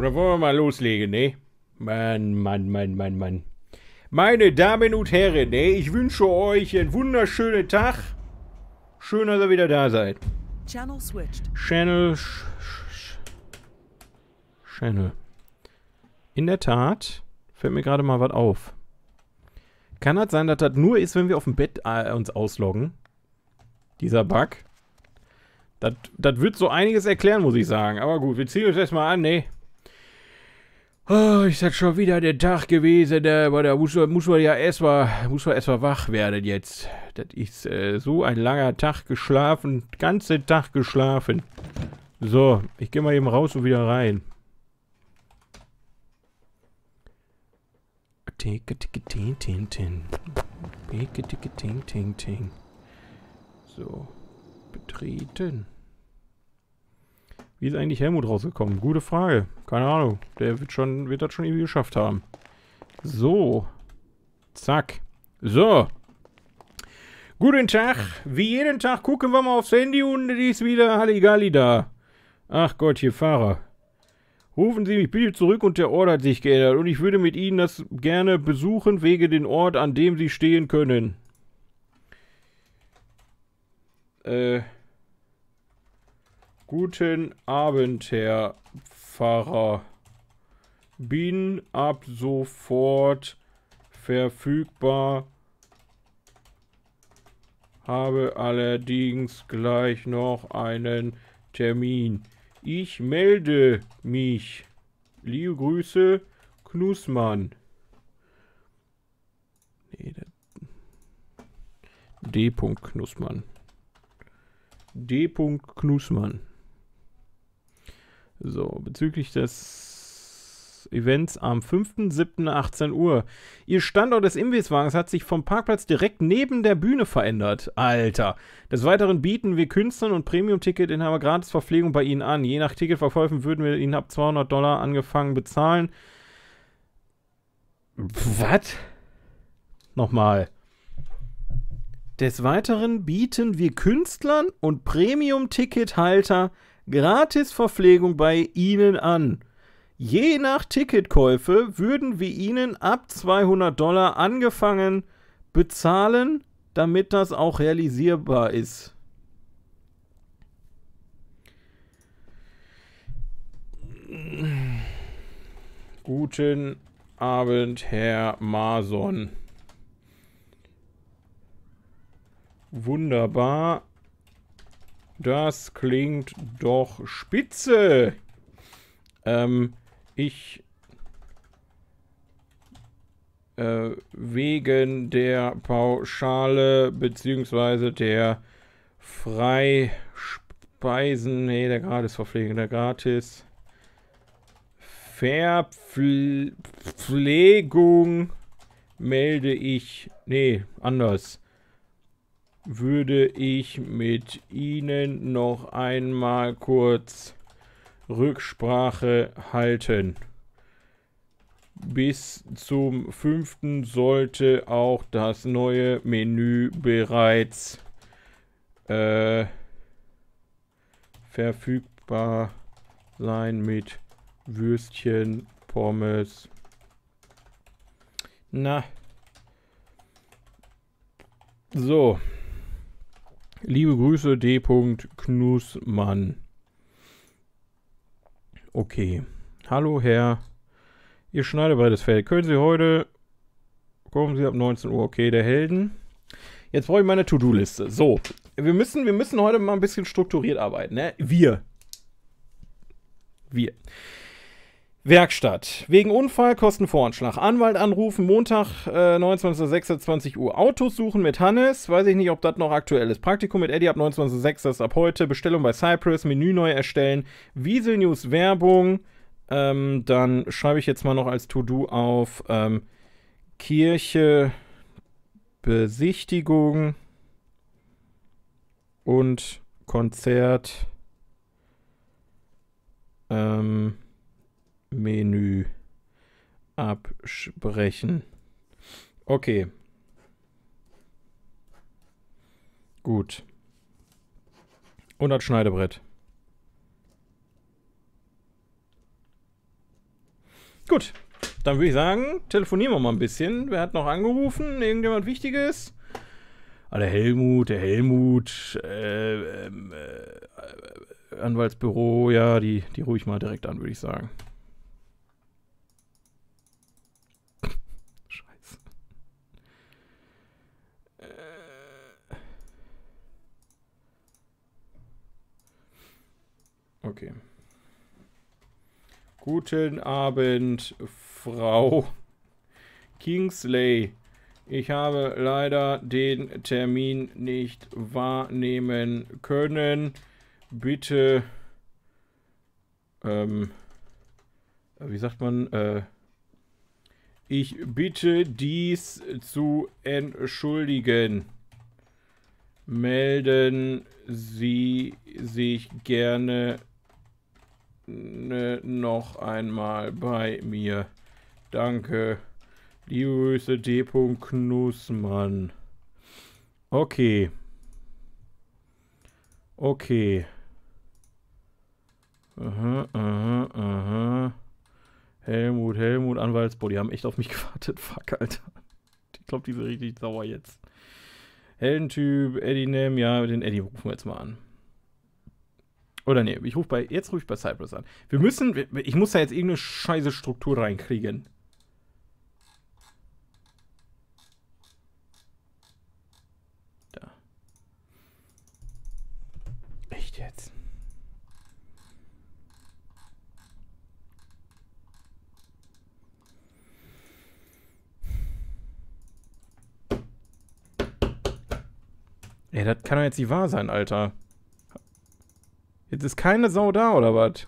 Oder wollen wir mal loslegen, ne? Mann, Mann, Mann, Mann, Mann. Meine Damen und Herren, ne? Ich wünsche euch einen wunderschönen Tag. Schön, dass ihr wieder da seid. Channel switched. Channel. Sch, sch, Channel. In der Tat fällt mir gerade mal was auf. Kann das sein, dass das nur ist, wenn wir auf dem Bett äh, uns ausloggen? Dieser Bug? Das, das wird so einiges erklären, muss ich sagen. Aber gut, wir ziehen uns erstmal an, ne? Oh, ist das schon wieder der Tag gewesen, aber da muss, muss man ja erstmal muss man erstmal wach werden jetzt. Das ist äh, so ein langer Tag geschlafen, ganzen Tag geschlafen. So, ich gehe mal eben raus und wieder rein. Ticke, ticke, ting, ting, ting. Ticke, ticke, ting, ting, ting. So, betreten. Wie ist eigentlich Helmut rausgekommen? Gute Frage. Keine Ahnung. Der wird schon, wird das schon irgendwie geschafft haben. So. Zack. So. Guten Tag. Wie jeden Tag gucken wir mal aufs Handy und die ist wieder Halligalli da. Ach Gott, hier Fahrer. Rufen Sie mich bitte zurück und der Ort hat sich geändert und ich würde mit Ihnen das gerne besuchen wegen den Ort, an dem Sie stehen können. Äh. Guten Abend, Herr Pfarrer. Bin ab sofort verfügbar. Habe allerdings gleich noch einen Termin. Ich melde mich. Liebe Grüße, Knussmann. Nee, D. Knussmann. D. Knussmann. So, bezüglich des Events am 5.7.18 Uhr. Ihr Standort des Imbisswagens hat sich vom Parkplatz direkt neben der Bühne verändert. Alter. Des Weiteren bieten wir Künstlern und Premium-Ticket-Inhaber gratis Verpflegung bei Ihnen an. Je nach Ticketverkäufen würden wir Ihnen ab 200 Dollar angefangen bezahlen. Was? Nochmal. Des Weiteren bieten wir Künstlern und Premium-Tickethalter Gratisverpflegung bei Ihnen an. Je nach Ticketkäufe würden wir Ihnen ab 200 Dollar angefangen bezahlen, damit das auch realisierbar ist. Guten Abend, Herr Mason. Wunderbar. Das klingt doch spitze. Ähm, ich äh, wegen der Pauschale beziehungsweise der Freispeisen, nee, der Gratisverpflegung, der Gratis Verpflegung melde ich, nee, anders würde ich mit Ihnen noch einmal kurz Rücksprache halten. Bis zum 5. sollte auch das neue Menü bereits äh, verfügbar sein mit Würstchen, Pommes. Na. So. Liebe Grüße, D. Knussmann. Okay. Hallo, Herr. Ihr Schneidebrett ist fertig. Können Sie heute. Kommen Sie ab 19 Uhr. Okay, der Helden. Jetzt brauche ich meine To-Do-Liste. So. Wir müssen, wir müssen heute mal ein bisschen strukturiert arbeiten, ne? Wir. Wir. Werkstatt. Wegen Unfall, Kostenvoranschlag. Anwalt anrufen, Montag, äh, 29.06. Uhr. Autos suchen mit Hannes. Weiß ich nicht, ob das noch aktuell ist. Praktikum mit Eddie ab 29.06. Das ist ab heute. Bestellung bei Cypress. Menü neu erstellen. Wiesel News Werbung. Ähm, dann schreibe ich jetzt mal noch als To-Do auf ähm, Kirche Besichtigung und Konzert. Ähm, Menü absprechen. Okay. Gut. Und das Schneidebrett. Gut, dann würde ich sagen, telefonieren wir mal ein bisschen. Wer hat noch angerufen? Irgendjemand Wichtiges? Ah, der Helmut, der Helmut, äh, ähm, äh, Anwaltsbüro, ja, die, die ruhig mal direkt an, würde ich sagen. Scheiße. Äh. Okay. Guten Abend, Frau Kingsley. Ich habe leider den Termin nicht wahrnehmen können. Bitte, ähm, wie sagt man, äh, ich bitte dies zu entschuldigen. Melden Sie sich gerne ne, noch einmal bei mir. Danke. Liebe Grüße, D. Knussmann. Okay. Okay. Aha, aha, aha. Helmut, Helmut, Anwaltsbody, die haben echt auf mich gewartet. Fuck, Alter. Ich glaube, die sind richtig sauer jetzt. Heldentyp, Eddie Nem, ja, den Eddie rufen wir jetzt mal an. Oder nee, ich rufe bei, jetzt rufe ich bei Cypress an. Wir müssen, ich muss da jetzt irgendeine scheiße Struktur reinkriegen. Da. Echt jetzt? Ja, das kann doch jetzt nicht wahr sein, Alter. Jetzt ist keine Sau da, oder was?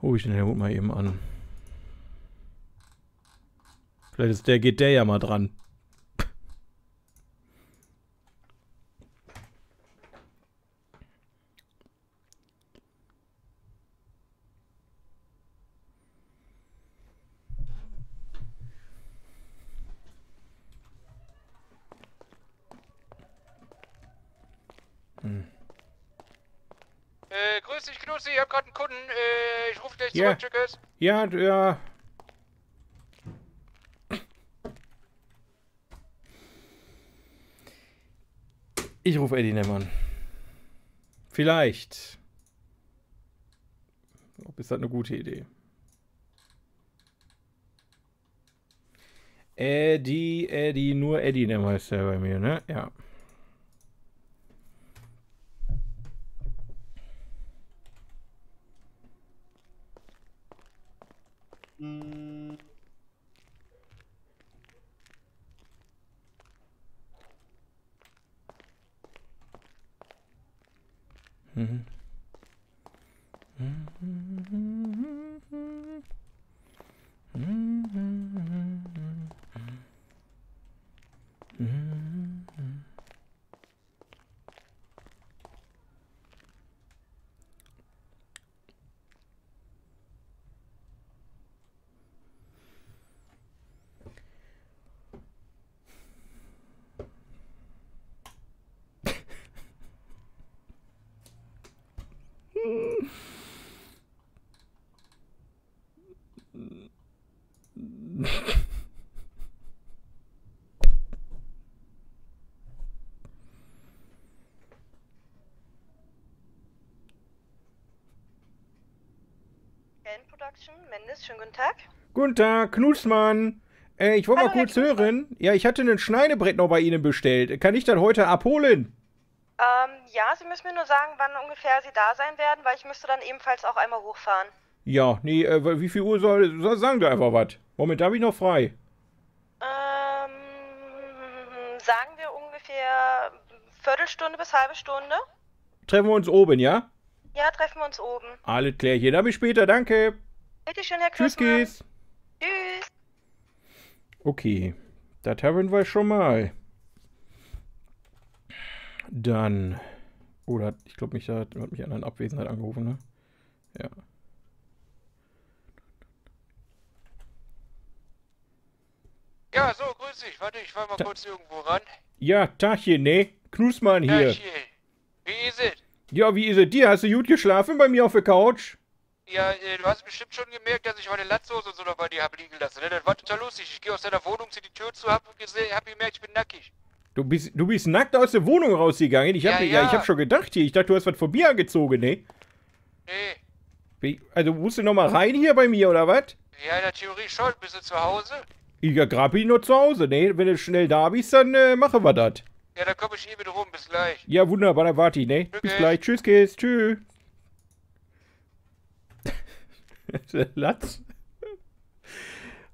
Hol ich den Helmut mal eben an. Vielleicht ist der, geht der ja mal dran. Ja. Ja. Ich rufe Eddie Nemmern. Vielleicht. Ob ist das eine gute Idee? Eddie, Eddie, nur Eddie Nemm heißt der bei mir, ne? Ja. Mm -hmm. Mm -hmm. Mm-hmm. Production, Mendes, schönen guten Tag. Guten Tag, Knutsmann. Äh, ich wollte mal kurz hören. Ja, ich hatte ein Schneidbrett noch bei Ihnen bestellt. Kann ich das heute abholen? Ähm, ja, Sie müssen mir nur sagen, wann ungefähr Sie da sein werden, weil ich müsste dann ebenfalls auch einmal hochfahren. Ja, nee, äh, wie viel Uhr soll, soll sagen Sie einfach was? Moment, habe ich noch frei. Ähm, sagen wir ungefähr Viertelstunde bis halbe Stunde. Treffen wir uns oben, ja? Ja, treffen wir uns oben. Alles hier. Dann bis später, danke. Bitte schön, Herr Klossmann. Tschüss. Tschüss. Okay, das haben wir schon mal. Dann. Oder oh, ich glaube, mich hat, hat mich einer in Abwesenheit angerufen, ne? Ja. Ja, so, grüß dich. Warte, ich fahr mal Ta kurz irgendwo ran. Ja, Tachchen, ne? Knussmann hier. Tachchen. Wie ist es? Ja, wie ist es dir? Hast du gut geschlafen bei mir auf der Couch? Ja, äh, du hast bestimmt schon gemerkt, dass ich meine Latzhose und so noch bei dir hab liegen lassen. Ne? Das war total lustig. Ich gehe aus deiner Wohnung, zieh die Tür zu, hab, gesehen, hab gemerkt, ich bin nackig. Du bist, du bist nackt aus der Wohnung rausgegangen. Ich hab, Ja, ja, ja. ich hab schon gedacht hier. Ich dachte, du hast was von mir angezogen, ne? Nee. Also musst du noch mal rein hier bei mir, oder was? Ja, in der Theorie schon. Bist du zu Hause? Grad bin ich nur zu Hause, ne? Wenn du schnell da bist, dann äh, machen wir das. Ja, dann komm ich eben rum. Bis gleich. Ja, wunderbar, dann warte ich, ne? Bis Tschüss. gleich. Tschüss, Kiss. Tschüss. Latz.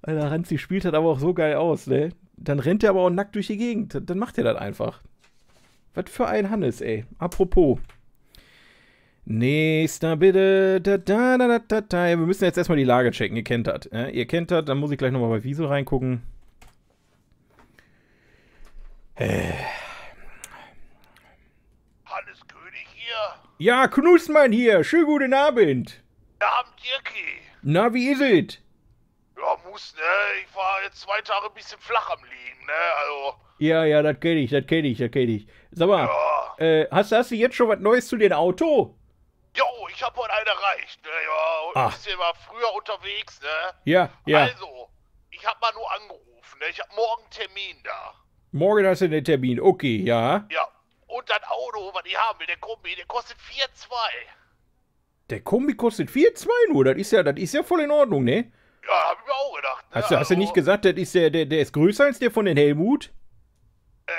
Alter, Ranzi spielt das aber auch so geil aus, ne? Dann rennt er aber auch nackt durch die Gegend. Dann macht er das einfach. Was für ein Hannes, ey. Apropos. Nächster bitte. Da, da, da, da, da, da. Wir müssen jetzt erstmal die Lage checken. Ihr kennt das. Ja? Ihr kennt das. Dann muss ich gleich nochmal bei Wiesel reingucken. Hannes König hier. Ja, Knusmann hier. Schönen guten Abend. Wir haben Dirki. Na, wie ist es? Ja, muss, ne? Ich war jetzt zwei Tage ein bisschen flach am Liegen, ne? Also, Ja, ja, das kenne ich, das kenne ich, das kenne ich. Sag mal, ja. äh, hast, hast du jetzt schon was Neues zu dem Auto? Jo, ich hab heute einen erreicht, ne? Ja, und Ah. ein bisschen war früher unterwegs, ne? Ja, ja. Also, ich hab mal nur angerufen, ne? Ich hab morgen einen Termin da. Morgen hast du den Termin. Okay, ja. Ja. Und das Auto, was ich haben will, der Kombi, der kostet 4,2. Der Kombi kostet 4,2 nur. Das ist ja, das ist ja voll in Ordnung, ne? Ja, hab ich mir auch gedacht, ne? Hast du, hast du Also, nicht gesagt, das ist der, der, der ist größer als der von den Helmut? Äh,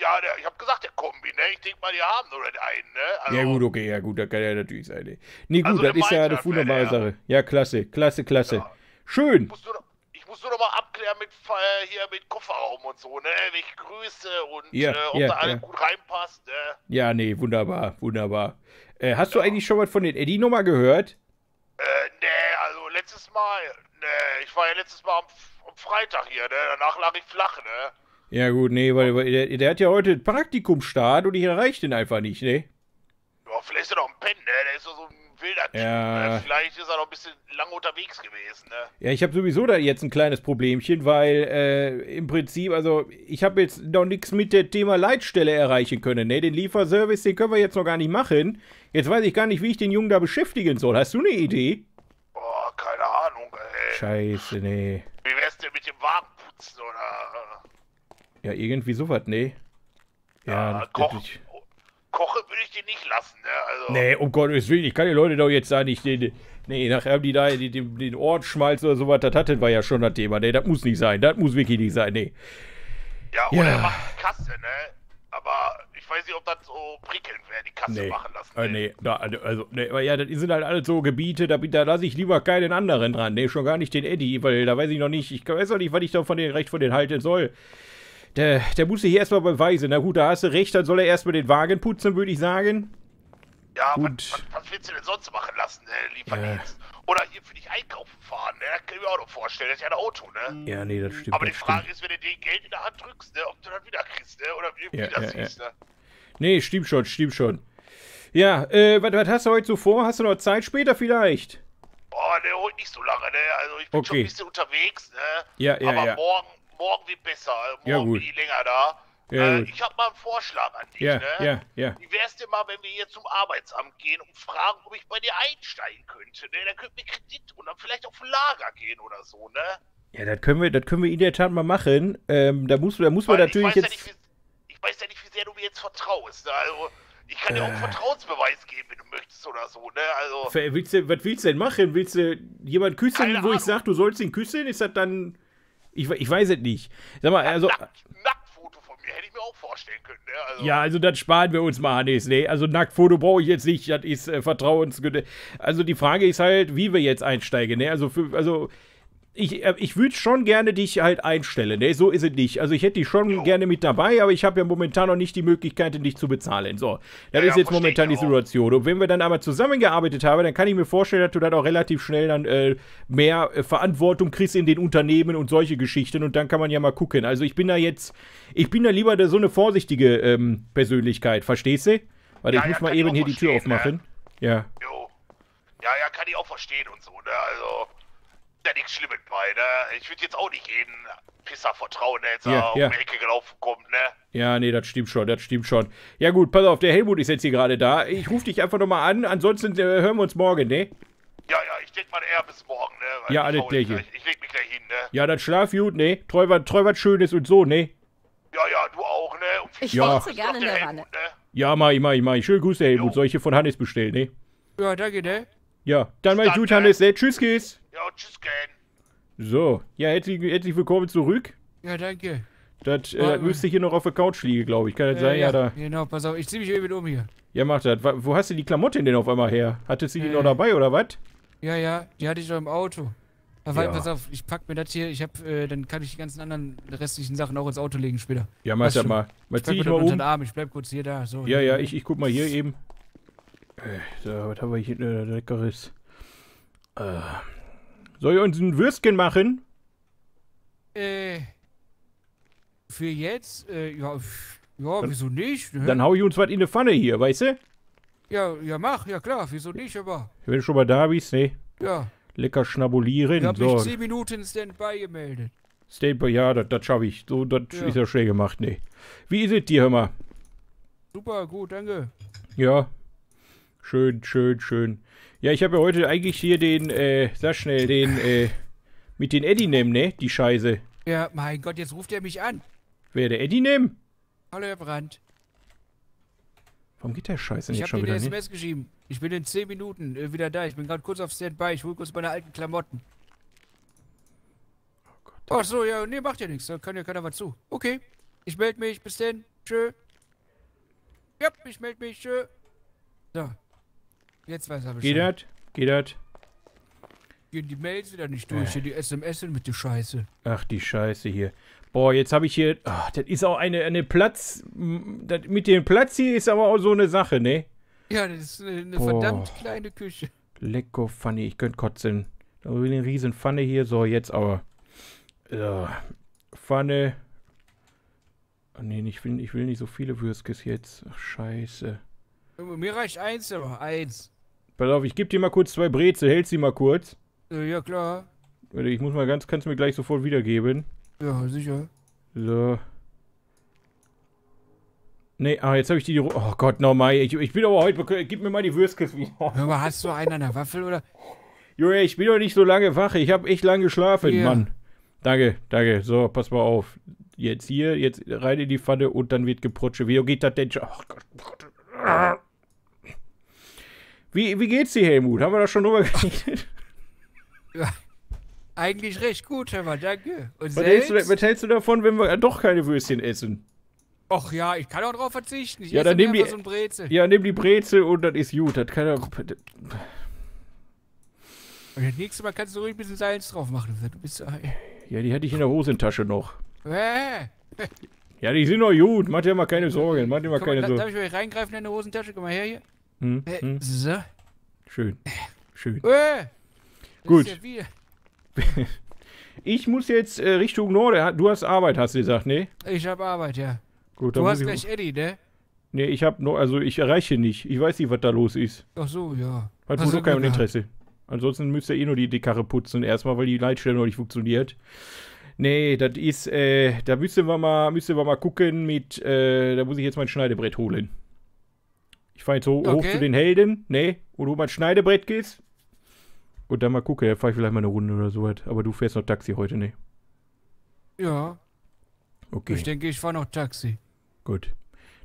ja, der, ich hab gesagt, der Kombi, ne? Ich denk mal, die haben nur den einen, ne? Also, Ja gut, okay, ja gut, das kann ja natürlich sein. Ne, nee, gut, Also das ist ja eine wunderbare. Sache. Ja, klasse, klasse, klasse. Ja. Schön. musst du ich muss nur noch mal abklären mit äh, hier mit Kofferraum und so, ne? Welche Größe und Ja, äh, ob ja, da alles ja. gut reinpasst, ne? Ja, nee, wunderbar, wunderbar. Äh, hast du eigentlich schon was von den Eddie nochmal gehört? Äh, ne, also letztes Mal, ne, ich war ja letztes Mal am, am Freitag hier, ne? Danach lag ich flach, ne? Ja gut, nee, weil, weil der, der hat ja heute Praktikumstart und ich erreiche den einfach nicht, ne? Ja, vielleicht ist er noch ein Penn, ne? Der ist so ein wilder Typ, Ja. ne? Vielleicht ist er noch ein bisschen lange unterwegs gewesen, ne? Ja, ich habe sowieso da jetzt ein kleines Problemchen, weil äh, im Prinzip, also ich habe jetzt noch nichts mit der Thema Leitstelle erreichen können. Ne? Den Lieferservice, den können wir jetzt noch gar nicht machen. Jetzt weiß ich gar nicht, wie ich den Jungen da beschäftigen soll. Hast du eine Idee? Boah, keine Ahnung, ey. Scheiße, nee. Wie wär's denn mit dem Wagenputzen oder Ja, irgendwie sowas, nee. Ja, äh, das, Kochen? ich, Kochen würde ich dir nicht lassen, ne? Also, Nee, um Gottes Willen, ich kann die Leute doch jetzt da nicht den. Nee, nachher haben die da die, den, den Ort schmalzen oder sowas, das hatten wir ja schon das Thema. Nee, das muss nicht sein. Das muss wirklich nicht sein, nee. Ja, oder Ja. er macht die Kasse, ne? Aber ich weiß nicht, ob das so prickelnd wäre, die Kasse Nee. machen lassen. Äh, nee, da, also, nee, aber ja, das sind halt alles so Gebiete, da, da lasse ich lieber keinen anderen dran. Nee, schon gar nicht den Eddie, weil da weiß ich noch nicht, ich weiß noch nicht, was ich da von den recht von den halten soll. Der, der muss sich hier erstmal beweisen. Na gut, da hast du recht, dann soll er erstmal den Wagen putzen, würde ich sagen. Ja, Gut. was, was, was willst du denn sonst machen lassen, ne? Lieferdienst? Oder hier für dich einkaufen fahren, ne? Das kann ich mir auch noch vorstellen. Das ist ja ein Auto, ne? Ja, nee, das stimmt. Aber die Frage stimmt. ist, wenn du dir Geld in der Hand drückst, ne? Ob du das wieder kriegst, ne? Oder wie, wie Ja, das ja, siehst, ne? Nee, stimmt schon, stimmt schon. Ja, äh, was, was hast du heute so vor? Hast du noch Zeit später vielleicht? Boah, ne, heute nicht so lange, ne? Also ich bin schon Okay. ein bisschen unterwegs, ne? Ja, ja, Aber ja. morgen, morgen wird besser. Also Ja, morgen gut. bin ich länger da. Ja, äh, ich habe mal einen Vorschlag an dich, Ja, ne? ja, ja. Wie wär's denn mal, wenn wir hier zum Arbeitsamt gehen und fragen, ob ich bei dir einsteigen könnte? Ne? Dann könnten wir Kredit und dann vielleicht auf ein Lager gehen oder so, ne? Ja, das können wir, das können wir in der Tat mal machen. Ähm, da muss, da muss man natürlich ich weiß jetzt. Ja nicht, wie, ich weiß ja nicht, wie sehr du mir jetzt vertraust. Ne? Also, ich kann dir auch einen Äh. Vertrauensbeweis geben, wenn du möchtest oder so, ne? Also, Willst du, was willst du denn machen? Willst du jemand küssen, wo ich Ahnung. sag, du sollst ihn küssen? Ist das dann. Ich, ich weiß es nicht. Sag mal, also. Nackt, Nacktfoto von mir hätte ich mir auch vorstellen können, ne? Also, Ja, also das sparen wir uns mal, Hannes. Nee, also Nacktfoto brauche ich jetzt nicht. Das ist äh, Vertrauens. Also die Frage ist halt, wie wir jetzt einsteigen. Ne? Also, für, also ich, äh, ich würde schon gerne dich halt einstellen. Ne? So ist es nicht. Also ich hätte dich schon gerne mit dabei, aber ich habe ja momentan noch nicht die Möglichkeit, dich zu bezahlen. So, das Ja, ist jetzt momentan die. Situation. Und wenn wir dann aber zusammengearbeitet haben, dann kann ich mir vorstellen, dass du dann auch relativ schnell dann äh, mehr äh, Verantwortung kriegst in den Unternehmen und solche Geschichten. Und dann kann man ja mal gucken. Also ich bin da jetzt, ich bin da lieber so eine vorsichtige ähm, Persönlichkeit, verstehst du? Warte, Ja, ich muss ja, mal kann ich eben hier die Tür verstehen, ne? aufmachen. Ja. Jo. Ja, ja, kann ich auch verstehen und so, ne? Also, ja nichts Schlimmes bei, ne? Ich würde jetzt auch nicht jeden Pisser vertrauen, der jetzt Ja, da um die Ecke gelaufen kommt, ne? Ja, nee, das stimmt schon, das stimmt schon. Ja gut, pass auf, der Helmut ist jetzt hier gerade da. Ich rufe dich einfach nochmal an, ansonsten äh, hören wir uns morgen, ne? Ja, ja, ich denk mal eher bis morgen, ne? Weil Ja, ich alles klärchen. gleich- Ich leg mich gleich hin, ne? Ja, dann schlaf gut, ne? Treu was, treu was Schönes und so, ne? Ja, ja, du auch, ne? Und viel Ich Ja. gerne in der Helmut, Wanne. Ne? Ja, mach ich, mach ich, mach ich. Schöne Grüße, Helmut. Jo. Soll ich hier von Hannes bestellen, ne? Ja, danke, ne? Ja, dann Dann, gut, ne? Hannes, ne? Tschüss, Kiss. Ja, tschüss, Ken. So, ja, herzlich, herzlich willkommen zurück. Ja, danke. Das äh, Warte. müsste hier noch auf der Couch liegen, glaube ich. Kann das Äh, sein? Ja, da. Genau, pass auf, ich zieh mich eben um hier. Ja, mach das. Wo hast du die Klamotten denn auf einmal her? Hattest du die Äh. noch dabei, oder was? Ja, ja, die hatte ich doch im Auto. Aber Ja. pass auf, ich pack mir das hier, ich hab, äh, dann kann ich die ganzen anderen restlichen Sachen auch ins Auto legen später. Ja, mach das mal. Mal Ich zieh ich mal um. Arm, ich bleib kurz hier da. So, Ja, ja, ich, ich guck mal hier eben. So, was haben wir hier äh, leckeres? Äh, soll ich uns ein Würstchen machen? Äh, für jetzt, äh, ja, ja, wieso nicht? Ne? Dann hau ich uns was in eine Pfanne hier, weißt du? ja, ja, mach, ja klar, wieso nicht, aber, Wenn du schon mal da bist, ne? ja. Lecker schnabulieren. Ich hab so, mich 10 Minuten Standby gemeldet. Stable, ja, das, das schaffe ich. So, das Ja. ist ja schnell gemacht, ne? Wie ist es dir, hör mal? Super, gut, danke. Ja. Schön, schön, schön. Ja, ich habe ja heute eigentlich hier den, äh, sag schnell, den, äh, mit den Eddie nehmen, ne? Die Scheiße. Ja, mein Gott, jetzt ruft er mich an. Wer, der Eddie nehmen? Hallo, Herr Brandt. Warum geht der Scheiße Ich nicht habe schon dir eine wieder, ne? SMS geschrieben. Ich bin in 10 Minuten äh, wieder da. Ich bin gerade kurz auf Standby. Ich hole kurz meine alten Klamotten. Ach so, ja, nee, macht ja nichts. Da kann ja keiner was zu. Okay. Ich melde mich. Bis denn. Tschö. Ja, ich melde mich. Tschö. So. Jetzt weiß er Bescheid. Geht das? Geht das? Gehen die Mails wieder nicht durch. Hier die SMS sind mit der Scheiße. Ach, die Scheiße hier. Boah, jetzt habe ich hier. Ach, das ist auch eine, eine Platz. Das, mit dem Platz hier ist aber auch so eine Sache, ne? Ja, das ist eine, eine verdammt kleine Küche. Lecko Pfanne, ich könnte kotzen. Da ich eine riesen Pfanne hier. So, jetzt aber. So. Pfanne. Oh, nee, ich will, ich will nicht so viele Würskes jetzt. Ach, scheiße. Mir reicht eins, aber eins. Pass auf, ich gebe dir mal kurz zwei Brezel. Hältst sie mal kurz. Äh, ja, klar. Warte, Ich muss mal ganz, kannst du mir gleich sofort wiedergeben. Ja, sicher. So. Nee, ah, jetzt habe ich die. Oh Gott, nochmal. Ich, ich bin aber heute. Gib mir mal die Würskes wieder. Hör mal, hast du einen an der Waffel oder? Junge, ich bin doch nicht so lange wach. Ich habe echt lange geschlafen, Ja. Mann. Danke, danke. So, pass mal auf. Jetzt hier, jetzt rein in die Pfanne und dann wird geprotsche. Wie geht das denn? schon? Ach Gott, Gott. Wie, wie geht's dir, Helmut? Haben wir da schon drüber geredet? Eigentlich recht gut, mal, danke. Und Was hältst, du, was hältst du davon, wenn wir doch keine Würstchen essen? Och ja, ich kann auch drauf verzichten. Ich Ja, esse dann nimm die- so Brezel. Ja, nimm die Brezel und das ist gut. Das kann ja. Und das nächste Mal kannst du ruhig ein bisschen Salz drauf machen. Du bist Ja, die hatte ich in der Hosentasche noch. äh, Ja, die sind noch gut. Mach dir mal keine Sorgen. Mach dir mal komm keine da, darf Sorgen. ich mal reingreifen in deine Hosentasche? Komm mal her hier. Hm, hm, so. schön. Schön. Äh, Gut. Ja Ich muss jetzt äh, Richtung Norden. Du hast Arbeit, hast du gesagt, ne? ich habe Arbeit, ja. Gut, Du hast ich. gleich Eddie, ne? Nee, ich hab noch, also ich erreiche nicht. Ich weiß nicht, was da los ist. Ach so, ja. Hat wohl kein. Interesse. Ansonsten müsst ihr eh nur die, die Karre putzen. Erstmal, weil die Leitstelle noch nicht funktioniert. Nee, das ist, äh, da müssen wir mal, müssen wir mal gucken mit, äh, da muss ich jetzt mein Schneidebrett holen. Ich fahre jetzt hoch Okay. zu den Helden, ne, wo du mein Schneidebrett gehst. Und dann mal gucken, da fahre ich vielleicht mal eine Runde oder sowas. Aber du fährst noch Taxi heute, ne? Ja, Okay, ich denke, ich fahre noch Taxi. gut.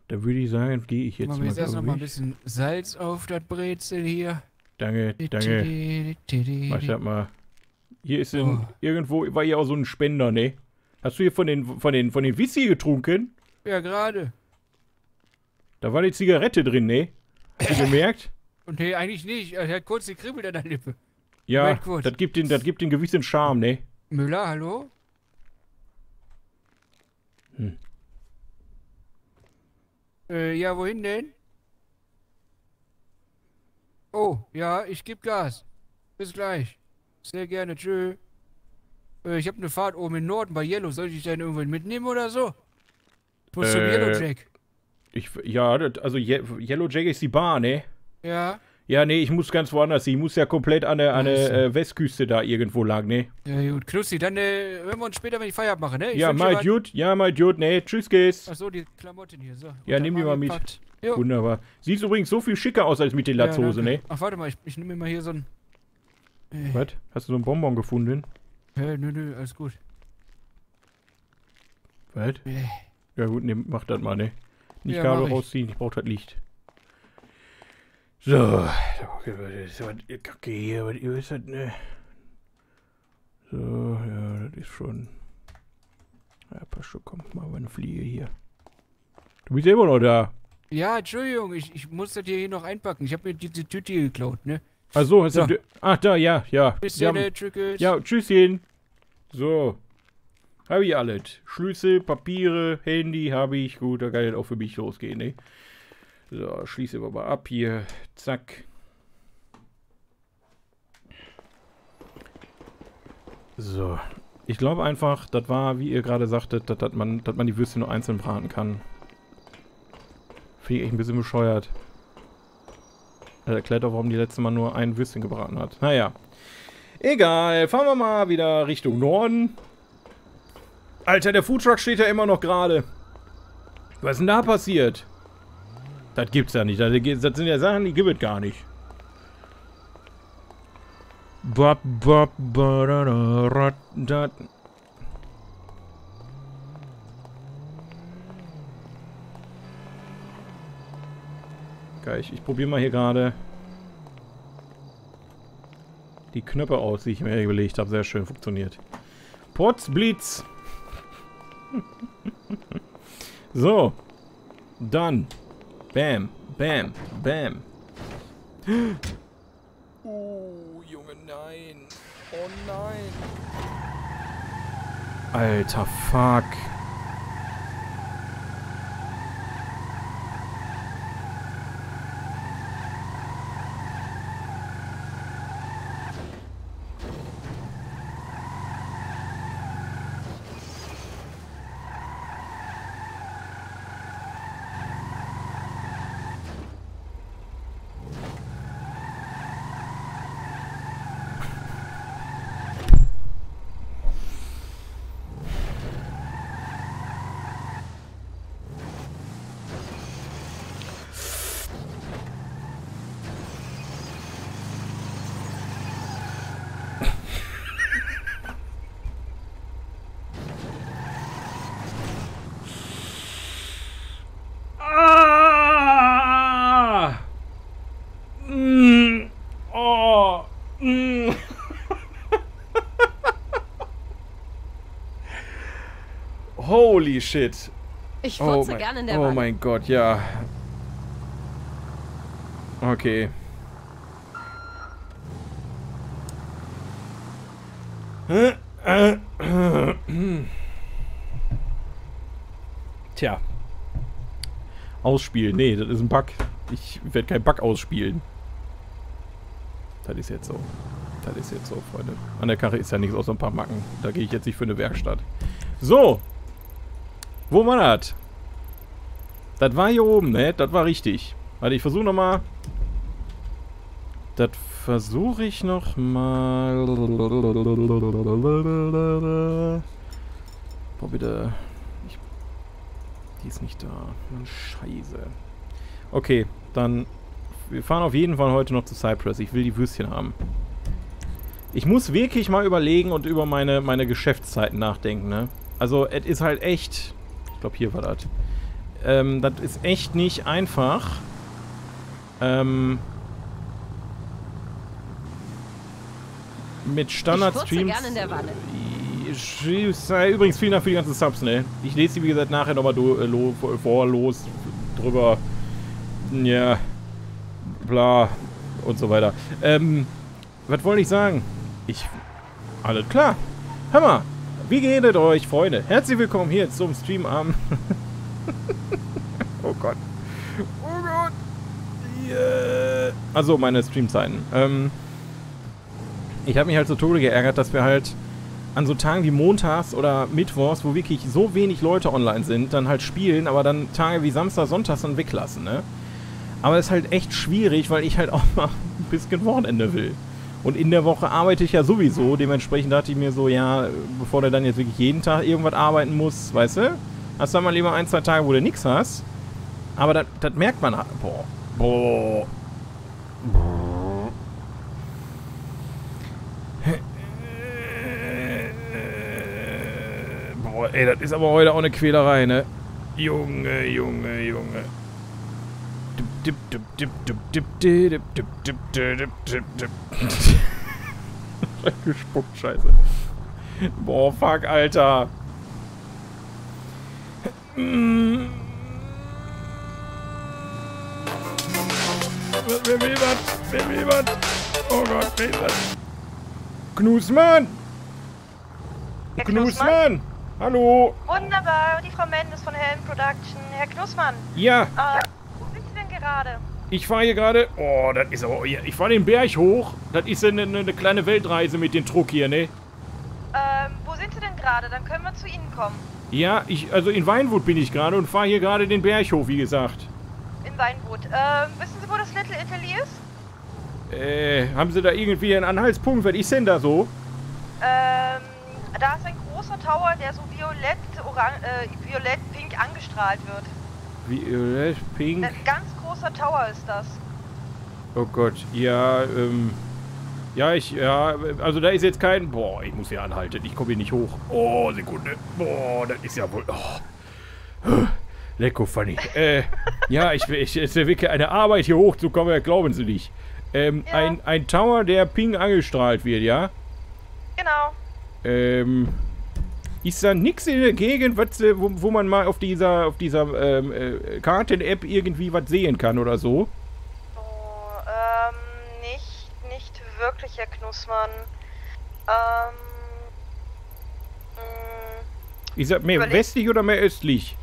Dann würde ich sagen, gehe ich jetzt Machen mal. wir jetzt erst noch mal ein bisschen Salz auf das Brezel hier. Danke, danke. Mach das mal. Hier ist ein, Oh. irgendwo war hier auch so ein Spender, ne? Hast du hier von den, von den, von den Whisky getrunken? Ja, gerade. Da war eine Zigarette drin, ne? Hast du gemerkt? Nee, eigentlich nicht. Er hat kurz die Kribbel an der Lippe. Ja, das gibt den, das gibt den gewissen Charme, ne? Müller, hallo? Hm. Äh, ja, wohin denn? Oh, ja, ich geb Gas. Bis gleich. Sehr gerne, tschö. Äh, ich habe eine Fahrt oben im Norden bei Yellow. Soll ich dich dann irgendwann mitnehmen oder so? Ich muss zum Äh, Yellow Jack. Ich, ja, also Ye Yellow Jack ist die Bar, ne? Ja, Ja, nee, ich muss ganz woanders. Ich muss ja komplett an der, an der äh, Westküste da irgendwo lang, ne? Ja, gut. Knussi, dann äh, hören wir uns später, wenn ich Feierabend mache, ne? Ich ja, mal was- gut, ja, mal gut, ne? Tschüss, Gees. Achso, die Klamotten hier, so. Ja, nimm die mal mit. Wunderbar. Siehst übrigens so viel schicker aus als mit den Ja, Latzhose, danke. ne? Ach, warte mal, ich, ich nehme mir mal hier so ein... Äh, Was? Hast du so einen Bonbon gefunden? Hä, nö, nö, alles gut. Was? Äh, Ja gut, ne, mach das mal, ne? Nicht Ja, Kabel rausziehen, ich brauch das Licht. So. Kacke hier, was ist das, ne? So, ja, das ist schon... Ja, passt schon, komm, wir eine Fliege hier. Du bist immer noch da. Ja, Entschuldigung, ich, ich muss das hier noch einpacken. Ich habe mir diese Tüte geklaut, ne? Ach so, hast So. du... Ach, da, ja, ja. Bis dann, Tschüss. ja, tschüsschen. So. Habe ich alles. Schlüssel, Papiere, Handy habe ich. Gut, da kann jetzt auch für mich losgehen, ne? So, schließe wir mal ab hier. Zack. So. Ich glaube einfach, das war, wie ihr gerade sagtet, dass man, man die Würste nur einzeln braten kann. Finde ich echt ein bisschen bescheuert. Das erklärt auch, warum die letzte Mal nur ein Würstchen gebraten hat. Naja. Egal, fahren wir mal wieder Richtung Norden. Alter, der Foodtruck steht ja immer noch gerade. Was ist denn da passiert? Das gibt's ja nicht. Das, sind ja Sachen, die gibt es gar nicht. Bop, bop, badada, dat. Geil, ich, ich probiere mal hier gerade die Knöpfe aus, die ich mir überlegt habe. Sehr schön funktioniert. Potzblitz. So. Dann. Bam. Bam. Bam. Oh, Junge, nein. Oh nein. Alter, fuck. Ah! Mm. Oh. Mm. Holy shit. Ich Oh furze mein, gern in der oh Wanne. mein Gott, ja. Okay. Tja. Ausspielen. Nee, das ist ein Bug. Ich werde keinen Bug ausspielen. Das ist jetzt so. Das ist jetzt so, Freunde. An der Karre ist ja nichts außer ein paar Macken. Da gehe ich jetzt nicht für eine Werkstatt. So. Wo war das? Das war hier oben, ne? Das war richtig. Warte, ich versuche nochmal. Das versuche ich nochmal. Boah, bitte. Ich, die ist nicht da. Mann, scheiße. Okay, dann. Wir fahren auf jeden Fall heute noch zu Cypress. Ich will die Würstchen haben. Ich muss wirklich mal überlegen und über meine, meine Geschäftszeiten nachdenken, ne? Also, es ist halt echt. Ich glaube, hier war das. Ähm, das ist echt nicht einfach. Ähm. Mit Standard-Streams. ich- Übrigens, vielen Dank für die ganzen Subs, ne? Ich lese die, wie gesagt, nachher nochmal äh, vor, los, drüber. Ja. Bla. Und so weiter. Ähm. Was wollte ich sagen? Ich. Alles klar. Hör mal. Wie geht es euch, Freunde? Herzlich willkommen hier zum Stream am. oh Gott. Oh Gott. Yeah. Also, meine Streamzeiten. Ähm. Ich habe mich halt so Tode geärgert, dass wir halt an so Tagen wie Montags oder Mittwochs, wo wirklich so wenig Leute online sind, dann halt spielen, aber dann Tage wie Samstag, Sonntags dann weglassen, ne? Aber es ist halt echt schwierig, weil ich halt auch mal ein bisschen Wochenende will. Und in der Woche arbeite ich ja sowieso. Dementsprechend dachte ich mir so, ja, bevor du dann jetzt wirklich jeden Tag irgendwas arbeiten musst, weißt du? Hast du dann mal lieber ein, zwei Tage, wo du nichts hast. Aber das, merkt man. halt. Boah. Boah. Boah, ey, das ist aber heute auch eine Quälerei, ne? Junge, Junge, Junge. Gespuckt, scheiße. Boah, fuck, Alter. Mm. Wer will was? Wer will was? Oh Gott, wer ist das? Knusmann! Knusmann! Hallo! Wunderbar, die Frau Mendes von Helm Production. Herr Knussmann, Ja, äh, wo sind Sie denn gerade? ich fahre hier gerade. Oh, das ist aber. Ich fahre den Berg hoch. Das ist eine, eine, eine kleine Weltreise mit dem Truck hier, ne? Ähm, wo sind Sie denn gerade? Dann können wir zu Ihnen kommen. Ja, ich, also in Weinwood bin ich gerade und fahre hier gerade den Berg hoch, wie gesagt. In Weinwood. Ähm, wissen Sie, wo das Little Italy ist? Äh, haben Sie da irgendwie einen Anhaltspunkt? Was ist denn da so? Ähm, da ist ein großer Tower, der so violett, oran äh, violett-pink angestrahlt wird. Violett, pink. Ein ganz großer Tower ist das. Oh Gott, ja, ähm. Ja, ich, ja, also da ist jetzt kein. Boah, ich muss hier anhalten. Ich komme hier nicht hoch. Oh, Sekunde. Boah, das ist ja wohl. Oh. Lecko funny. Äh, ja, ich, ich, es ist wirklich eine Arbeit hier hochzukommen, glauben Sie nicht. Ähm, Ja. ein, ein Tower, der ping angestrahlt wird, ja? Genau. Ähm. Ist da nix in der Gegend, was, äh, wo, wo man mal auf dieser, auf dieser ähm, äh, Karten-App irgendwie was sehen kann oder so? So, ähm, nicht, nicht wirklich, Herr Knussmann. Ähm, mh, Ich sag mehr Überleg- westlich oder mehr östlich?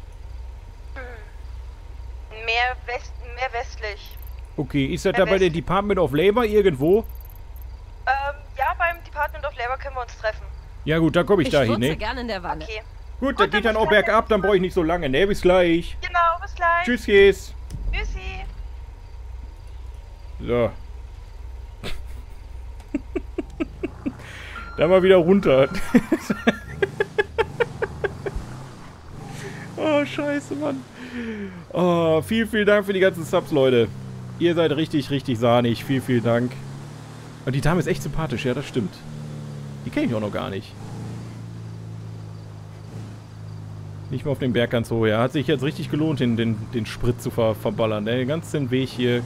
mehr, West, mehr westlich. Okay, ist das Mehr da bei der westlich. Department of Labor irgendwo? Ähm, ja, beim Department of Labor können wir uns treffen. Ja gut, dann komme ich, Ich da hin, schwurze ne? gerne in der Wanne. Okay. Gut, das dann geht dann auch gleich. bergab, dann brauche ich nicht so lange, ne? Bis gleich. Genau, bis gleich. Tschüss, Kies. Tschüssi. So. da mal wieder runter. oh, scheiße, Mann. Oh, vielen, vielen Dank für die ganzen Subs, Leute. Ihr seid richtig, richtig sahnig. Vielen, vielen Dank. Und die Dame ist echt sympathisch, ja, das stimmt. Die kenne ich auch noch gar nicht. Nicht mehr auf den Berg ganz hoch, ja. Hat sich jetzt richtig gelohnt, den, den, den Sprit zu ver verballern. Ne? Den ganzen Weg hier.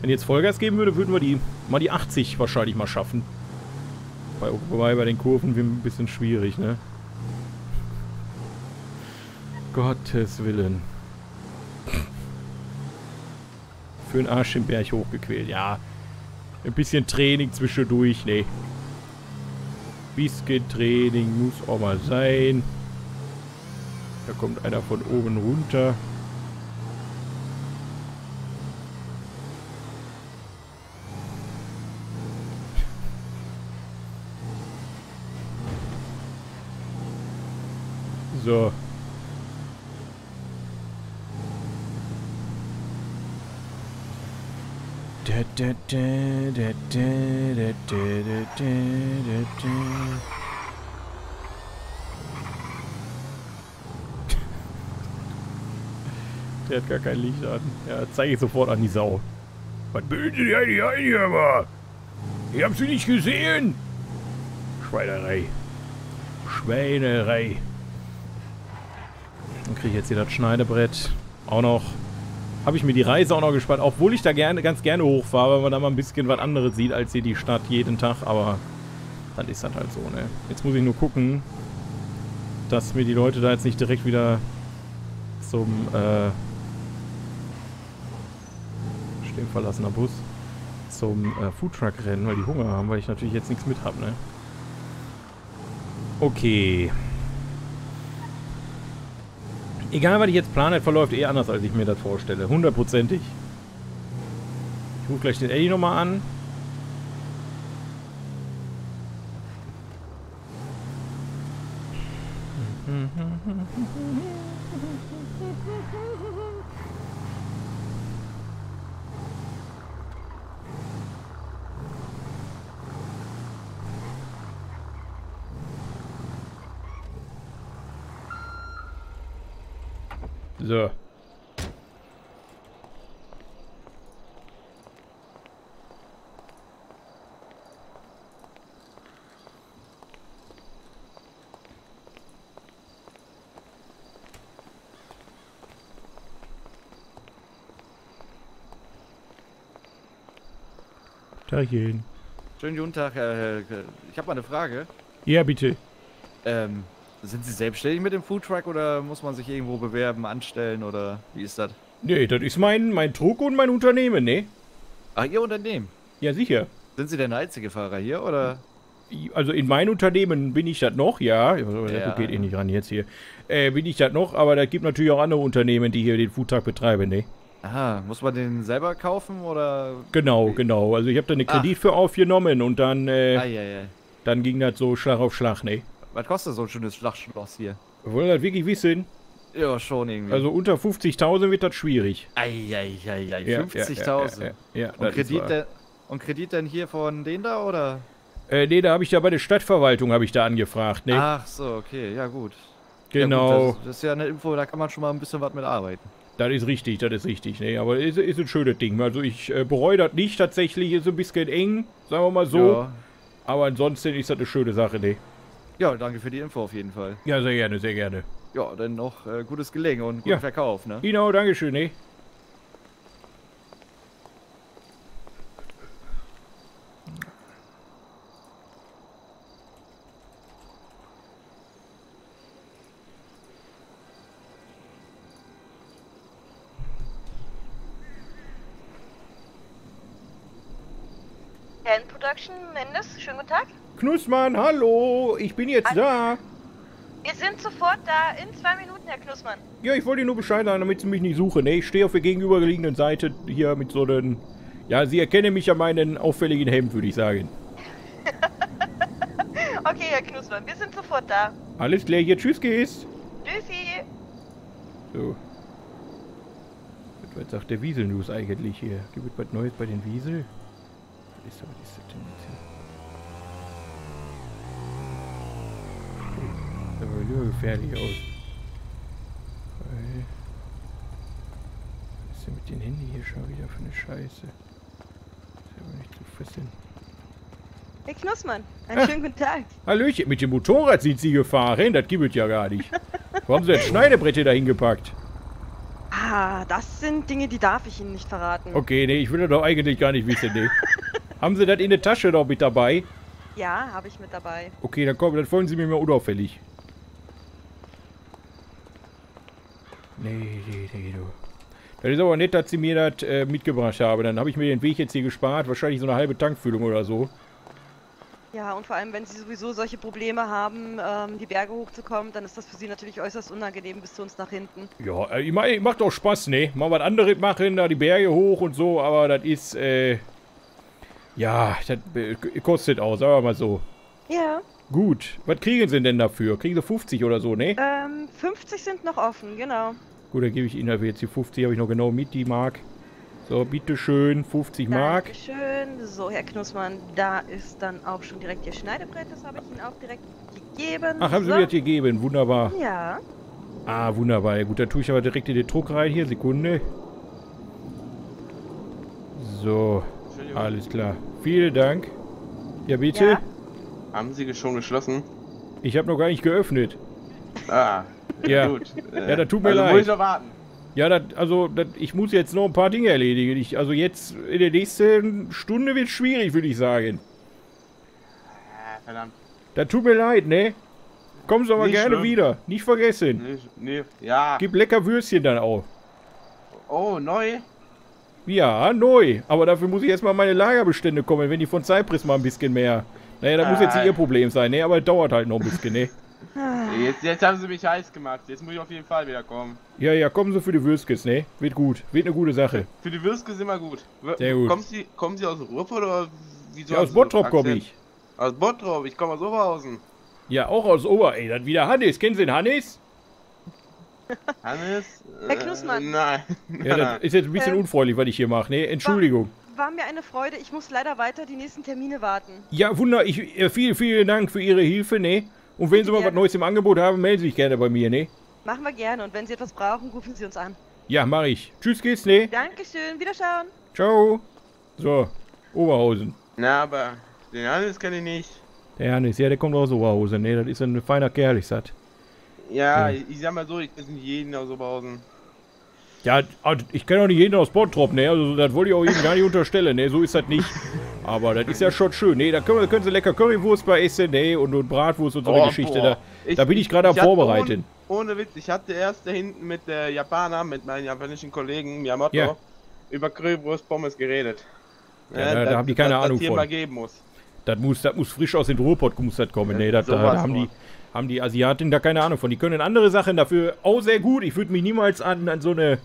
Wenn jetzt Vollgas geben würde, würden wir die mal die 80 wahrscheinlich mal schaffen. Bei, wobei bei den Kurven wird ein bisschen schwierig, ne? Gottes Willen. Für den Arsch den Berg hochgequält, ja. Ein bisschen Training zwischendurch, ne. Bisschen Training muss auch mal sein. Da kommt einer von oben runter. So. Der hat gar kein Licht an. Ja, zeige ich sofort an die Sau. Was bilden Sie eigentlich ein hier, aber? Ich hab sie nicht gesehen. Schweinerei. Schweinerei. Dann kriege ich jetzt hier das Schneidebrett. Auch noch. Habe ich mir die Reise auch noch gespart. Obwohl ich da gerne, ganz gerne hochfahre, weil man da mal ein bisschen was anderes sieht, als hier die Stadt jeden Tag. Aber dann ist das halt so, ne? Jetzt muss ich nur gucken, dass mir die Leute da jetzt nicht direkt wieder zum, äh, stehen verlassener Bus, zum äh, Foodtruck rennen, weil die Hunger haben, weil ich natürlich jetzt nichts mit habe, ne? Okay. Egal, was ich jetzt plane, verläuft eh anders, als ich mir das vorstelle. Hundertprozentig. Ich rufe gleich den Eddie nochmal an. So. Tagchen. Schönen guten Tag, Herr. Ich habe mal eine Frage. Ja, bitte. Ähm, sind Sie selbstständig mit dem Foodtruck oder muss man sich irgendwo bewerben, anstellen oder wie ist das? Nee, das ist mein, mein Druck und mein Unternehmen, ne? Ach, Ihr Unternehmen. Ja, sicher. Sind Sie denn der einzige Fahrer hier oder? Also in mein Unternehmen bin ich das noch, ja. ja. Ja. geht eh nicht ran jetzt hier. Äh, bin ich das noch, aber da gibt natürlich auch andere Unternehmen, die hier den Foodtruck betreiben, ne? Aha, muss man den selber kaufen oder? Genau, genau. Also ich habe da eine Ah. Kredit für aufgenommen und dann, äh, Eieiei. dann ging das so Schlag auf Schlag, ne? Was kostet so ein schönes Schlachtschloss hier? Wollen wir das wirklich wissen? Ja, schon irgendwie. Also unter 50.000 wird das schwierig. Eieiei, Ja, 50.000. Ja, ja, ja, ja, Und Kredit denn, und Kredit denn hier von denen da oder? Äh, nee, da habe ich da bei der Stadtverwaltung habe ich da angefragt, ne? Ach so, okay, ja gut. genau. Ja, gut, das, das ist ja eine Info, da kann man schon mal ein bisschen was mit arbeiten. Das ist richtig, das ist richtig, ne? Aber ist, ist ein schönes Ding. Also ich äh, bereue das nicht tatsächlich, ist ein bisschen eng, sagen wir mal so. Ja. Aber ansonsten ist das eine schöne Sache, ne? Ja, danke für die Info auf jeden Fall. Ja, sehr gerne, sehr gerne. Ja, dann noch äh, gutes Gelingen und guten Ja. Verkauf, ne? Genau, Dankeschön, ne? Hand Production, Mendes, schönen guten Tag. Knussmann, hallo, ich bin jetzt da. Wir sind sofort da in zwei Minuten, Herr Knussmann. Ja, ich wollte nur Bescheid sagen, damit Sie mich nicht suchen, ne? Ich stehe auf der gegenüberliegenden Seite hier mit so einem... Ja, Sie erkennen mich an meinen auffälligen Hemd, würde ich sagen. Okay, Herr Knussmann, wir sind sofort da. Alles klar, hier, tschüss, gehst. Tschüssi. So. Was sagt der Wiesel-News eigentlich hier? Gibt es was Neues bei den Wiesel? Was ist, was ist das denn jetzt hier? Oh, Das sieht aber nur gefährlich aus. Was ist denn mit den Händen hier schon wieder für eine Scheiße? Das ist aber nicht zu fassen. Herr Knussmann, einen schönen guten Tag. Hallöchen, mit dem Motorrad sind Sie gefahren? Das gibt es ja gar nicht. Wo haben Sie denn Schneidebrette dahin gepackt? Ah, das sind Dinge, die darf ich Ihnen nicht verraten. Okay, nee, ich will das doch eigentlich gar nicht wissen, nee. Haben Sie das in der Tasche noch mit dabei? Ja, habe ich mit dabei. Okay, dann komm, dann folgen Sie mir mal unauffällig. Nee, nee, nee, du. Das ist aber nett, dass Sie mir das äh, mitgebracht haben. Dann habe ich mir den Weg jetzt hier gespart. Wahrscheinlich so eine halbe Tankfüllung oder so. Ja, und vor allem, wenn Sie sowieso solche Probleme haben, ähm, die Berge hochzukommen, dann ist das für Sie natürlich äußerst unangenehm bis zu uns nach hinten. Ja, äh, ich mein, macht doch Spaß, ne? Mal was anderes machen, da die Berge hoch und so, aber das ist, äh... Ja, das äh, kostet auch, sagen wir mal so. Ja. Gut, was kriegen Sie denn dafür? Kriegen Sie 50 oder so, ne? Ähm, 50 sind noch offen, genau. Gut, dann gebe ich Ihnen dafür jetzt die 50, habe ich noch genau mit, die Mark. So, bitteschön, 50 Mark. Dankeschön. So, Herr Knussmann, da ist dann auch schon direkt Ihr Schneidebrett. Das habe ich Ihnen auch direkt gegeben. Ach, haben Sie so. mir das gegeben, wunderbar. Ja. Ah, wunderbar. Ja, gut, dann tue ich aber direkt in den Druck rein hier, Sekunde. So, alles klar. Vielen Dank. Ja, bitte? Ja. Haben Sie schon geschlossen? Ich habe noch gar nicht geöffnet. Ah, Ja. gut. Äh, Ja, das tut mir also leid. muss ich noch warten. Ja, das, also, das, ich muss jetzt noch ein paar Dinge erledigen. Ich, also jetzt in der nächsten Stunde wird schwierig, würde ich sagen. Ah, verdammt. Das tut mir leid, ne? Kommen Sie aber Nicht gerne schlimm. wieder. Nicht vergessen. Nee, nee, ja. Gib lecker Würstchen dann auch. Oh, neu? Ja, neu. Aber dafür muss ich erstmal meine Lagerbestände kommen, wenn die von Cypress mal ein bisschen mehr. Naja, das muss jetzt nicht Ah. ihr Problem sein, ne? Aber es dauert halt noch ein bisschen, ne? Jetzt, jetzt haben Sie mich heiß gemacht. Jetzt muss ich auf jeden Fall wieder kommen. Ja, ja, kommen Sie für die Würskes, ne? Wird gut. Wird eine gute Sache. Für die Würste sind wir gut. W- Sehr gut. Kommen Sie, kommen Sie aus Ruhrpott oder wieso? Ja, aus Bottrop komme ich. Aus Bottrop, ich komme aus Oberhausen. Ja, auch aus Ober. Ey, dann wieder Hannes. Kennen Sie den Hannes? Hannes? Herr Knussmann. Äh, nein. Ja, das ist jetzt ein bisschen Ähm, unfreundlich, was ich hier mache, ne? Entschuldigung. War mir eine Freude. Ich muss leider weiter die nächsten Termine warten. Ja, wunder. Ich, äh, vielen, vielen Dank für Ihre Hilfe, ne? Und wenn Sie mal was. Neues im Angebot haben, melden Sie sich gerne bei mir, ne? Machen wir gerne und wenn Sie etwas brauchen, rufen Sie uns an. Ja, mach ich. Tschüss, geht's, ne? Dankeschön, Wiederschauen. Ciao. So, Oberhausen. Na, aber den Hannes kenne ich nicht. Der Janis, ja, der kommt aus Oberhausen, ne? Das ist ein feiner Kerl, ich sag. Ja, Ja. ich, ich sag mal so, ich kenne nicht jeden aus Oberhausen. Ja, also ich kenne auch nicht jeden aus Bottrop, ne? Also das wollte ich auch eben gar nicht unterstellen, ne? So ist das nicht. Aber das ist ja schon schön, ne? Da können, wir, können Sie lecker Currywurst bei essen, ne? Und, und Bratwurst und so eine Oh, Geschichte. boah. Da, da bin ich gerade am Vorbereiten. Ohne, ohne Witz, ich hatte erst da hinten mit der Japaner, mit meinen japanischen Kollegen Miyamoto, Ja. über Currywurst Pommes geredet. Ja, da- da haben die keine dass, Ahnung das von. geben muss. Das muss, das muss frisch aus dem Ruhrpott muss das kommen, ne? Das, da, sowas da haben, die, haben die Asiaten da keine Ahnung von. Die können andere Sachen dafür auch sehr gut. Ich würde mich niemals an, an so eine,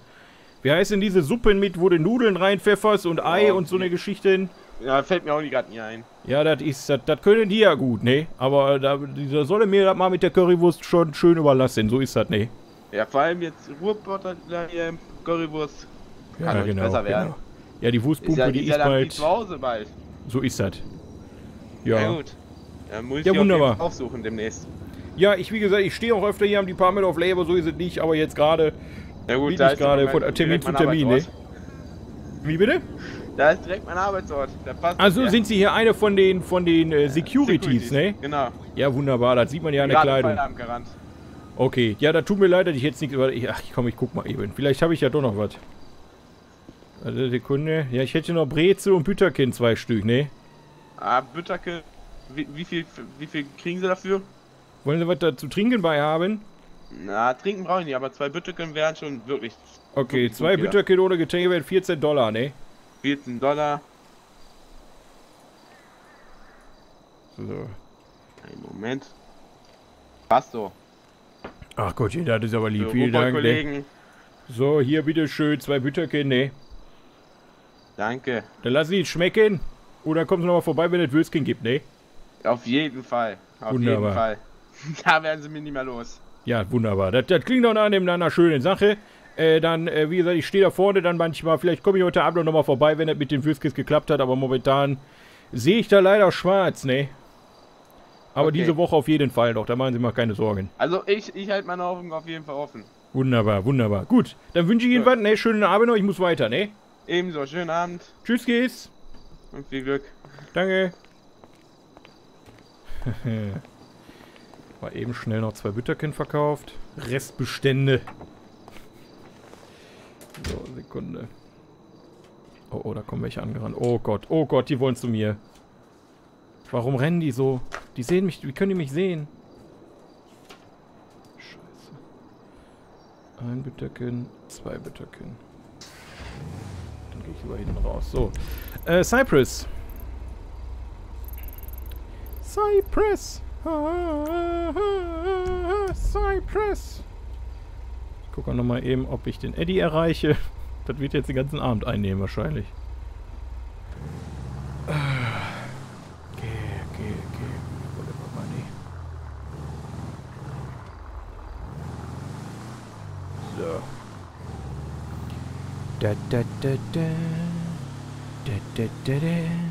wie heißt denn diese Suppen mit, wo du Nudeln reinpfefferst und Ei Oh, und so eine Geschichten. Ja, fällt mir auch nicht gerade nie ein. Ja, das ist, das, können die ja gut, ne? Aber da, da soll mir das mal mit der Currywurst schon schön überlassen. So ist das, ne? Ja, vor allem jetzt Ruhrpotter hier Currywurst kann Ja, ja, nicht besser werden. Ja, die Ist Wurstpumpe, ja, die ist ist ja bald. zu Hause bald. So ist das. Ja, Ja. gut. Dann muss ich Ja, wunderbar. Aufsuchen demnächst. Ja, ich, wie gesagt, ich stehe auch öfter hier am Department of Labor, so ist es nicht, aber jetzt gerade. Ja gut, da ist gerade von Termin zu Termin, ne? Wie bitte? Da ist direkt mein Arbeitsort. Da passt Also sind Sie hier eine von den von den äh, Securities, Securities, ne? Genau. Ja, wunderbar, das sieht man ja an der Kleidung. Feierabend gerannt. Okay, ja, da tut mir leid, dass ich jetzt nichts über. Ach, komm, ich guck mal eben. Vielleicht habe ich ja doch noch was. Also, Sekunde. Ja, ich hätte noch Breze und Bütterkin zwei Stück, ne? Ah, Bütterke, wie, wie, viel, wie viel kriegen sie dafür? Wollen Sie was da zu trinken bei haben? Na, trinken brauche ich nicht, aber zwei Bütterken wären schon wirklich Okay, Wirklich zwei. Bütterkin ohne Getränke wären 14 Dollar, ne? 14 Dollar. So. Einen Moment. Passt so. Ach Gott, das ist aber lieb. Für Vielen Dank. Ne? Kollegen. So, hier bitteschön, zwei Bütterkin, ne? Danke. Dann lassen Sie es schmecken. Oder kommen Sie nochmal vorbei, wenn es Würstchen gibt, ne? Auf jeden Fall. Auf Wunderbar. jeden Fall. Da werden sie mir nicht mehr los. Ja, wunderbar. Das, das klingt doch nach einer schönen Sache. Äh, dann, äh, wie gesagt, ich stehe da vorne dann manchmal. Vielleicht komme ich heute Abend noch mal vorbei, wenn das mit den Würstchens geklappt hat. Aber momentan sehe ich da leider schwarz, ne? Aber Okay. diese Woche auf jeden Fall noch. Da machen Sie mal keine Sorgen. Also ich, ich halte meine Augen auf jeden Fall offen. Wunderbar, wunderbar. Gut, dann wünsche ich Ihnen was, ne? Schönen Abend noch. Ich muss weiter, ne? Ebenso, schönen Abend Tschüss, geht's. und viel Glück. Danke. War eben schnell noch zwei Bütterken verkauft. Restbestände. So, Sekunde. Oh, oh, da kommen welche angerannt. Oh Gott, oh Gott, die wollen zu mir. Warum rennen die so? Die sehen mich, wie können die mich sehen? Scheiße. Ein Bütterken, zwei Bütterken. Dann gehe ich über hinten raus. So. Äh, Cypress. Cypress. Cypress. Ich gucke auch nochmal eben, ob ich den Eddie erreiche. Das wird jetzt den ganzen Abend einnehmen wahrscheinlich. Geh, geh, geh. Whatever money. So. Da da da da. Da da da da.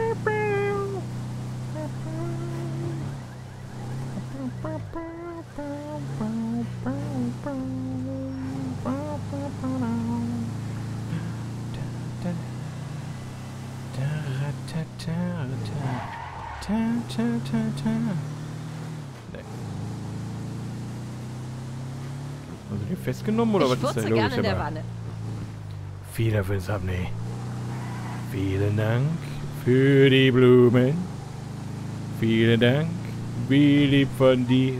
Angst genommen oder ich was ist denn los? Gerne in der Wanne. Vielen fürs Abnehmen. Vielen Dank für die Blumen. Vielen Dank, wie lieb von dir.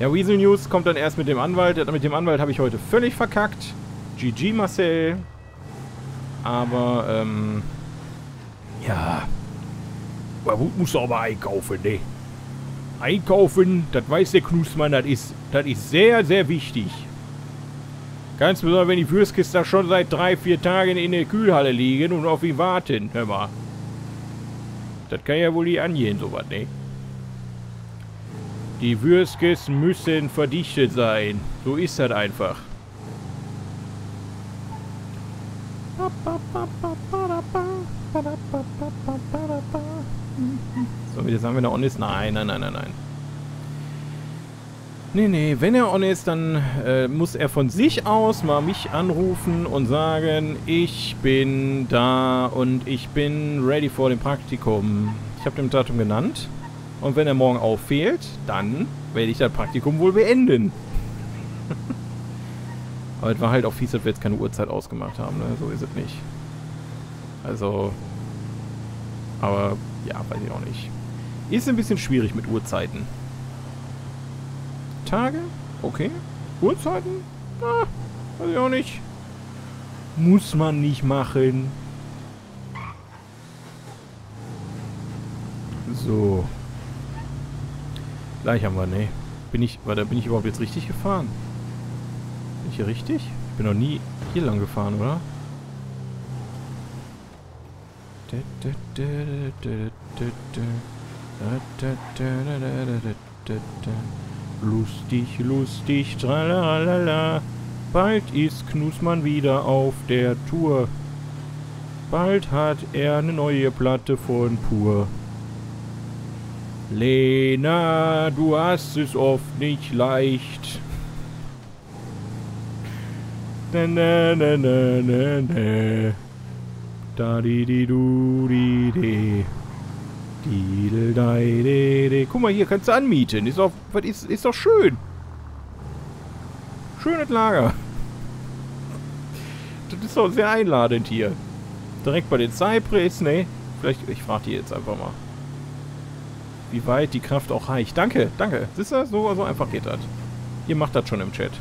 Ja, Weasel News kommt dann erst mit dem Anwalt. Mit dem Anwalt habe ich heute völlig verkackt. GG Marcel. Aber, ähm. Ja. Musst du aber einkaufen, ne? Einkaufen, das weiß der Knusmann, das ist, das ist sehr, sehr wichtig. Ganz besonders, wenn die Würstkisten da schon seit drei, vier Tagen in der Kühlhalle liegen und auf ihn warten. Hör mal. Das kann ja wohl nicht angehen, sowas, ne? Die Würskes müssen verdichtet sein. So ist das einfach. So, jetzt haben wir noch Honest. Nein, nein, nein, nein, nein. Nee, nee, wenn er on ist, dann äh, muss er von sich aus mal mich anrufen und sagen, ich bin da und ich bin ready for dem Praktikum. Ich habe dem Datum genannt. Und wenn er morgen auffehlt, dann werde ich das Praktikum wohl beenden. Aber es war halt auch fies, dass wir jetzt keine Uhrzeit ausgemacht haben, ne? So ist es nicht. Also... Aber, ja, weiß ich auch nicht. Ist ein bisschen schwierig mit Uhrzeiten. Tage? Okay. Uhrzeiten? Ah, weiß ich auch nicht. Muss man nicht machen. So. Gleich haben wir, ne. Bin ich, warte, bin ich überhaupt jetzt richtig gefahren? Bin ich hier richtig? Ich bin noch nie hier lang gefahren, oder? Lustig, lustig, tralalala. Bald ist Knusmann wieder auf der Tour. Bald hat er eine neue Platte von Pur. Lena, du hast es oft nicht leicht. Na na na na na na. Da di di du di de. Didel dei de de. Guck mal hier, kannst du anmieten. Ist doch, ist, ist doch schön. Schönes Lager. Das ist doch sehr einladend hier. Direkt bei den Cypress, ne? Vielleicht, ich frage die jetzt einfach mal. Wie weit die Kraft auch reicht. Danke, danke. Siehst du, so, so einfach geht das. Ihr macht das schon im Chat.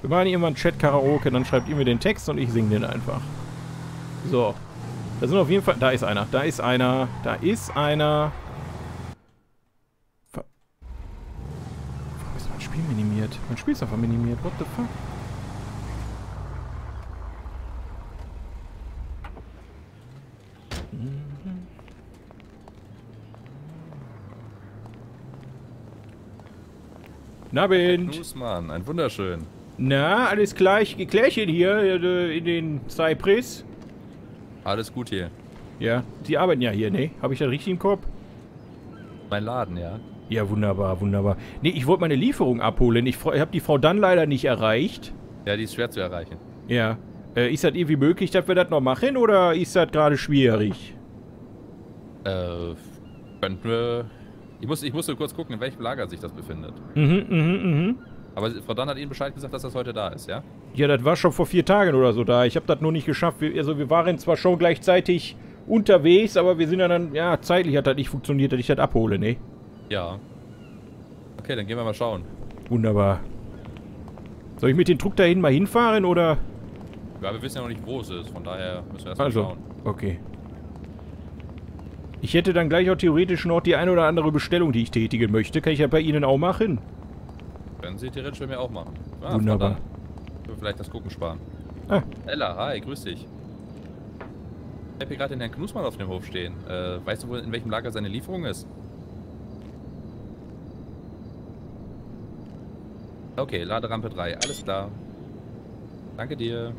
Wir machen irgendwann Chat-Karaoke, dann schreibt ihr mir den Text und ich singe den einfach. So. Da sind auf jeden Fall... Da ist einer. Da ist einer. Da ist einer. Ver Warum ist mein Spiel minimiert? Mein Spiel ist einfach minimiert. What the fuck? Guten Abend. Knusmann, ein wunderschön. Na, alles gleich, Klärchen hier äh, in den Cypress. Alles gut hier. Ja, Sie arbeiten ja hier, ne? Habe ich das richtig im Kopf? Mein Laden, ja. Ja, wunderbar, wunderbar. Ne, ich wollte meine Lieferung abholen. Ich, ich habe die Frau dann leider nicht erreicht. Ja, die ist schwer zu erreichen. Ja. Äh, ist das irgendwie möglich, dass wir das noch machen oder ist das gerade schwierig? Äh, könnten wir... Ich muss, ich muss nur kurz gucken, in welchem Lager sich das befindet. Mhm, mhm, mhm. Aber Frau Dann hat Ihnen Bescheid gesagt, dass das heute da ist, ja? Ja, das war schon vor vier Tagen oder so da. Ich habe das nur nicht geschafft. Wir, also wir waren zwar schon gleichzeitig unterwegs, aber wir sind ja dann... Ja, zeitlich hat das nicht funktioniert, dass ich das abhole, ne? Ja. Okay, dann gehen wir mal schauen. Wunderbar. Soll ich mit dem Druck dahin mal hinfahren oder... Ja, wir wissen ja noch nicht, wo es ist, von daher müssen wir erstmal Also, schauen. okay. Ich hätte dann gleich auch theoretisch noch die eine oder andere Bestellung, die ich tätigen möchte. Kann ich ja bei Ihnen auch machen. Können Sie theoretisch bei mir auch machen. Ah, Wunderbar. Können wir vielleicht das Gucken sparen. Ah. Ella, hi, grüß dich. Ich habe hier gerade den Herrn Knusmann auf dem Hof stehen. Äh, weißt du, wo, in welchem Lager seine Lieferung ist? Okay, Laderampe 3, alles klar. Danke dir.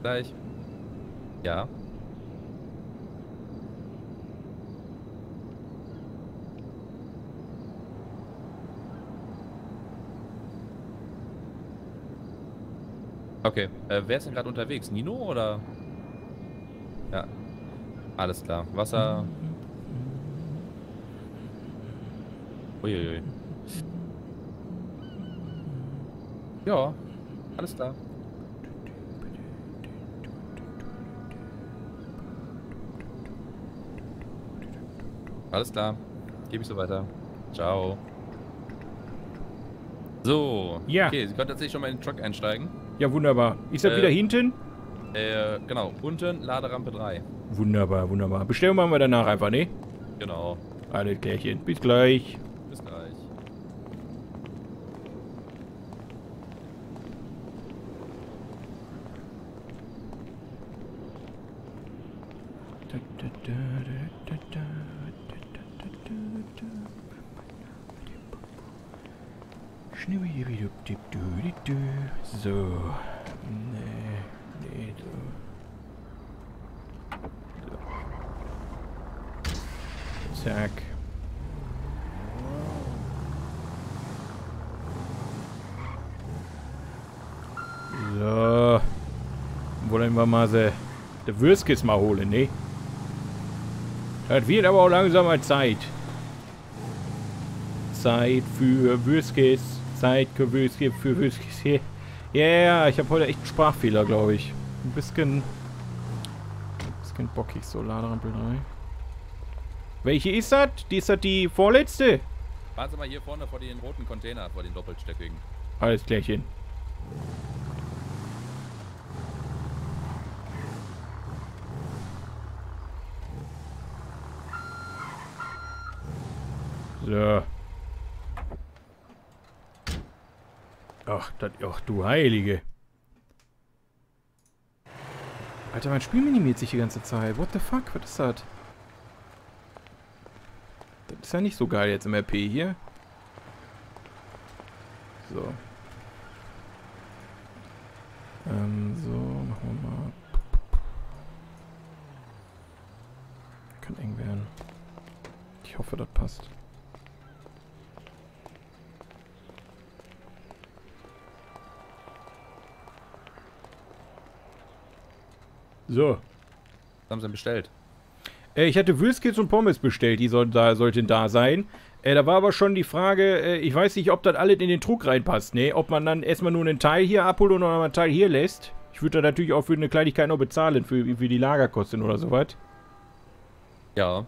Gleich. Ja. Okay, äh, wer ist denn gerade unterwegs? Nino oder? Ja. Alles klar. Wasser. Uiuiui. Ja, alles klar. Alles klar. Gebe ich so weiter. Ciao. So. Ja. Okay, Sie können tatsächlich schon mal in den Truck einsteigen. Ja, wunderbar. Ist das Äh, wieder hinten? Äh, genau. Unten Laderampe 3. Wunderbar, wunderbar. Bestellung machen wir danach einfach, ne? Genau. Alles klärchen. Bis gleich. Bis gleich. Schnibbidibidibdibdüdidü. So. Nee, nee, so. so. Zack. So. Wollen wir mal se, der Würskis mal holen, ne? Das wird aber auch langsam mal Zeit. Zeit für Würskis. Zeit für Würskis. Ja, yeah, ich habe heute echt einen Sprachfehler, glaube ich. Ein bisschen... Ein bisschen bockig, so Laderampel 3. Welche ist das? Die ist das die vorletzte? Fahren Sie mal hier vorne vor den roten Container, vor den doppelstöckigen. Alles klärchen. So. Ach, das, ach du Heilige. Alter, mein Spiel minimiert sich die ganze Zeit. What the fuck? Was ist das? Das ist ja nicht so geil jetzt im RP hier. So. Ähm, so, machen wir mal. Kann eng werden. Ich hoffe, das passt. So. Was haben Sie denn bestellt? Äh, ich hatte Würskits und Pommes bestellt, die soll, da, sollten da sein. Äh, da war aber schon die Frage, äh, ich weiß nicht, ob das alles in den Trug reinpasst, ne? Ob man dann erstmal nur einen Teil hier abholt und noch einen Teil hier lässt. Ich würde da natürlich auch für eine Kleinigkeit noch bezahlen, für, für die Lagerkosten oder sowas. Ja,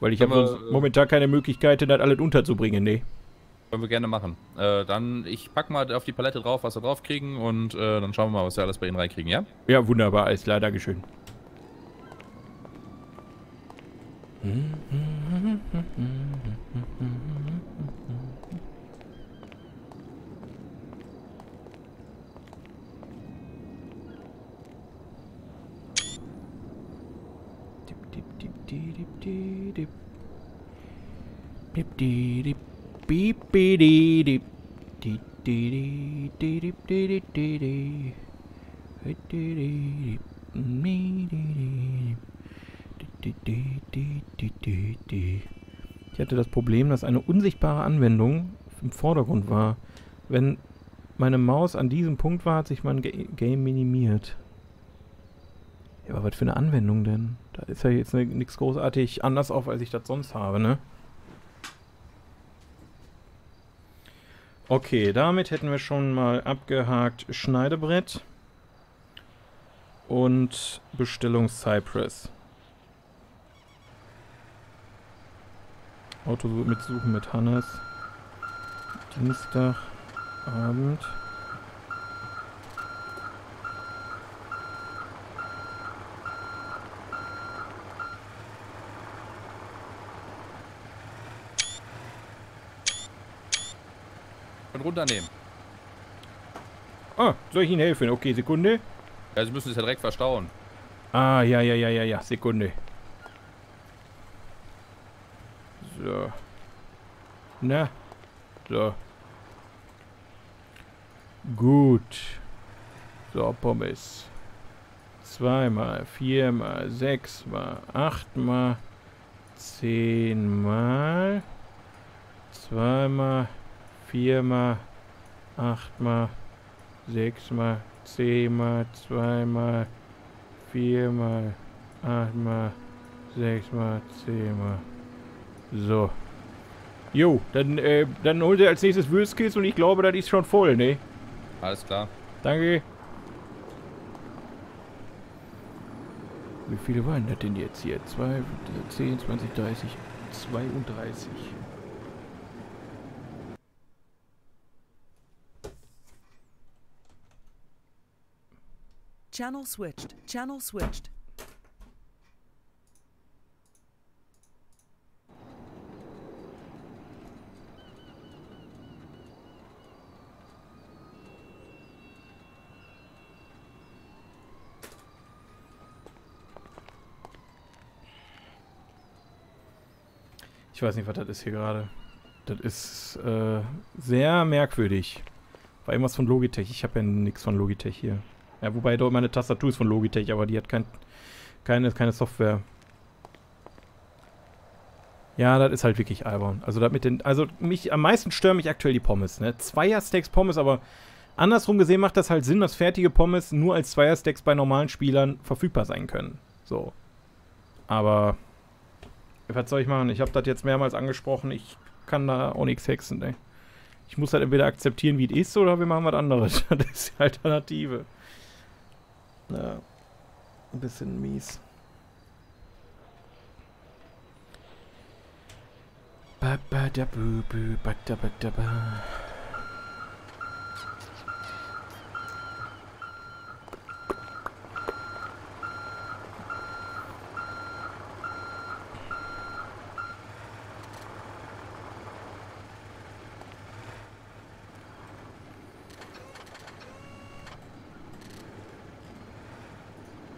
Weil ich habe momentan keine Möglichkeit, das alles unterzubringen, ne? Können wir gerne machen. Äh, dann, ich pack mal auf die Palette drauf, was wir drauf kriegen und äh, dann schauen wir mal, was wir alles bei Ihnen reinkriegen, ja? Ja, wunderbar, alles klar, Dankeschön. Dip, dip, dip, dip, dip, dip, dip. Dip, Ich hatte das Problem, dass eine unsichtbare Anwendung im Vordergrund war. Wenn meine Maus an diesem Punkt war, hat sich mein Ga Game minimiert. Ja, aber was für eine Anwendung denn? Da ist ja jetzt nichts großartig anders auf, als ich das sonst habe, ne? Okay, damit hätten wir schon mal abgehakt Schneidebrett und Bestellung Cypress. Auto mitsuchen mit Hannes. Dienstagabend. Runternehmen. Ah, soll ich Ihnen helfen? Okay, Sekunde. Ja, Sie müssen es ja direkt verstauen. Ah, ja, ja, ja, ja, ja, Sekunde. So. Na. So. Gut. So, Pommes. Zweimal, viermal, sechsmal, achtmal, zehnmal, zweimal, viermal, achtmal, sechsmal, zehnmal, zweimal, viermal, achtmal, sechsmal, zehnmal. So. Jo, dann, äh, dann holt er als nächstes Würskis und ich glaube, das ist schon voll, ne? Alles klar. Danke. Wie viele waren das denn jetzt hier? 2, 10, 20, 30, 32. Channel switched. Channel switched. Ich weiß nicht, was das ist hier gerade. Das ist äh, sehr merkwürdig. War irgendwas von Logitech. Ich habe ja nichts von Logitech hier. Ja, wobei doch meine Tastatur ist von Logitech, aber die hat kein, keine, keine Software. Ja, das ist halt wirklich albern. Also, das mit den, also mich, am meisten stören mich aktuell die Pommes, ne? Zweier-Stacks Pommes, aber andersrum gesehen macht das halt Sinn, dass fertige Pommes nur als Zweier-Stacks bei normalen Spielern verfügbar sein können. So. Aber, was soll ich machen? Ich habe das jetzt mehrmals angesprochen. Ich kann da auch nichts hexen, ne? Ich muss halt entweder akzeptieren, wie es ist, oder wir machen was anderes. Das ist die Alternative. Ja. Ein bisschen mies. Ba ba da bu bu ba da ba da ba.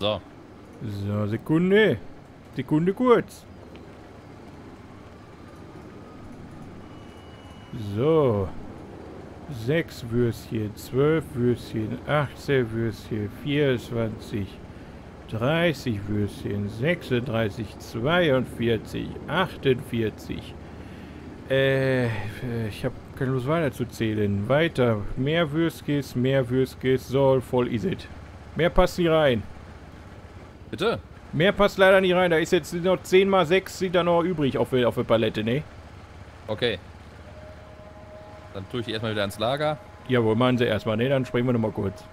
So. Sekunde. Sekunde kurz. So. Sechs Würstchen, zwölf Würstchen, 18 Würstchen, 24, 30 Würstchen, 36, 42, 48. Äh, ich habe keine Lust weiterzuzählen. Weiter. Mehr Würstkes, mehr Würstkes, so voll ist es. Mehr passt nicht rein. Bitte? Mehr passt leider nicht rein. Da ist jetzt noch 10 mal 6 sind da noch übrig auf, der- auf der Palette, ne? Okay. Dann tue ich die erstmal wieder ins Lager. Jawohl, machen Sie erstmal, ne? Dann sprechen wir nochmal kurz.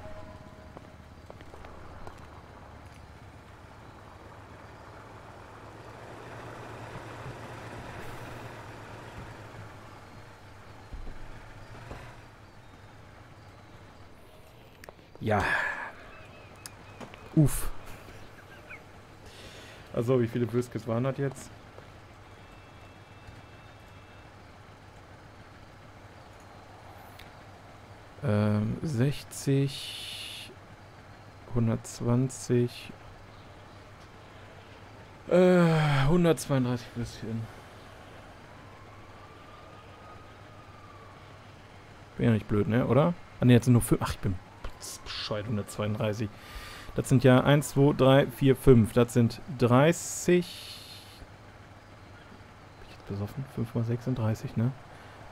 Ja. Uff. Also, wie viele Würskes waren das jetzt? Ähm, 60, 120, äh, 132 Würstchen. Bin ja nicht blöd, ne, oder? Ah, ne, jetzt sind nur 5. Ach, ich bin bescheuert, 132. Das sind ja 1, 2, 3, 4, 5. Das sind 30. Bin ich jetzt besoffen? 5 mal 6 sind 30, ne?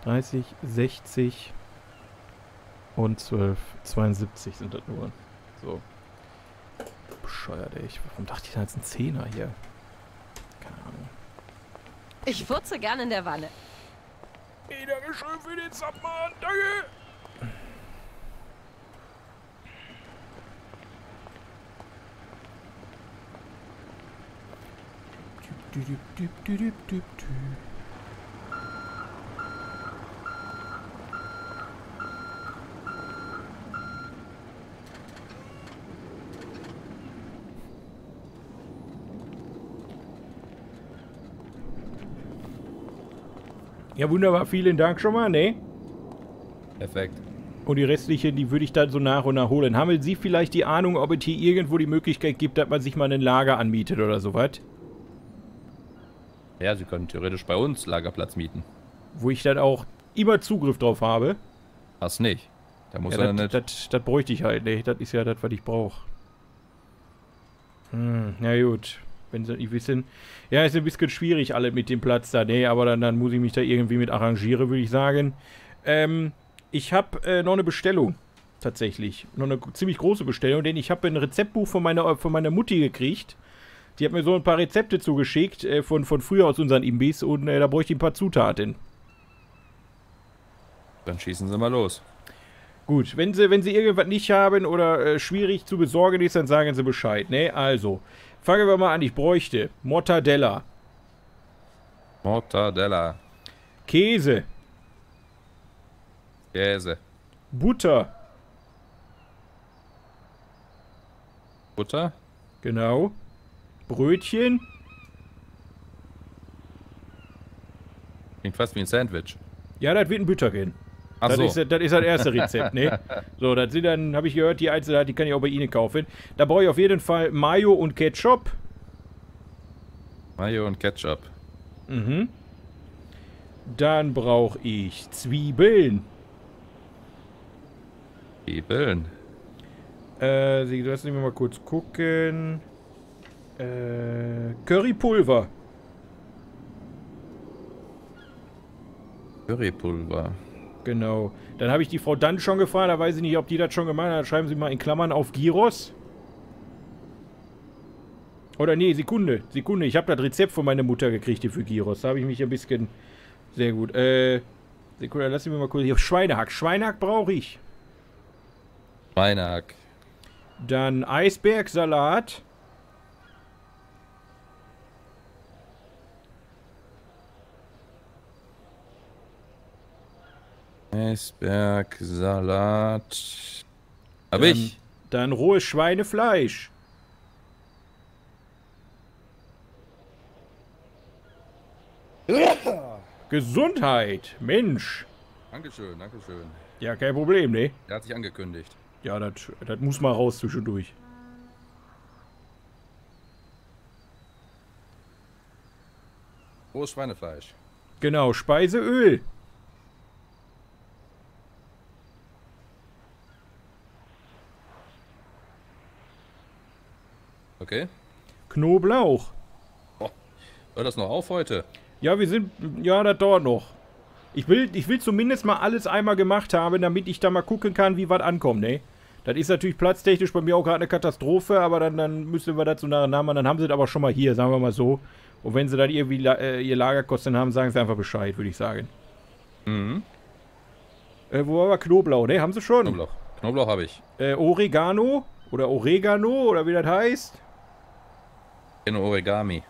30, 60 und 12. 72 sind das nur. So. Bescheuert, ey. Ich- Warum dachte ich da jetzt ein Zehner hier? Keine Ahnung. Ich furze gern in der Wanne. Schön für den Submann. Danke. Ja, wunderbar. Vielen Dank schon mal, ne? Perfekt. Und die restliche, die würde ich dann so nach und nach holen. Haben Sie vielleicht die Ahnung, ob es hier irgendwo die Möglichkeit gibt, dass man sich mal ein Lager anmietet oder sowas? Ja, Sie können theoretisch bei uns Lagerplatz mieten. Wo ich dann auch immer Zugriff drauf habe? Hast nicht. Da muss ja, er das, nicht. das, das bräuchte ich halt nicht. Das ist ja das, was ich brauche. Hm, na gut. Wenn Sie nicht wissen. Ja, ist ein bisschen schwierig, alle mit dem Platz da. Nee, aber dann, dann muss ich mich da irgendwie mit arrangieren, würde ich sagen. Ähm, ich habe äh, noch eine Bestellung. Tatsächlich. Noch eine ziemlich große Bestellung, denn ich habe ein Rezeptbuch von meiner, von meiner Mutti gekriegt. Die hat mir so ein paar Rezepte zugeschickt äh, von, von früher aus unseren Imbis und äh, da bräuchte ich ein paar Zutaten. Dann schießen Sie mal los. Gut, wenn sie, wenn sie irgendwas nicht haben oder äh, schwierig zu besorgen ist, dann sagen sie Bescheid, ne? Also, fangen wir mal an. Ich bräuchte Mortadella, Mortadella. Käse, Käse. Butter, Butter. genau, Brötchen, Klingt fast wie ein Sandwich. ja, das wird ein Bütterchen. Ach Das, so. ist, das ist das erste Rezept, ne? So, das sind dann, habe ich gehört, die Einzelheiten, die kann ich auch bei Ihnen kaufen. Da brauche ich auf jeden Fall Mayo und Ketchup. Mayo und Ketchup. Mhm. Dann brauche ich Zwiebeln. Zwiebeln. Äh, Sie lassen mich mal kurz gucken. Äh, Currypulver. Currypulver. Genau. Dann habe ich die Frau Dann schon gefragt, da weiß ich nicht, ob die das schon gemacht hat. Schreiben Sie mal in Klammern auf Gyros. Oder nee, Sekunde, Sekunde. Ich habe das Rezept von meiner Mutter gekriegt hier für Gyros. Da habe ich mich ein bisschen... Sehr gut. Äh, Sekunde, lass mich mal kurz... Hier, Schweinehack. Schweinehack brauche ich. Schweinehack. Dann Eisbergsalat. Eisbergsalat. Hab Dann- ich. Dann rohes Schweinefleisch. Gesundheit. Mensch. Dankeschön, Dankeschön. Ja, kein Problem, ne? Der hat sich angekündigt. Ja, das das muss mal raus zwischendurch. Rohes Schweinefleisch. Genau, Speiseöl. Okay. Knoblauch. Hört das noch auf heute? Ja, wir sind. Ja, das dauert noch. Ich will, ich will zumindest mal alles einmal gemacht haben, damit ich da mal gucken kann, wie was ankommt, ne? Das ist natürlich platztechnisch bei mir auch gerade eine Katastrophe, aber dann, dann müssen wir dazu nachher nachmachen. Dann haben sie es aber schon mal hier, sagen wir mal so. Und wenn sie dann irgendwie la äh, ihr Lagerkosten haben, sagen sie einfach Bescheid, würde ich sagen. Mhm. Äh, wo war wir? Knoblauch, ne? Haben sie schon? Knoblauch. Knoblauch habe ich. Äh, Oregano oder Oregano oder wie das heißt. In Origami.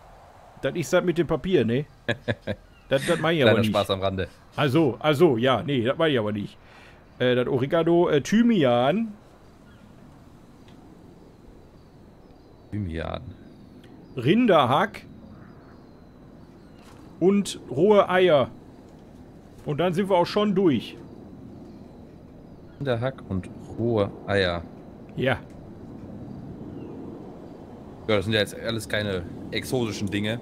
Das ist das mit dem Papier, ne? das das meine ich aber nicht. Spaß am Rande. Also, also, ja, nee, das meine ich aber nicht. Äh, das Oregano, äh, Thymian, Thymian. Rinderhack und rohe Eier. Und dann sind wir auch schon durch. Rinderhack und rohe Eier. Ja, Ja, das sind ja jetzt alles keine exotischen Dinge.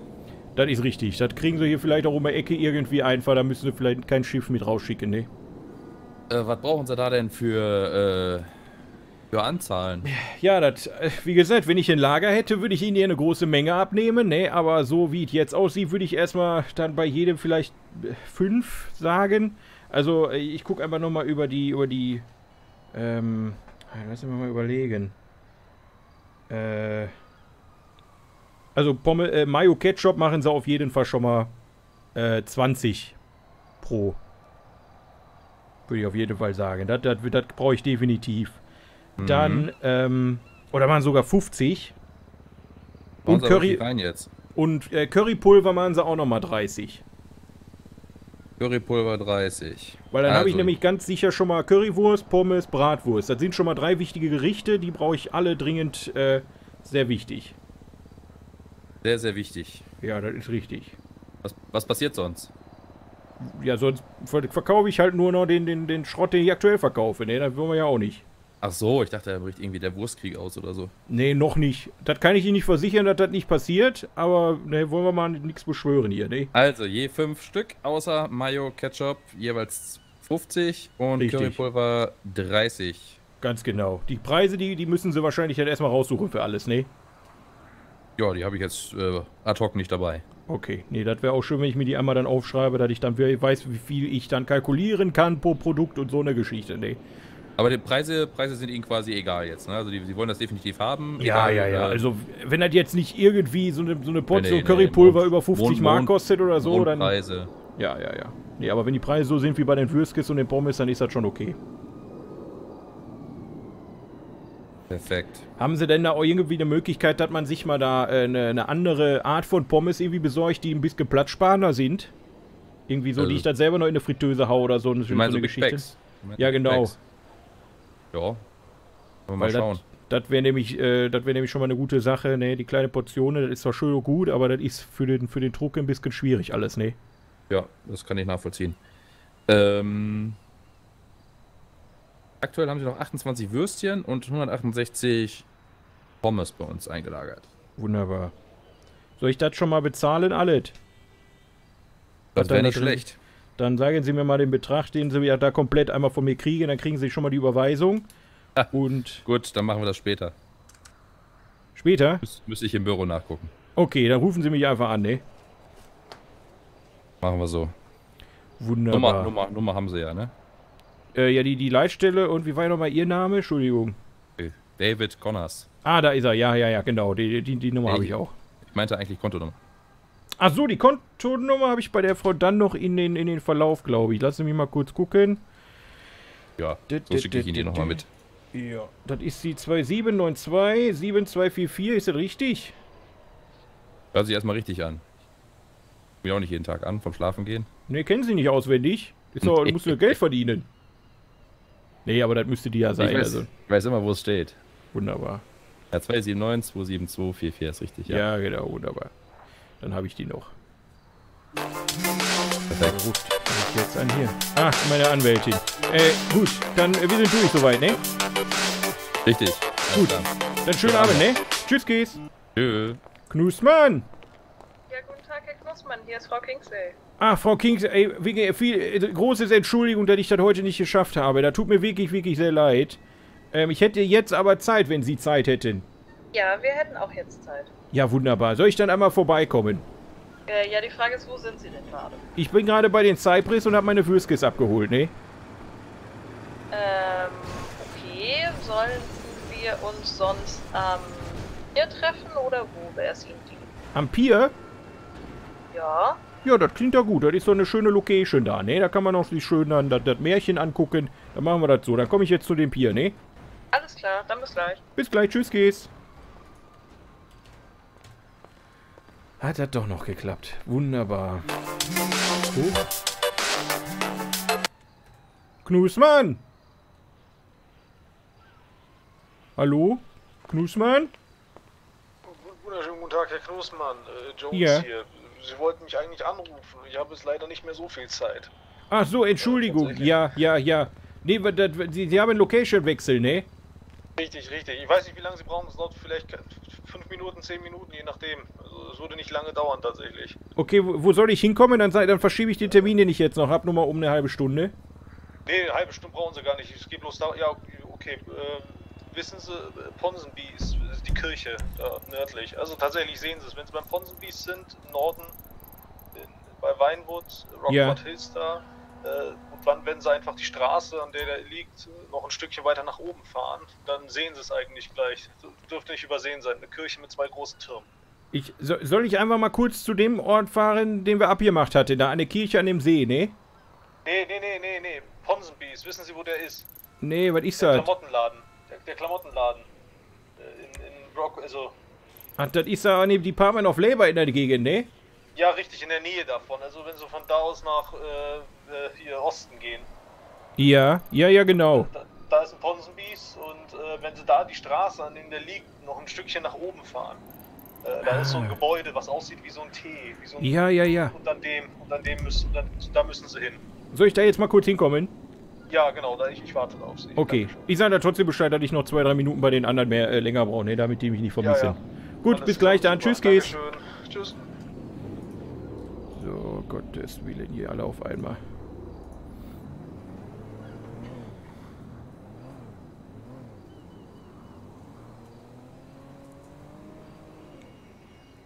das ist richtig. Das kriegen sie hier vielleicht auch um die Ecke irgendwie einfach. Da müssen sie vielleicht kein Schiff mit rausschicken, ne? Äh, was brauchen sie da denn für, äh, für Anzahlen? Ja, das, äh, wie gesagt, wenn ich ein Lager hätte, würde ich ihnen hier eine große Menge abnehmen, ne? Aber so wie es jetzt aussieht, würde ich erstmal dann bei jedem vielleicht äh, fünf sagen. Also, äh, ich gucke einfach nochmal über die, über die, ähm, lass mich mal überlegen. Äh, also, Pomme, äh, Mayo Ketchup machen sie auf jeden Fall schon mal äh, 20 pro. Würde ich auf jeden Fall sagen. Das, das, das brauche ich definitiv. Dann, ähm, oder machen sogar 50. Brauchen Und Curry, und äh, Currypulver machen sie auch nochmal 30. Currypulver 30. Weil dann habe ich Also, nämlich ganz sicher schon mal Currywurst, Pommes, Bratwurst. Das sind schon mal drei wichtige Gerichte, die brauche ich alle dringend äh, sehr wichtig. Sehr, sehr wichtig. Ja, das ist richtig. Was, was passiert sonst? Ja, sonst ver verkaufe ich halt nur noch den, den, den Schrott, den ich aktuell verkaufe. Ne, das wollen wir ja auch nicht. Ach so, ich dachte, da bricht irgendwie der Wurstkrieg aus oder so. Nee, noch nicht. Das kann ich Ihnen nicht versichern, dass das nicht passiert, aber ne, wollen wir mal nichts beschwören hier, ne? Also, je fünf Stück, außer Mayo, Ketchup, jeweils 50 und Richtig. Currypulver 30. Ganz genau. Die Preise, die, die müssen sie wahrscheinlich dann erstmal raussuchen für alles, ne? Ja, die habe ich jetzt äh, ad hoc nicht dabei. Okay, nee, das wäre auch schön, wenn ich mir die einmal dann aufschreibe, dass ich dann we- weiß, wie viel ich dann kalkulieren kann pro Produkt und so eine Geschichte, ne? Aber die Preise, Preise sind ihnen quasi egal jetzt. Ne? Also, die, sie wollen das definitiv haben. Ja, egal, ja, ja. äh, Also, wenn das jetzt nicht irgendwie so eine, so eine Portion Nee, nee, nee, Currypulver Mond- über 50 Mond- Mark kostet oder so, dann. Mondpreise. Ja, ja, ja. Nee, aber wenn die Preise so sind wie bei den Würskis und den Pommes, dann ist das schon okay. Perfekt. Haben Sie denn da auch irgendwie eine Möglichkeit, dass man sich mal da äh, eine, eine andere Art von Pommes irgendwie besorgt, die ein bisschen platzsparender sind? Irgendwie so, Also- die ich dann selber noch in eine Fritteuse hau oder so, so Du meinst eine so Geschichte. Bags? Ja, genau. Bags? Ja. Wollen wir mal Weil schauen. das, wäre nämlich, äh, das wäre nämlich schon mal eine gute Sache, ne? Die kleine Portion, das ist zwar schön und gut, aber das ist für den, für den Druck ein bisschen schwierig alles, ne? Ja, das kann ich nachvollziehen. Ähm, aktuell haben sie noch 28 Würstchen und 168 Pommes bei uns eingelagert. Wunderbar. Soll ich das schon mal bezahlen, alles? Das wäre nicht schlecht. Dann sagen Sie mir mal den Betrag, den Sie ja da komplett einmal von mir kriegen. Dann kriegen Sie schon mal die Überweisung. Ah. Und Gut, dann machen wir das später. später? Müs müsste ich im Büro nachgucken. Okay, dann rufen Sie mich einfach an, ne? Machen wir so. Wunderbar. Nummer, Nummer, Nummer haben sie ja, ne? Äh, ja, die, die Leitstelle und wie war nochmal Ihr Name? Entschuldigung. Okay. David Connors. Ah, da ist er. Ja, ja, ja, genau. Die, die, die Nummer habe ich auch. Ich meinte eigentlich Kontonummer. Ach so, die Kontonummer habe ich bei der Frau dann noch in den, in den Verlauf, glaube ich. Lassen Sie mich mal kurz gucken. Ja, so schicke ich Ihnen die nochmal mit. Ja, das ist die 2792 7244, ist das richtig? Hört sich erstmal richtig an. Mir auch nicht jeden Tag an, vom Schlafen gehen. Ne, kennen Sie nicht auswendig. Nee. musst du Geld verdienen. Nee, aber das müsste die ja sein. ich, weiß, Also, ich weiß immer, wo es steht. wunderbar. Ja, 279 272 44 ist richtig, ja. Ja, genau, wunderbar. Dann habe ich die noch. Perfekt. Ruft mich jetzt an hier. Ah, meine Anwältin. Äh, gut, dann äh, wir sind durch soweit, ne? Richtig. Gut. Dann schönen Abend, ne? Tschüss, Kies. Tschö. Knusmann. Knussmann. Hier ist Frau Kingsley. Ah, Frau Kings, ey, wirklich viel, äh, großes Entschuldigung, dass ich das heute nicht geschafft habe. Da tut mir wirklich, wirklich sehr leid. Ähm, ich hätte jetzt aber Zeit, wenn Sie Zeit hätten. Ja, wir hätten auch jetzt Zeit. Ja, wunderbar. Soll ich dann einmal vorbeikommen? Äh, ja, die Frage ist, wo sind Sie denn gerade? Ich bin gerade bei den Cypress und habe meine Würskis abgeholt, ne? Ähm, okay. Sollen wir uns sonst am hier treffen oder wo wäre es Ihnen? Am Pier? Ja. Ja, das klingt ja gut. Das ist so eine schöne Location da, ne? Da kann man auch sich schön dann das, das Märchen angucken. Dann machen wir das so. Dann komme ich jetzt zu dem Pier, ne? Alles klar, dann bis gleich. Bis gleich. Tschüss, Kies. Hat das doch noch geklappt. Wunderbar. Hoch. Knusmann! Hallo? Knusmann? Wunderschönen guten Tag, Herr Knusmann. Äh, Jones Ja. hier. Sie wollten mich eigentlich anrufen. Ich habe jetzt leider nicht mehr so viel Zeit. Ach so, Entschuldigung. Ja, ja, ja. Nee, das, Sie, Sie haben einen Location-Wechsel, ne? Richtig, richtig. Ich weiß nicht, wie lange Sie brauchen. Es dauert vielleicht fünf Minuten, zehn Minuten, je nachdem. Also, es würde nicht lange dauern, tatsächlich. Okay, wo, wo soll ich hinkommen? Dann, dann verschiebe ich den Termin, den ich jetzt noch habe, nur mal um eine halbe Stunde. Nee, eine halbe Stunde brauchen Sie gar nicht. Es geht bloß da. Ja, okay. Ähm, wissen Sie, äh, Ponsonby ist, die Kirche da nördlich. Also tatsächlich sehen Sie es. Wenn Sie beim Ponsonbys sind, im Norden, in, bei Vinewood, Rockford Ja. Hills da, äh, und dann, wenn Sie einfach die Straße, an der der liegt, noch ein Stückchen weiter nach oben fahren, dann sehen Sie es eigentlich gleich. Dürfte nicht übersehen sein. Eine Kirche mit zwei großen Türmen. Ich, so, soll ich einfach mal kurz zu dem Ort fahren, den wir abgemacht hatten? Da eine Kirche an dem See, ne? Nee, nee, nee, nee, nee. Ponsonbys, wissen Sie, wo der ist? Nee, was ist das? Klamottenladen. Der, der Klamottenladen. Äh, In, in Rock, also Ach, das ist an dem Department of Labor in der Gegend, ne? Ja, richtig, in der Nähe davon. Also wenn Sie von da aus nach äh, äh, hier Osten gehen. Ja, ja, ja, genau. Da, da ist ein Ponsonbys und äh, wenn Sie da die Straße, an der der liegt, noch ein Stückchen nach oben fahren. Äh, da ist so ein Ah. Gebäude, was aussieht wie so ein T. Wie so ein, Ja, ja, ja. Und an dem, und an dem müssen, dann, da müssen Sie hin. Soll ich da jetzt mal kurz hinkommen? Ja, genau, da, ich, ich warte da auf Sie. Okay. Ich sage da trotzdem Bescheid, dass ich noch zwei, drei Minuten bei den anderen mehr äh, länger brauche, ne? Damit die mich nicht vermissen. Ja, Gut, Alles bis gleich dann. super. Tschüss. Dankeschön. Tschüss. So, Gottes Willen, hier alle auf einmal.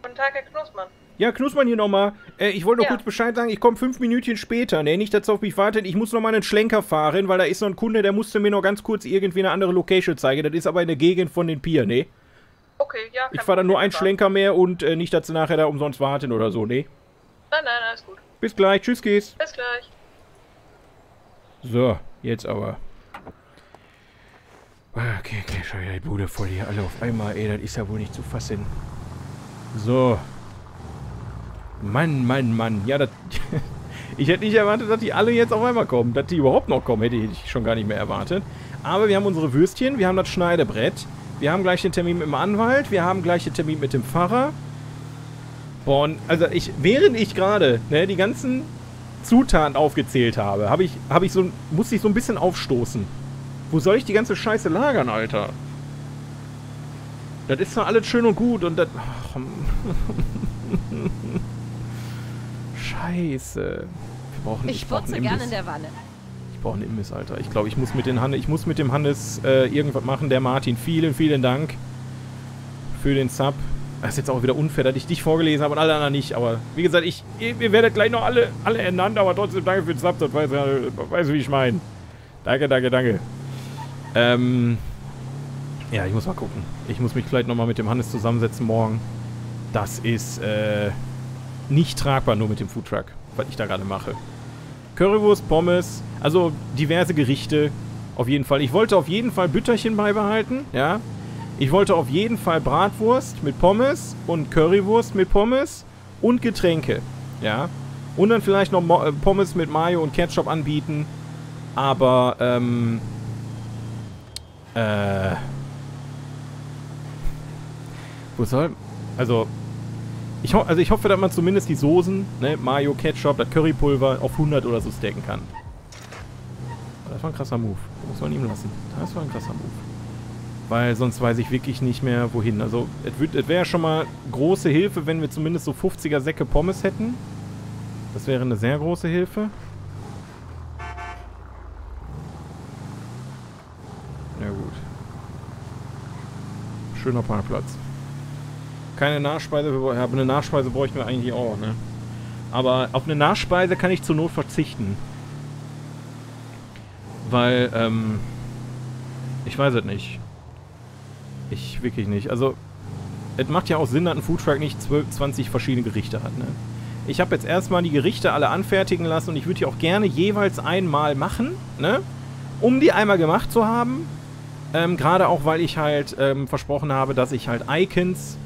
Guten Tag, Herr Knussmann. Ja, Knussmann hier nochmal. Äh, ich wollte nur Ja. kurz Bescheid sagen, ich komme fünf Minütchen später, ne? Nicht, dass auf mich wartet. Ich muss noch mal einen Schlenker fahren, weil da ist noch ein Kunde, der musste mir noch ganz kurz irgendwie eine andere Location zeigen. Das ist aber in der Gegend von den Pier, ne? Okay, ja. Ich fahre dann nur einen. Schlenker mehr und äh, nicht, dass sie nachher da umsonst warten oder so, ne? Nein, nein, alles gut. Bis gleich, tschüss, Kies. Bis gleich. So, jetzt aber. Ah, Okay, okay, schon wieder die Bude voll hier, alle auf einmal, ey, das ist ja wohl nicht zu fassen. So. Mann, Mann, Mann. Ja, das. ich hätte nicht erwartet, dass die alle jetzt auf einmal kommen. Dass die überhaupt noch kommen, hätte ich schon gar nicht mehr erwartet. Aber wir haben unsere Würstchen, wir haben das Schneidebrett. Wir haben gleich den Termin mit dem Anwalt, wir haben gleich den Termin mit dem Pfarrer. Boah, und also ich, während ich gerade, ne, die ganzen Zutaten aufgezählt habe, habe ich, habe ich so, musste ich so ein bisschen aufstoßen. Wo soll ich die ganze Scheiße lagern, Alter? Das ist doch alles schön und gut und das. Scheiße. brauche Ich brauch einen furze gern Imbiss. in der Wanne. Ich brauche einen Imbiss, Alter. Ich glaube, ich muss mit den Hannes, ich muss mit dem Hannes äh, irgendwas machen. Der Martin, vielen, vielen Dank für den Sub. Das ist jetzt auch wieder unfair, dass ich dich vorgelesen habe und alle anderen nicht. Aber wie gesagt, ich, ihr, ihr werdet gleich noch alle, alle ernannt, aber trotzdem danke für den Sub. Das weiß, weiß wie ich meine. Danke, danke, danke. Ähm, ja, ich muss mal gucken. Ich muss mich vielleicht nochmal mit dem Hannes zusammensetzen morgen. Das ist äh, nicht tragbar nur mit dem Foodtruck, was ich da gerade mache. Currywurst, Pommes, also diverse Gerichte. Auf jeden Fall. Ich wollte auf jeden Fall Bütterchen beibehalten, ja. Ich wollte auf jeden Fall Bratwurst mit Pommes und Currywurst mit Pommes und Getränke, ja. Und dann vielleicht noch äh, Pommes mit Mayo und Ketchup anbieten. Aber, ähm, äh, wo soll, also, ich, also ich hoffe, dass man zumindest die Soßen, ne, Mayo, Ketchup, das Currypulver auf 100 oder so stacken kann. Das war ein krasser Move. Muss man ihm lassen. Das war ein krasser Move. Weil sonst weiß ich wirklich nicht mehr, wohin. Also, es wäre schon mal große Hilfe, wenn wir zumindest so 50er Säcke Pommes hätten. Das wäre eine sehr große Hilfe. Ja gut. Schöner Parkplatz. Keine Nachspeise, aber eine Nachspeise bräuchten wir eigentlich auch, ne? Aber auf eine Nachspeise kann ich zur Not verzichten. Weil, ähm, ich weiß es nicht. Ich wirklich nicht. Also, es macht ja auch Sinn, dass ein Foodtruck nicht 12, 20 verschiedene Gerichte hat, ne? Ich habe jetzt erstmal die Gerichte alle anfertigen lassen und ich würde die auch gerne jeweils einmal machen, ne? Um die einmal gemacht zu haben. Ähm, Gerade auch, weil ich halt ähm, versprochen habe, dass ich halt Icons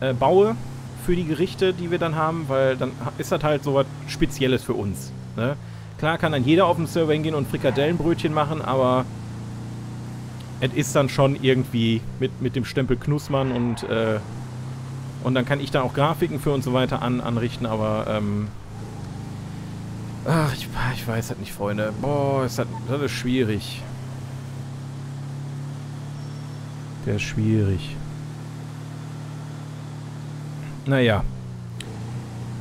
äh, baue für die Gerichte, die wir dann haben, weil dann ist das halt so was Spezielles für uns. Ne? Klar kann dann jeder auf den Server hingehen und Frikadellenbrötchen machen, aber es ist dann schon irgendwie mit, mit dem Stempel Knussmann und äh, und dann kann ich da auch Grafiken für und so weiter an, anrichten, aber ähm, ach, ich, ich weiß halt nicht, Freunde. Boah, ist das, das ist schwierig. Der ist schwierig. Naja.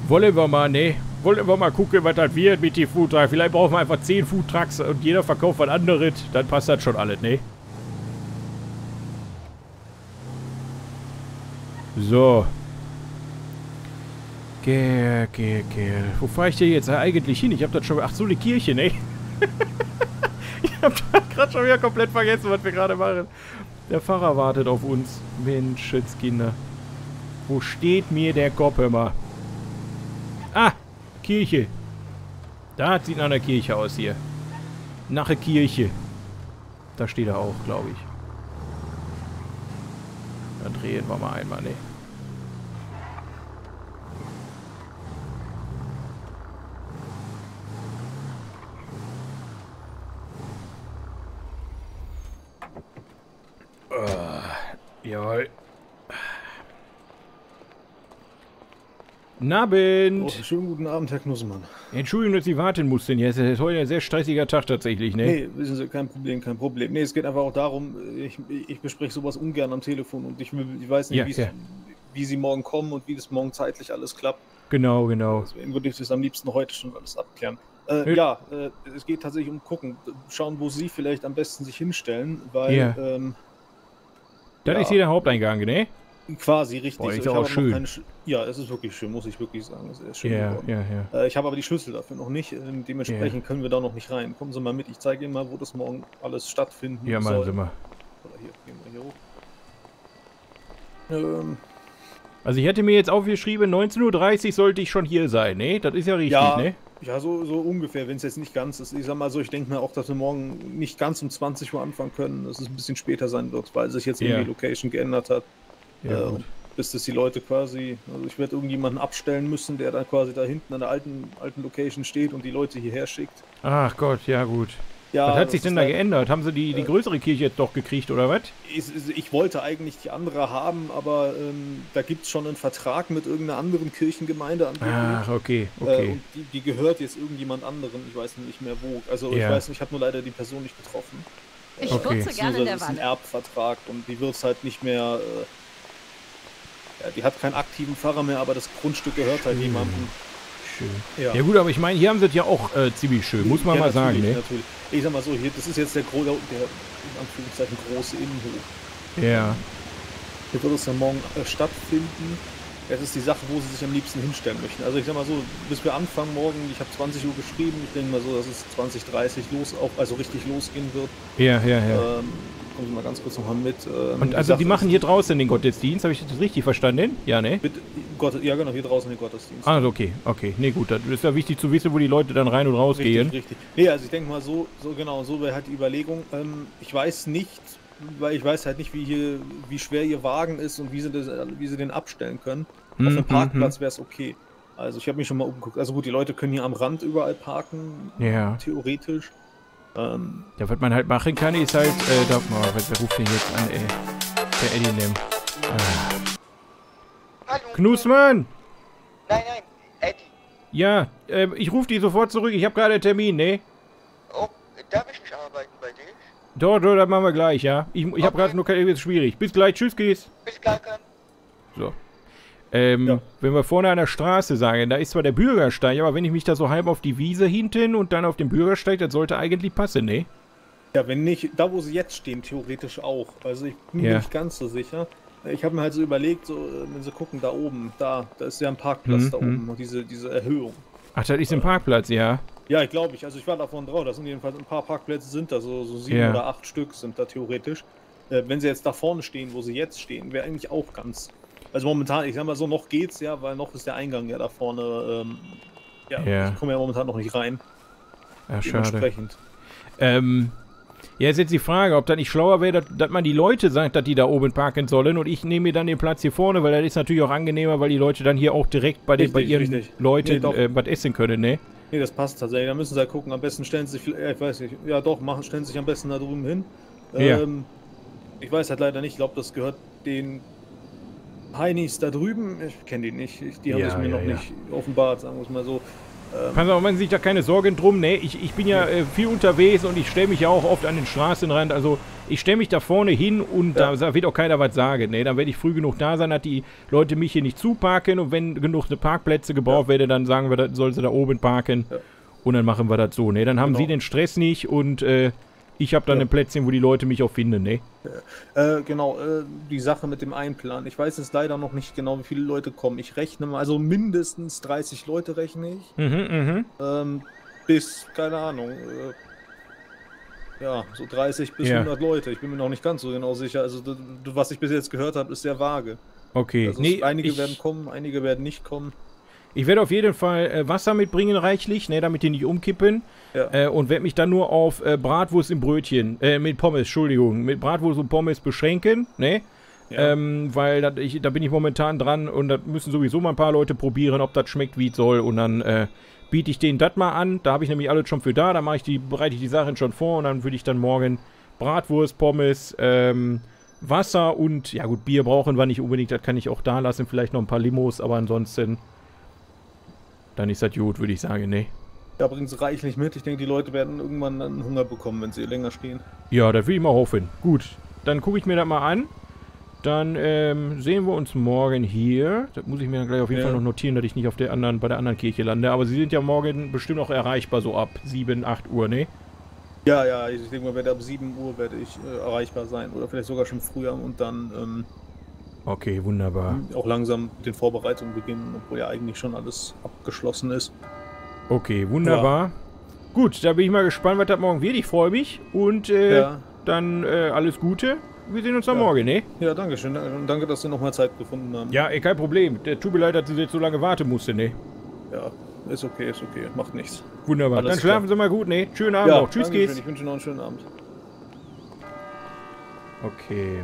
Wollen wir mal, ne? Wollen wir mal gucken, was das wird mit den Foodtrucks. Vielleicht brauchen wir einfach 10 Foodtrucks und jeder verkauft was anderes. Dann passt das schon alles, ne? So. Geh, geh, geh. Wo fahre ich denn jetzt eigentlich hin? Ich hab das schon... Ach so, eine Kirche, ne? ich hab das gerade schon wieder komplett vergessen, was wir gerade machen. Der Pfarrer wartet auf uns. Menschenskinder. Wo steht mir der Kopf immer? Ah, Kirche. Da sieht nach einer Kirche aus hier. Nach der Kirche. Da steht er auch, glaube ich. Dann drehen wir mal einmal, ne? Uh, jawohl. Guten Abend. Oh, schönen guten Abend, Herr Knussemann. Entschuldigung, dass Sie warten mussten. Ja, es ist heute ein sehr stressiger Tag tatsächlich, ne? Nee, wissen Sie, kein Problem, kein Problem. Nee, es geht einfach auch darum, ich, ich bespreche sowas ungern am Telefon und ich, ich weiß nicht, Ja, ja. wie Sie morgen kommen und wie das morgen zeitlich alles klappt. Genau, genau. Deswegen würde ich das am liebsten heute schon alles abklären. Äh. ja, äh, es geht tatsächlich um gucken, schauen, wo Sie vielleicht am besten sich hinstellen, weil Ja. ähm, Das Ja. ist hier der Haupteingang, ne? Quasi richtig. Boah, ist Ich ja habe auch schön. ja, es ist wirklich schön, muss ich wirklich sagen. Es ist schön Ja, geworden. ja, ja. Äh, ich habe aber die Schlüssel dafür noch nicht. äh, Dementsprechend können wir da noch nicht rein. Kommen Sie mal mit, ich zeige Ihnen mal, wo das morgen alles stattfinden Ja, soll. Sie mal. Oder hier, gehen wir hier hoch. Ähm, Also ich hätte mir jetzt aufgeschrieben, 19.30 Uhr sollte ich schon hier sein, ne? Das ist ja richtig, ja, ne? ja, so, so ungefähr, wenn es jetzt nicht ganz ist. Ich sag mal so, ich denke mir auch, dass wir morgen nicht ganz um 20 Uhr anfangen können, dass es ein bisschen später sein wird, weil sich jetzt Ja. irgendwie die Location geändert hat. Ja, Äh, gut. bis das die Leute quasi, also ich werde irgendjemanden abstellen müssen, der dann quasi da hinten an der alten, alten Location steht und die Leute hierher schickt. Ach Gott, ja gut. Ja, was hat das sich denn da halt- geändert? Haben sie die, die äh, größere Kirche jetzt doch gekriegt, oder was? Ich, ich wollte eigentlich die andere haben, aber ähm, da gibt es schon einen Vertrag mit irgendeiner anderen Kirchengemeinde. Ach, okay, Äh, okay. und die, die gehört jetzt irgendjemand anderen, ich weiß nicht mehr wo. Also ich Ja. weiß nicht, ich habe nur leider die Person nicht getroffen. Ich Okay. furze gerne in der es ist ein Wanne. Erbvertrag und die wird halt nicht mehr. Äh, ja, die hat keinen aktiven Pfarrer mehr, aber das Grundstück gehört halt Hm. jemandem. schön. Ja. Ja. gut, aber ich meine, hier haben sie es ja auch äh, ziemlich schön, muss man Ja, mal sagen, ne? Natürlich. Ich sag mal so, hier, das ist jetzt der, der, der in Anführungszeichen große Innenhof. Ja. Hier wird es ja morgen äh, stattfinden. Es ist die Sache, wo sie sich am liebsten hinstellen möchten. Also ich sag mal so, bis wir anfangen morgen, ich habe 20 Uhr geschrieben, ich denke mal so, dass es 20, 30 los, auch, also richtig losgehen wird. Ja, ja, ja. Ähm, kommen Sie mal ganz kurz nochmal mit. Ähm, Und also die machen hier draußen den Gottesdienst, habe ich das richtig verstanden? Ja, ne? Mit Gott, ja genau, hier draußen den Gottesdienst. Ah, okay, okay. Nee, gut, das ist ja wichtig zu wissen, wo die Leute dann rein und raus Richtig, gehen. richtig. Nee, also ich denke mal so, so genau, so wäre halt die Überlegung. Ähm, ich weiß nicht, weil ich weiß halt nicht, wie hier, wie schwer ihr Wagen ist und wie sie, das, wie sie den abstellen können. Auf Mhm, einem Parkplatz mhm. wäre es okay. Also ich habe mich schon mal umgeguckt. Also gut, die Leute können hier am Rand überall parken, Ja. theoretisch. Ähm, Ja, was man halt machen kann, ist halt, äh, da, oh, was, wer ruft den jetzt an, ey? Der Eddie nimmt. Ah. Knusmann! Nein, nein, Eddie. Ja, äh, ich rufe die sofort zurück, ich habe gerade einen Termin, ne? Oh, darf ich nicht arbeiten bei dir? Doch, doch, das machen wir gleich, ja. Ich, ich habe gerade nur kein, ist schwierig. Bis gleich, tschüss, Kies. Bis gleich, Con. So. Ähm, wenn wir vorne an der Straße sagen, da ist zwar der Bürgersteig, aber wenn ich mich da so halb auf die Wiese hinten und dann auf den Bürgersteig, das sollte eigentlich passen, ne? ja, wenn nicht, da wo sie jetzt stehen, theoretisch auch. Also ich bin mir Ja. nicht ganz so sicher. Ich habe mir halt so überlegt, so, äh, wenn sie gucken, da oben, da, da ist ja ein Parkplatz Mhm, da mhm. oben, und diese, diese Erhöhung. Ach, das ist ein Parkplatz, ja. Ja, ich glaube ich. Also ich war davon drauf. Das sind jedenfalls ein paar Parkplätze sind da, so, so sieben Ja. oder acht Stück sind da theoretisch. Äh, wenn sie jetzt da vorne stehen, wo sie jetzt stehen, wäre eigentlich auch ganz. Also momentan, ich sag mal so, noch geht's ja, weil noch ist der Eingang ja da vorne. Ähm, ja, Ja. ich komme ja momentan noch nicht rein. Ja, schade. Dementsprechend. Ähm, ja, ist jetzt die Frage, ob das nicht schlauer wäre, dass, dass man die Leute sagt, dass die da oben parken sollen und ich nehme mir dann den Platz hier vorne, weil das ist natürlich auch angenehmer, weil die Leute dann hier auch direkt bei, den, bei Richtig, ihren richtig. Nee, Leuten doch. äh, was essen können, ne? Nee, das passt tatsächlich. Da müssen sie halt gucken. Am besten stellen sie sich, ja, ich weiß nicht, ja doch, machen, stellen sie sich am besten da drüben hin. Ja. Ähm, ich weiß halt leider nicht, ich glaube, das gehört den Heinis da drüben. Ich kenne die nicht. Ich, die haben Ja, sich mir ja, noch ja. nicht offenbart, sagen wir es mal so. Ähm, auf, machen Sie sich da keine Sorgen drum, ne? Ich, ich bin ja äh, viel unterwegs und ich stelle mich ja auch oft an den Straßenrand. Also ich stelle mich da vorne hin und da, da wird auch keiner was sagen, ne? Dann werde ich früh genug da sein, dass die Leute mich hier nicht zuparken und wenn genug eine Parkplätze gebraucht werden, dann sagen wir, das soll sie da oben parken. Und dann machen wir das so, ne? Dann haben Genau. Sie den Stress nicht und äh, ich habe dann Ja. ein Plätzchen, wo die Leute mich auch finden, ne? Äh, genau, äh, die Sache mit dem Einplan. Ich weiß jetzt leider noch nicht genau, wie viele Leute kommen. Ich rechne mal, also mindestens 30 Leute rechne ich. Mhm, mhm. Ähm, bis, keine Ahnung, äh, ja, so 30 bis Ja. 100 Leute. Ich bin mir noch nicht ganz so genau sicher. Also, was ich bis jetzt gehört habe, ist sehr vage. Okay. Also, Nee, einige ich- werden kommen, einige werden nicht kommen. Ich werde auf jeden Fall äh, Wasser mitbringen, reichlich, ne, damit die nicht umkippen. Äh, und werde mich dann nur auf äh, Bratwurst im Brötchen, äh, mit Pommes, Entschuldigung, mit Bratwurst und Pommes beschränken, ne? Ähm, weil dat, ich, da bin ich momentan dran und da müssen sowieso mal ein paar Leute probieren, ob das schmeckt, wie es soll. Und dann äh, biete ich denen das mal an. Da habe ich nämlich alles schon für da. Da mache ich die, bereite ich die Sachen schon vor und dann würde ich dann morgen Bratwurst, Pommes, ähm, Wasser und, ja gut, Bier brauchen wir nicht unbedingt, das kann ich auch da lassen. Vielleicht noch ein paar Limos, aber ansonsten, dann ist das gut, würde ich sagen, ne? Da bringen sie reichlich mit. Ich denke, die Leute werden irgendwann dann Hunger bekommen, wenn sie länger stehen. Ja, das will ich mal hoffen. Gut, dann gucke ich mir das mal an. Dann ähm, sehen wir uns morgen hier. Das muss ich mir dann gleich auf jeden Ja. Fall noch notieren, dass ich nicht auf der anderen, bei der anderen Kirche lande. Aber Sie sind ja morgen bestimmt auch erreichbar, so ab 7, 8 Uhr, ne? Ja, ja, ich denke mal, werde ab 7 Uhr werde ich äh, erreichbar sein. Oder vielleicht sogar schon früher und dann ähm, Okay, wunderbar. auch langsam mit den Vorbereitungen beginnen, obwohl ja eigentlich schon alles abgeschlossen ist. Okay, wunderbar. Gut, da bin ich mal gespannt, was das morgen wird. Ich freue mich. Und äh, Ja. dann äh, alles Gute. Wir sehen uns dann Ja. morgen, ne? Ja, danke schön. Und danke, dass Sie nochmal Zeit gefunden haben. Ja, ey, kein Problem. Der tut mir leid, dass Sie jetzt so lange warten musste, ne? Ja, ist okay, ist okay. Macht nichts. Wunderbar. Alles dann schlafen klar. Sie mal gut, ne? Schönen Abend Ja, noch. Tschüss. Kies. Ich wünsche noch einen schönen Abend. Okay.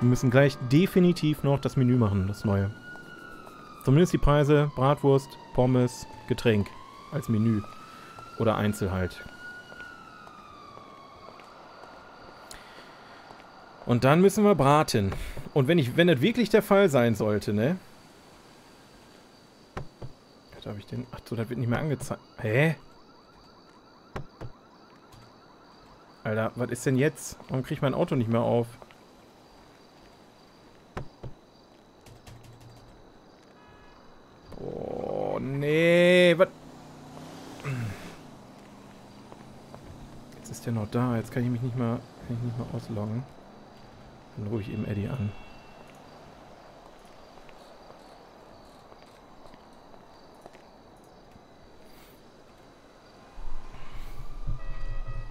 Wir müssen gleich definitiv noch das Menü machen, das neue. Zumindest die Preise, Bratwurst, Pommes, Getränk als Menü. Oder Einzel halt. Und dann müssen wir braten. Und wenn ich, wenn das wirklich der Fall sein sollte, ne? Was habe ich denn? Ach so, das wird nicht mehr angezeigt. Hä? Alter, was ist denn jetzt? Warum kriege ich mein Auto nicht mehr auf? Oh, nee. Was? Jetzt ist der noch da. Jetzt kann ich mich nicht mal, kann ich nicht mal ausloggen. Dann rufe ich eben Eddie an.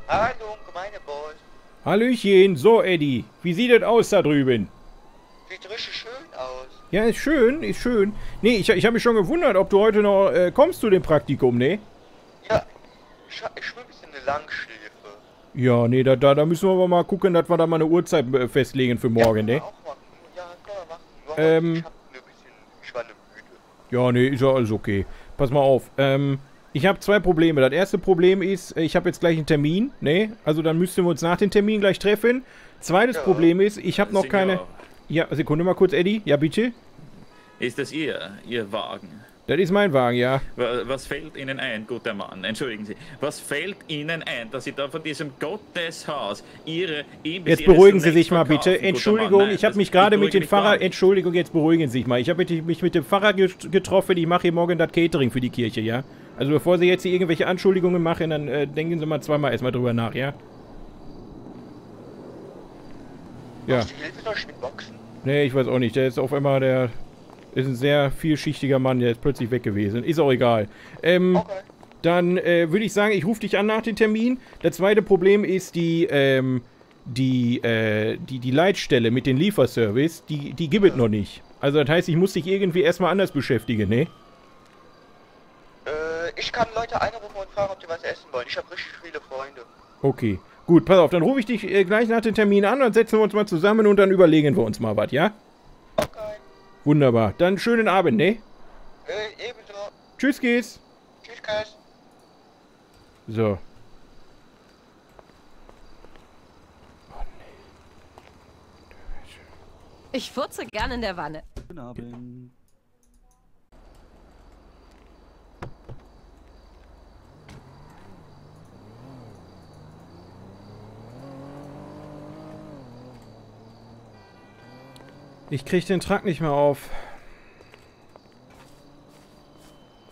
Hallo, meine Boys. Hallöchen. So, Eddie. Wie sieht das aus da drüben? Sieht richtig schön aus. Ja, ist schön, ist schön. Nee, ich, ich habe mich schon gewundert, ob du heute noch äh, kommst zu dem Praktikum, ne? Ja, ich, ich will ein bisschen eine Langschläfe. Ja, nee, da, da, da müssen wir aber mal gucken, dass wir da mal eine Uhrzeit äh, festlegen für morgen, ne? Auch machen. Ja, wir machen. Nur Ähm. ich hab nur ein bisschen, ich war nur müde. Ja, nee, ist ja alles okay. Pass mal auf. Ähm, ich habe zwei Probleme. Das erste Problem ist, äh, ich habe jetzt gleich einen Termin, ne? Also dann müssten wir uns nach dem Termin gleich treffen. Zweites Problem ist, ich habe noch keine... Senior. Ja, Sekunde mal kurz, Eddie. Ja, bitte? Ist das Ihr, Ihr Wagen? Das ist mein Wagen, ja. Wa- Was fällt Ihnen ein, guter Mann? Entschuldigen Sie. Was fällt Ihnen ein, dass Sie da von diesem Gotteshaus Ihre Imbiss Jetzt beruhigen Sie sich mal bitte. Entschuldigung? Nein, ich habe mich gerade mit dem Pfarrer... Entschuldigung, jetzt beruhigen Sie sich mal. Ich habe mich mit dem Pfarrer get- getroffen. Ich mache hier morgen das Catering für die Kirche, ja? Also bevor Sie jetzt hier irgendwelche Anschuldigungen machen, dann äh, denken Sie mal zweimal erstmal drüber nach, ja? Ja. Hilfe soll ich mit Boxen? Nee, ich weiß auch nicht. Der ist auf einmal der. Ist ein sehr vielschichtiger Mann, der ist plötzlich weg gewesen. Ist auch egal. Ähm, Dann äh, würde ich sagen, ich rufe dich an nach dem Termin. Das zweite Problem ist die, ähm, die, äh, die, die Leitstelle mit dem Lieferservice. Die, die gibt es noch nicht. Also das heißt, ich muss dich irgendwie erstmal anders beschäftigen, ne? Äh, ich kann Leute anrufen und fragen, ob die was essen wollen. Ich habe richtig viele Freunde. Okay. Gut, pass auf, dann rufe ich dich äh, gleich nach dem Termin an, dann setzen wir uns mal zusammen und dann überlegen wir uns mal was, ja? Okay. Wunderbar. Dann schönen Abend, ne? Äh, ebenso. Tschüss, geht's. Tschüss, Chris. So. Ich furze gern in der Wanne. Guten Abend. Ich krieg den Truck nicht mehr auf.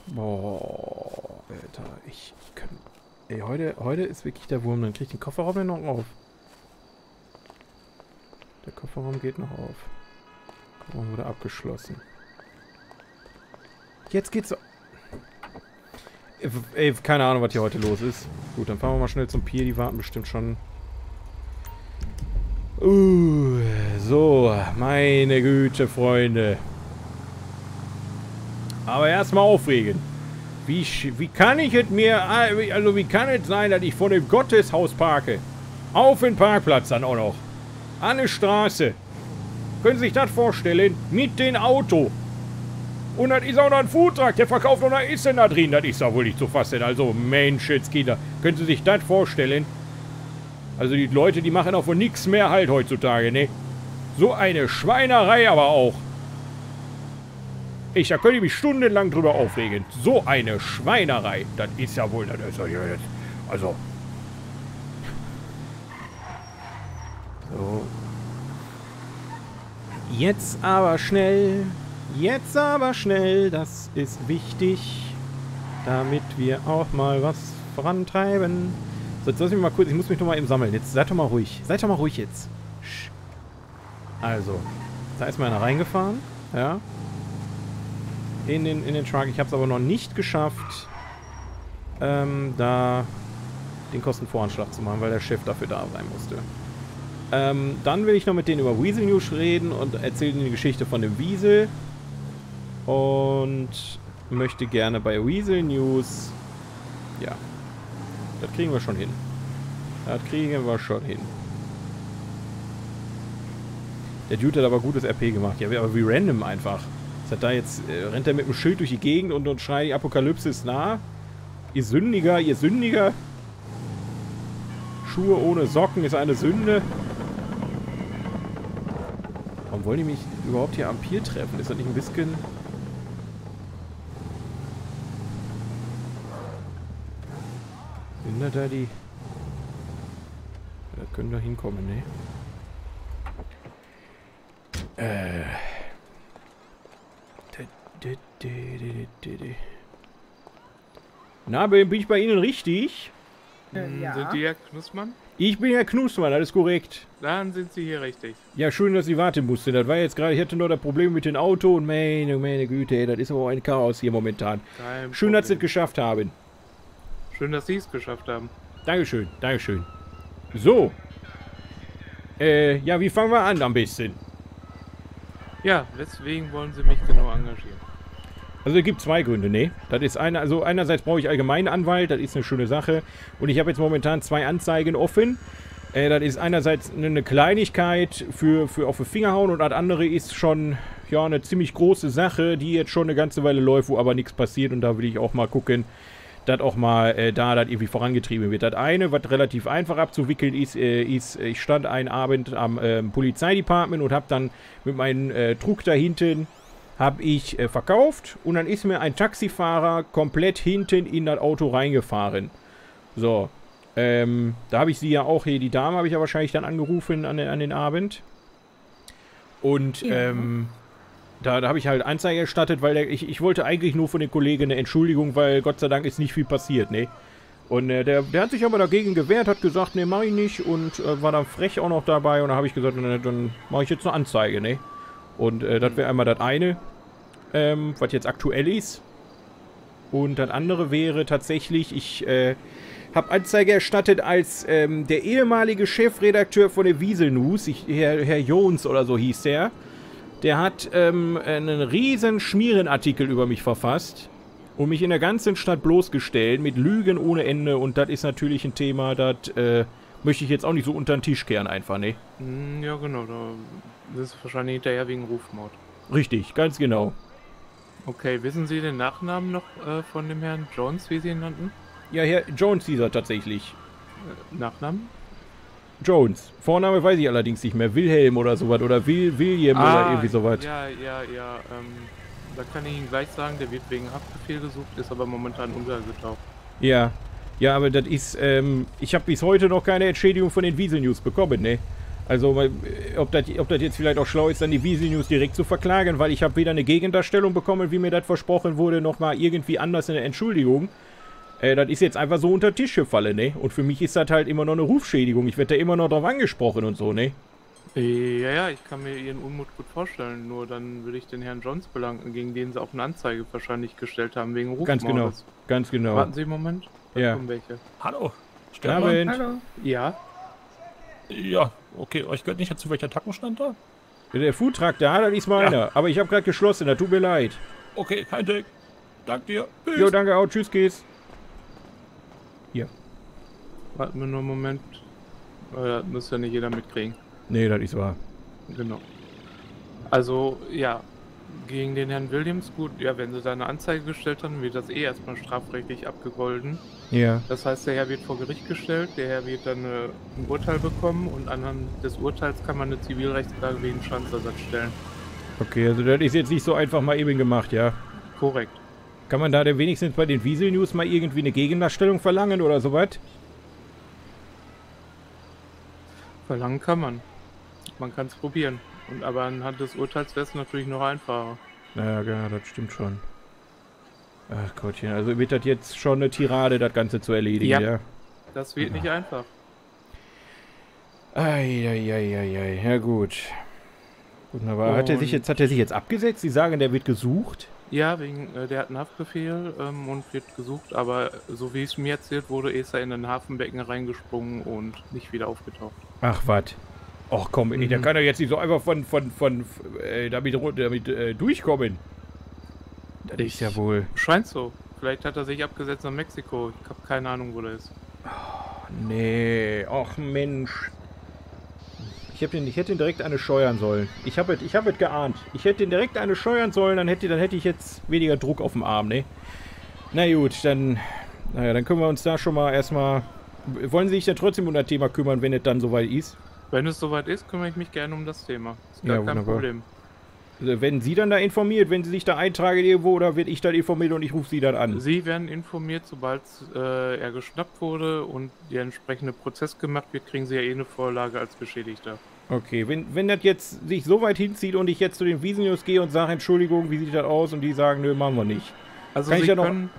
Boah, Alter, ich kann. Ey, heute, heute ist wirklich der Wurm. Dann krieg ich den Kofferraum ja noch auf. Der Kofferraum geht noch auf. Kofferraum wurde abgeschlossen. Jetzt geht's. Ey, keine Ahnung, was hier heute los ist. Gut, dann fahren wir mal schnell zum Pier. Die warten bestimmt schon. Uh, so, meine Güte, Freunde. Aber erstmal aufregen. Wie, wie kann ich es mir, also wie kann es sein, dass ich vor dem Gotteshaus parke? Auf den Parkplatz dann auch noch. An der Straße. Können Sie sich das vorstellen? Mit dem Auto. Und das ist auch noch ein Foodtruck, der verkauft noch Essen da drin. Das ist doch wohl nicht zu fassen. Also, Menschenskinder. Können Sie sich das vorstellen? Also die Leute, die machen auch von nichts mehr halt heutzutage, ne? So eine Schweinerei aber auch. Ich, da könnte ich mich stundenlang drüber aufregen. So eine Schweinerei. Das ist ja wohl, das ist ja jetzt, also. So. Jetzt aber schnell. Jetzt aber schnell. Das ist wichtig. Damit wir auch mal was vorantreiben. So, jetzt lass mich mal kurz, ich muss mich doch mal eben sammeln. Jetzt seid doch mal ruhig. Seid doch mal ruhig jetzt. Also, da ist mal einer reingefahren. Ja. In den, in den Truck. Ich habe es aber noch nicht geschafft, ähm, da den Kostenvoranschlag zu machen, weil der Chef dafür da sein musste. Ähm, dann will ich noch mit denen über Weasel News reden und erzählen die Geschichte von dem Wiesel. Und möchte gerne bei Weasel News. Ja. Das kriegen wir schon hin. Das kriegen wir schon hin. Der Dude hat aber gutes RP gemacht. Ja, aber wie random einfach. Hat da jetzt. Äh, rennt er mit dem Schild durch die Gegend und, und schreit, die Apokalypse ist nah? Ihr Sündiger, ihr Sündiger. Schuhe ohne Socken ist eine Sünde. Warum wollen die mich überhaupt hier am Pier treffen? Ist das nicht ein bisschen... Sind da da die... Da können wir hinkommen, ne? Äh... Na, bin bin ich bei Ihnen richtig? Hm, Sind die Herr Knussmann? Ich bin Herr Knusmann, alles korrekt. Dann sind Sie hier richtig. Ja, schön, dass Sie warten mussten. Das war jetzt gerade, ich hatte nur das Problem mit dem Auto und meine, meine Güte, ey, das ist aber auch ein Chaos hier momentan. Kein Schön, dass Sie es geschafft haben. Schön, dass Sie es geschafft haben. Dankeschön, Dankeschön. So. Äh, ja, wie fangen wir an am besten? Ja, weswegen wollen Sie mich genau engagieren? Also es gibt zwei Gründe, ne? Das ist eine, also einerseits brauche ich allgemeinen Anwalt, das ist eine schöne Sache. Und ich habe jetzt momentan zwei Anzeigen offen. Äh, das ist einerseits eine Kleinigkeit für, für auf die Finger hauen und das andere ist schon ja eine ziemlich große Sache, die jetzt schon eine ganze Weile läuft, wo aber nichts passiert und da will ich auch mal gucken, dass auch mal äh, da das irgendwie vorangetrieben wird. Das eine, was relativ einfach abzuwickeln ist, äh, ist, ich stand einen Abend am äh, Polizeidepartment und habe dann mit meinem äh, Truck da hinten habe ich äh, verkauft und dann ist mir ein Taxifahrer komplett hinten in das Auto reingefahren. So, ähm, da habe ich sie ja auch hier, die Dame habe ich ja wahrscheinlich dann angerufen an, den- an den Abend. Und, Ja. ähm, da, da habe ich halt Anzeige erstattet, weil der, ich, ich wollte eigentlich nur von den Kollegen eine Entschuldigung, weil Gott sei Dank ist nicht viel passiert, ne? Und äh, der, der hat sich aber dagegen gewehrt, hat gesagt, ne, mach ich nicht und äh, war dann frech auch noch dabei und da habe ich gesagt, ne, dann mache ich jetzt eine Anzeige, ne? Und äh, das wäre einmal das eine, ähm, was jetzt aktuell ist. Und das andere wäre tatsächlich, ich äh, habe Anzeige erstattet als ähm, der ehemalige Chefredakteur von der Wiesel News, ich, Herr, Herr Jones oder so hieß der. Der hat ähm, einen riesen Schmierenartikel über mich verfasst und mich in der ganzen Stadt bloßgestellt mit Lügen ohne Ende und das ist natürlich ein Thema, das äh, möchte ich jetzt auch nicht so unter den Tisch kehren einfach, ne? Hm, ja, genau. Da ist wahrscheinlich hinterher wegen Rufmord. Richtig, ganz genau. Okay, wissen Sie den Nachnamen noch äh, von dem Herrn Jones, wie Sie ihn nannten? Ja, Herr Jones hieß er tatsächlich. Äh, Nachnamen? Jones. Vorname weiß ich allerdings nicht mehr. Wilhelm oder sowas. Oder Will, William oder irgendwie sowas. Ah, Ja, ja, ja. Ähm, da kann ich Ihnen gleich sagen, der wird wegen Haftbefehl gesucht, ist aber momentan untergetaucht. Ja. Ja, aber das ist, ähm, ich habe bis heute noch keine Entschädigung von den Wiesel News bekommen, ne? Also, äh, ob das ob das jetzt vielleicht auch schlau ist, dann die Wiesel News direkt zu verklagen, weil ich habe weder eine Gegendarstellung bekommen, wie mir das versprochen wurde, noch mal irgendwie anders eine Entschuldigung. Äh, das ist jetzt einfach so unter Tisch gefallen, ne? Und für mich ist das halt immer noch eine Rufschädigung. Ich werde da immer noch drauf angesprochen und so, ne? Äh, Ja, ja, ich kann mir Ihren Unmut gut vorstellen. Nur dann würde ich den Herrn Jones belangen, gegen den Sie auch eine Anzeige wahrscheinlich gestellt haben, wegen Rufmordes. Ganz genau. Ganz genau. Warten Sie einen Moment. Da Ja. kommen welche. Hallo. Guten Abend. Hallo. Ja. Ja, okay, euch gehört nicht dazu, welcher Tackenstand da? Der Foodtruck da, das ist meiner. Ja. Aber ich habe gerade geschlossen, das tut mir leid. Okay, kein Ding. Dank dir. Tschüss. Jo, danke auch. Tschüss, Kies. Warten wir nur einen Moment. Das muss ja nicht jeder mitkriegen. Nee, das ist wahr. Genau. Also, ja, gegen den Herrn Williams, gut, ja, wenn sie da eine Anzeige gestellt haben, wird das eh erstmal strafrechtlich abgegolten. Ja. Das heißt, der Herr wird vor Gericht gestellt, der Herr wird dann äh, ein Urteil bekommen und anhand des Urteils kann man eine Zivilrechtsklage wegen Schadensersatz stellen. Okay, also das ist jetzt nicht so einfach mal eben gemacht, ja? Korrekt. Kann man da denn wenigstens bei den Wiesel News mal irgendwie eine Gegendarstellung verlangen oder sowas? Verlangen kann man. Man kann es probieren. Und aber anhand des Urteils wäre es natürlich noch einfacher. Naja, ja, das stimmt schon. Ach Gottchen, also wird das jetzt schon eine Tirade, das Ganze zu erledigen, ja? Ja. Das wird nicht einfach. Eieieiei, ja gut. Aber hat er sich jetzt, hat er sich jetzt abgesetzt? Sie sagen, der wird gesucht? Ja, wegen, äh, der hat einen Haftbefehl ähm, und wird gesucht, aber so wie es mir erzählt wurde, ist er in ein Hafenbecken reingesprungen und nicht wieder aufgetaucht. Ach, was? Ach komm, ey, der Mhm. kann doch jetzt nicht so einfach von, von, von, äh, damit, damit äh, durchkommen. Das ist ja wohl... Scheint so. Vielleicht hat er sich abgesetzt nach Mexiko. Ich habe keine Ahnung, wo der ist. Nee, ach Mensch. Ich, den, ich hätte ihn direkt eine scheuern sollen. Ich habe ich hab es geahnt. Ich hätte ihn direkt eine scheuern sollen, dann hätte, dann hätte ich jetzt weniger Druck auf dem Arm, ne? Na gut, dann, naja, dann können wir uns da schon mal erstmal... Wollen Sie sich dann trotzdem um das Thema kümmern, wenn es dann soweit ist? Wenn es soweit ist, kümmere ich mich gerne um das Thema. Ist gar Ja, kein wunderbar. Problem. Also, werden Sie dann da informiert, wenn Sie sich da eintragen irgendwo, oder wird ich dann informiert und ich rufe Sie dann an? Sie werden informiert, sobald äh, er geschnappt wurde und der entsprechende Prozess gemacht wird, kriegen Sie ja eh eine Vorlage als Geschädigter. Okay, wenn, wenn das jetzt sich so weit hinzieht und ich jetzt zu den Wiesenius gehe und sage, Entschuldigung, wie sieht das aus? Und die sagen, nö, machen wir nicht. Also Kann Sie ich ja noch, können,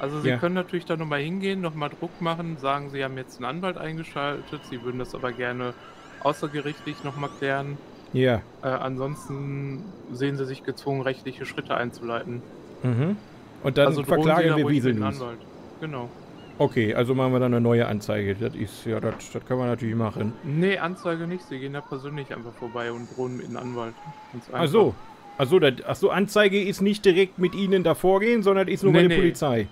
Also Sie Ja. können natürlich da nochmal hingehen, nochmal Druck machen, sagen, Sie haben jetzt einen Anwalt eingeschaltet, Sie würden das aber gerne außergerichtlich nochmal klären. Ja. Äh, ansonsten sehen Sie sich gezwungen, rechtliche Schritte einzuleiten. Mhm. Und dann also verklagen wir. Anwalt. Genau. Okay, also machen wir dann eine neue Anzeige. Das ist, ja, das, das kann man natürlich machen. Nee, Anzeige nicht. Sie gehen da persönlich einfach vorbei und drohen mit einem Anwalt. Ach so. Ach so, das, ach so, Anzeige ist nicht direkt mit Ihnen davor gehen, sondern ist nur Nee, bei der nee. Polizei.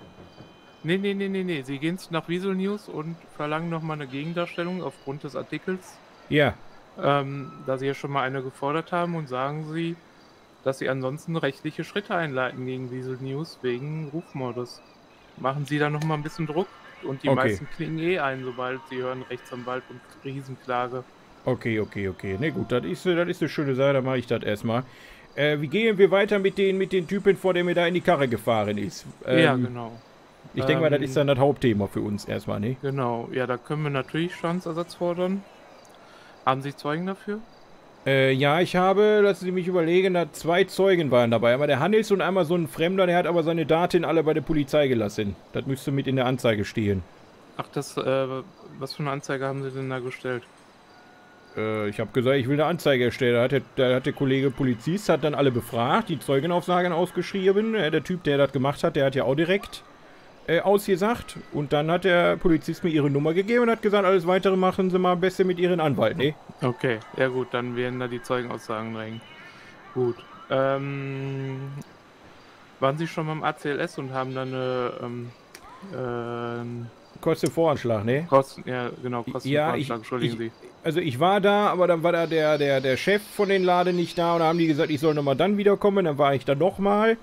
Nee, nee, nee, nee, nee. Sie gehen nach Wiesel News und verlangen nochmal eine Gegendarstellung aufgrund des Artikels. Ja. Ähm, da Sie ja schon mal eine gefordert haben und sagen Sie, dass Sie ansonsten rechtliche Schritte einleiten gegen Wiesel News wegen Rufmordes. Machen Sie da nochmal ein bisschen Druck und die Okay. meisten knicken eh ein, sobald sie hören Rechtsanwalt und Riesenklage. Okay, okay, okay. Ne, gut, das ist, das ist eine schöne Sache, dann mache ich das erstmal. Äh, wie gehen wir weiter mit den, mit den Typen, vor dem mir da in die Karre gefahren ist? ja, Ähm, genau. Ich denke mal, das Ähm, ist dann das Hauptthema für uns erstmal, ne? Genau, ja, da können wir natürlich Schadensersatz fordern. Haben Sie Zeugen dafür? Äh, ja, ich habe, lassen Sie mich überlegen, da zwei Zeugen waren dabei. Einmal der Hannes und einmal so ein Fremder, der hat aber seine Daten alle bei der Polizei gelassen. Das müsste mit in der Anzeige stehen. Ach, das, äh, was für eine Anzeige haben Sie denn da gestellt? Äh, ich habe gesagt, ich will eine Anzeige erstellen. Da hat der, da hat der Kollege Polizist hat dann alle befragt, die Zeugenaussagen ausgeschrieben. Äh, der Typ, der das gemacht hat, der hat ja auch direkt äh, ausgesagt. Und dann hat der Polizist mir ihre Nummer gegeben und hat gesagt, alles weitere machen Sie mal besser mit Ihren Anwalt, ne? Okay, ja gut, dann werden da die Zeugenaussagen drängen. Gut. Ähm, waren Sie schon beim ACLS und haben dann eine, ähm, ähm, Kostenvoranschlag, ne? Kosten, ja, genau, Ja, ich, Kostenvoranschlag, entschuldigen ich, Sie. also ich war da, aber dann war da der, der, der Chef von den Laden nicht da und da haben die gesagt, ich soll nochmal dann wiederkommen. Dann war ich da nochmal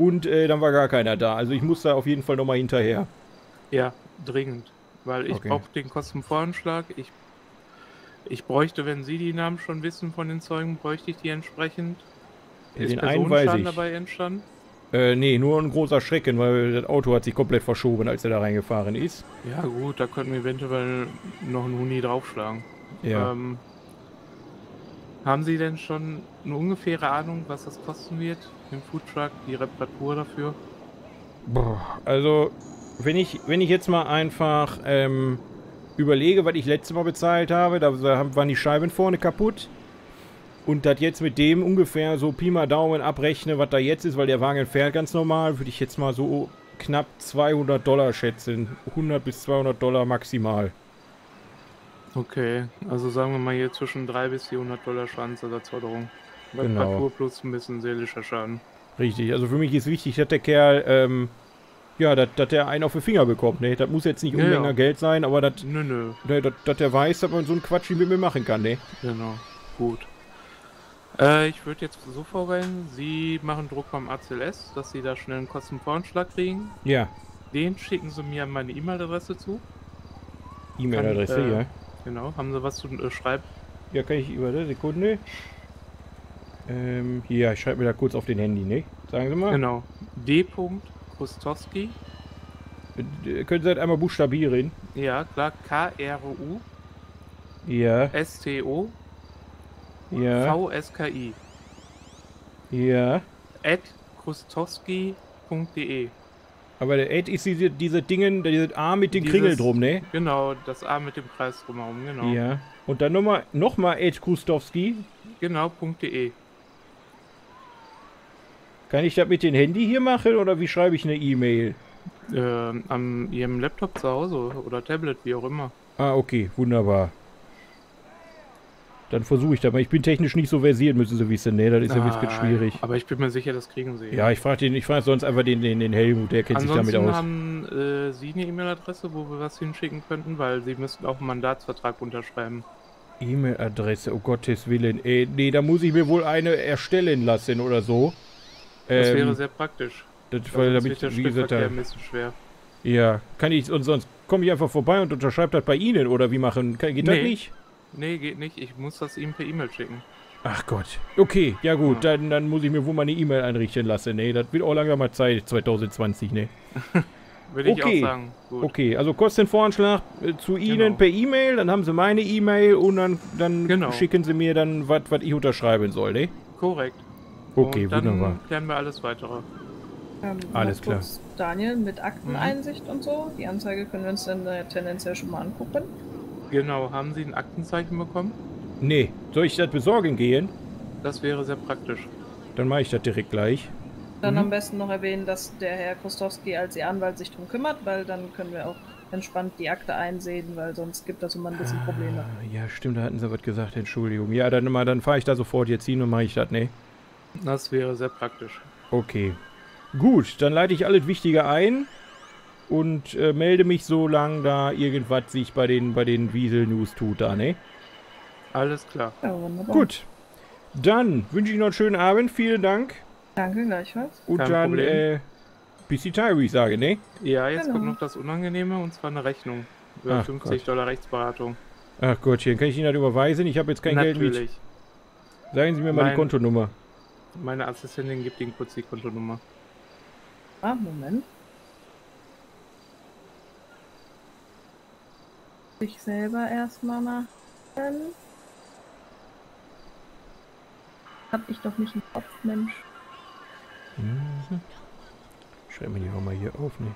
und äh, dann war gar keiner da. Also ich muss da auf jeden Fall nochmal hinterher. Ja, dringend. Weil ich Okay. brauche den Kostenvoranschlag. Ich, ich bräuchte, wenn Sie die Namen schon wissen von den Zeugen, bräuchte ich die entsprechend. Ist Den einen weiß ich. dabei entstanden? Äh, nee, nur ein großer Schrecken, weil das Auto hat sich komplett verschoben, als er da reingefahren ist. Ja gut, da könnten wir eventuell noch einen Huni draufschlagen. Ja. Ähm, haben Sie denn schon eine ungefähre Ahnung, was das kosten wird, den Foodtruck, die Reparatur dafür? Boah, also, wenn ich, wenn ich jetzt mal einfach ähm, überlege, was ich letztes Mal bezahlt habe, da waren die Scheiben vorne kaputt. Und das jetzt mit dem ungefähr so Pi mal Daumen abrechne, was da jetzt ist, weil der Wagen fährt ganz normal, würde ich jetzt mal so knapp 200 Dollar schätzen. 100 bis 200 Dollar maximal. Okay, also sagen wir mal hier zwischen 300 bis 400 Dollar Schadensersatzforderung. Genau. Reparatur plus ein bisschen seelischer Schaden. Richtig, also für mich ist wichtig, dass der Kerl, ähm, ja, dass, dass der einen auf die Finger bekommt, ne? Das muss jetzt nicht Ja, Unmenge ja. Geld sein, aber dass, Nö, nö. ne, dass, dass der weiß, dass man so einen Quatsch mit mir machen kann, ne? Genau, gut. Äh, ich würde jetzt so vorgehen, Sie machen Druck beim ACLS, dass Sie da schnell einen Kostenvoranschlag kriegen. Ja. Den schicken Sie mir an meine E-Mail-Adresse zu. E-Mail-Adresse, äh, ja. Genau, haben Sie was zu äh, schreiben? Ja, kann ich über der Sekunde. Ähm, hier, ich schreibe mir da kurz auf den Handy, ne? Sagen Sie mal. Genau. D. Krustowski. Äh, Können Sie das einmal buchstabieren? Ja, klar. K-R-U. Ja, S-T-O. ja, V-S-K-I. ja. At krustowski.de. Aber der Ad ist diese, diese Dingen, dieses A mit den Dieses- Kringel drum, ne? Genau, das A mit dem Kreis drumherum, genau. Ja. Und dann nochmal, nochmal Ed Krustowski. Genau, .de. Kann ich das mit dem Handy hier machen oder wie schreibe ich eine E-Mail? Ähm, an Ihrem Laptop zu Hause oder Tablet, wie auch immer. Ah, okay, wunderbar. Dann versuche ich das mal. Ich bin technisch nicht so versiert, müssen Sie wissen. Ne, das ist ja ein bisschen Ah, schwierig. Aber ich bin mir sicher, das kriegen Sie. Ja, ich frage den, ich frage sonst einfach den, den, den Helmut, der kennt sich Ansonsten damit aus. haben äh, Sie eine E-Mail-Adresse, wo wir was hinschicken könnten, weil Sie müssten auch einen Mandatsvertrag unterschreiben. E-Mail-Adresse, oh Gottes Willen. Ey, nee, da muss ich mir wohl eine erstellen lassen oder so. Das Ähm, wäre sehr praktisch. Das, Weil sonst damit, wie gesagt, ein bisschen schwer. ja, kann ich, und sonst komme ich einfach vorbei und unterschreibe das bei Ihnen oder wie machen? Kann, geht das Nee. nicht? Nee, geht nicht. Ich muss das ihm per E-Mail schicken. Ach Gott. Okay, ja gut, Dann, dann muss ich mir wohl mal eine E-Mail einrichten lassen. Nee, das wird auch langsam mal Zeit, 2020, ne? Würde ich okay. auch sagen. Gut. Okay, also Kostenvoranschlag äh, zu Ihnen Genau. per E-Mail, dann haben Sie meine E-Mail und dann, dann Genau. schicken Sie mir dann, was ich unterschreiben soll, ne? Korrekt. Okay, Und dann wunderbar. klären wir alles weitere. Alles klar. Daniel mit Akteneinsicht und so. Die Anzeige können wir uns dann äh, tendenziell schon mal angucken. Genau, haben Sie ein Aktenzeichen bekommen? Nee, soll ich das besorgen gehen? Das wäre sehr praktisch. Dann mache ich das direkt gleich. Dann Mhm. am besten noch erwähnen, dass der Herr Kostowski als Ihr Anwalt sich drum kümmert, weil dann können wir auch entspannt die Akte einsehen, weil sonst gibt das immer ein bisschen Probleme. Ah, Ja, stimmt, da hatten sie was gesagt, Entschuldigung. Ja, dann, mal, dann fahre ich da sofort jetzt hin und mache ich das, ne? Das wäre sehr praktisch. Okay. Gut, dann leite ich alles Wichtige ein und äh, melde mich, solange da irgendwas sich bei den, bei den Wiesel-News tut, da, ne? Alles klar. Ja, wunderbar. Gut. Dann wünsche ich noch einen schönen Abend, vielen Dank. Danke, gleichfalls. Und Kein dann, Problem. äh, bis die Tage, würde ich sagen, ne? Ja, jetzt Genau. kommt noch das Unangenehme und zwar eine Rechnung. Über Ach 50 Gott. Dollar Rechtsberatung. Ach Gottchen, kann ich Ihnen das überweisen? Ich habe jetzt kein Geld Natürlich. mit. Sagen Sie mir mal die Mein- Kontonummer. Meine Assistentin gibt Ihnen kurz die Kontonummer. Ah, Moment. Ich selber erstmal nachstellen. Hab ich doch nicht im Kopf, Mensch. Mhm. Schreiben wir die auch mal hier auf, ne?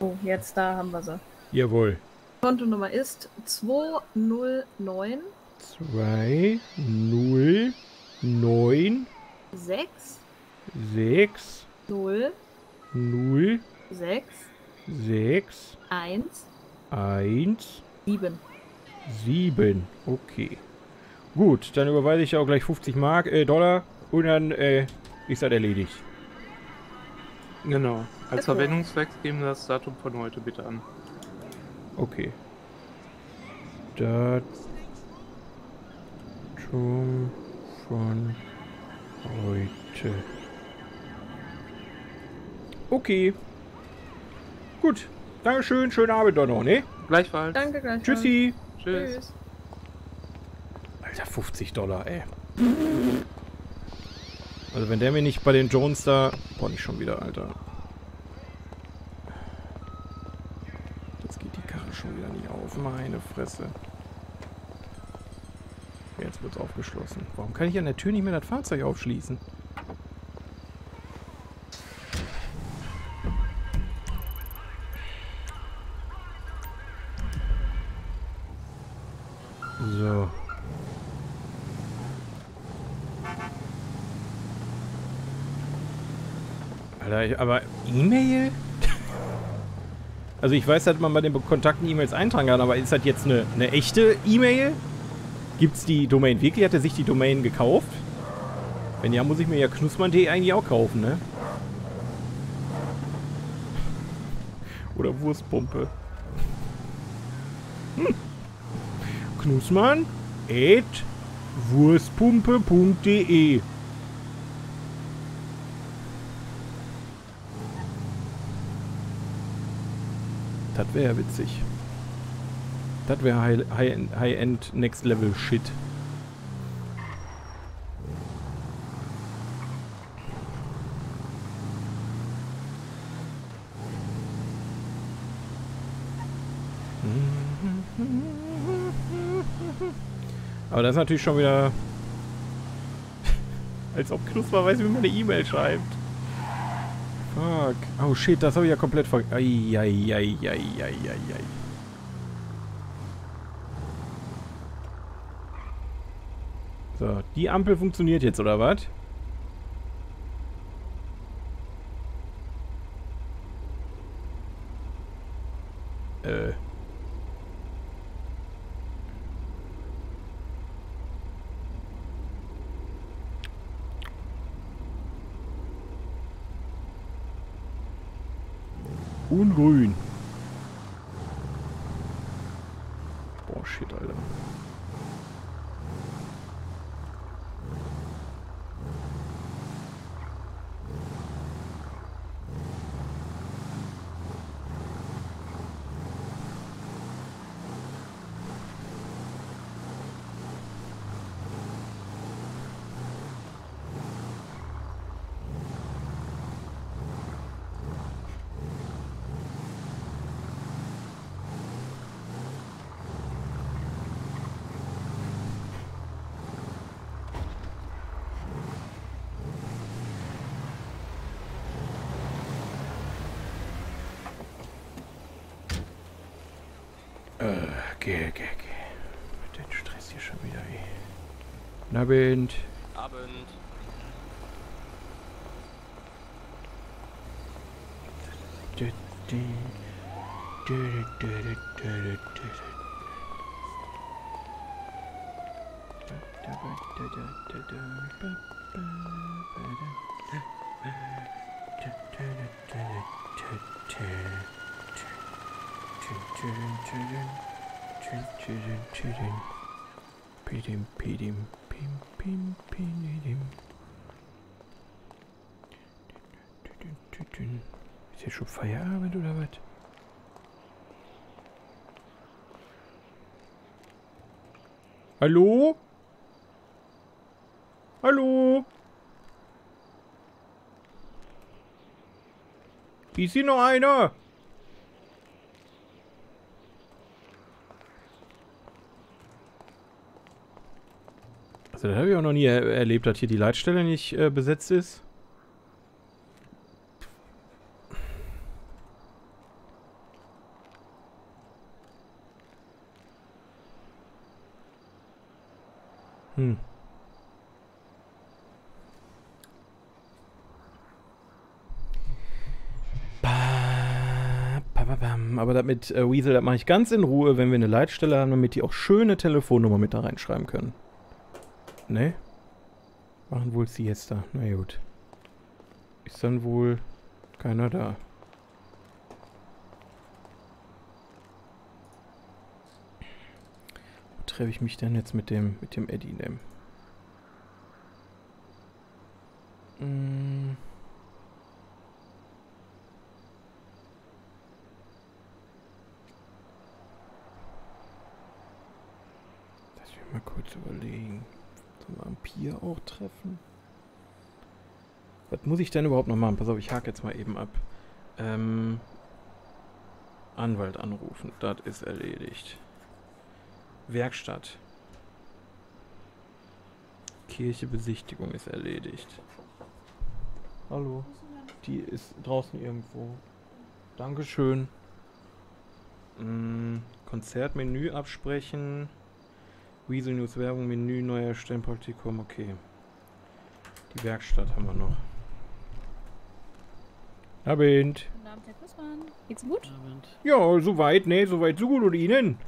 Oh, jetzt da haben wir sie. Jawohl. Kontonummer ist 209 2, 0, 9, 6 6, 0 0, 6 6, 1 1, 7. 7. Okay. Gut, dann überweise ich auch gleich 50 Mark, äh, Dollar und dann äh, ist das erledigt. Genau. Als Okay. Verwendungszweck geben Sie das Datum von heute bitte an. Okay. Datum von heute. Okay. Gut. Dankeschön. Schönen Abend doch noch, ne? Gleichfalls. Danke, gleichfalls. Tschüssi. Tschüss. Alter, 50 Dollar, ey. Also wenn der mir nicht bei den Jones da... Boah, nicht schon wieder, Alter. Jetzt geht die Karre schon wieder nicht auf. Meine Fresse. Jetzt wird's aufgeschlossen. Warum kann ich an der Tür nicht mehr das Fahrzeug aufschließen? So. Alter, aber E-Mail? Also ich weiß, dass man bei den Kontakten E-Mails eintragen kann, aber ist das jetzt eine, eine echte E-Mail? Gibt's die Domain wirklich? Hat er sich die Domain gekauft? Wenn ja, muss ich mir ja knussmann.de eigentlich auch kaufen, ne? Oder Wurstpumpe. Hm. Knussmann at wurstpumpe.de Das wäre witzig. Das wäre High- High-End High Next Level Shit. Aber das ist natürlich schon wieder... Als ob Knusper weiß, wie man eine E-Mail schreibt. Fuck. Oh shit, das habe ich ja komplett ver... Eieieiei. So, die Ampel funktioniert jetzt, oder was? Guten Abend. Abend. Du, du, du, du, du, du, du, du. Pidim, pidim, pim, pim, pidim. Ist jetzt schon Feierabend oder was? Hallo? Hallo? Ist hier noch einer? Also das habe ich auch noch nie er erlebt, dass hier die Leitstelle nicht äh, besetzt ist. Hm. Ba, ba, ba, damit äh, Weasel, das mache ich ganz in Ruhe, wenn wir eine Leitstelle haben, damit die auch schöne Telefonnummer mit da reinschreiben können. Ne? Machen wohl Siesta. Na gut. Ist dann wohl keiner da. Wo treffe ich mich denn jetzt mit dem, mit dem Eddie nehmen? Mm. Lass mich mal kurz überlegen. Am Pier auch treffen? Was muss ich denn überhaupt noch machen? Pass auf, ich hake jetzt mal eben ab. Ähm, Anwalt anrufen. Das ist erledigt. Werkstatt. Kirche Besichtigung ist erledigt. Hallo. Die ist draußen irgendwo. Dankeschön. Mm, Konzertmenü absprechen. Weasel News Werbung, Menü, neuer Stellenpraktikum, okay. Die Werkstatt haben wir noch. Abend. Guten Abend, Herr Kussmann. Geht's Ihnen gut? Ja, soweit, ne, soweit, so gut und Ihnen?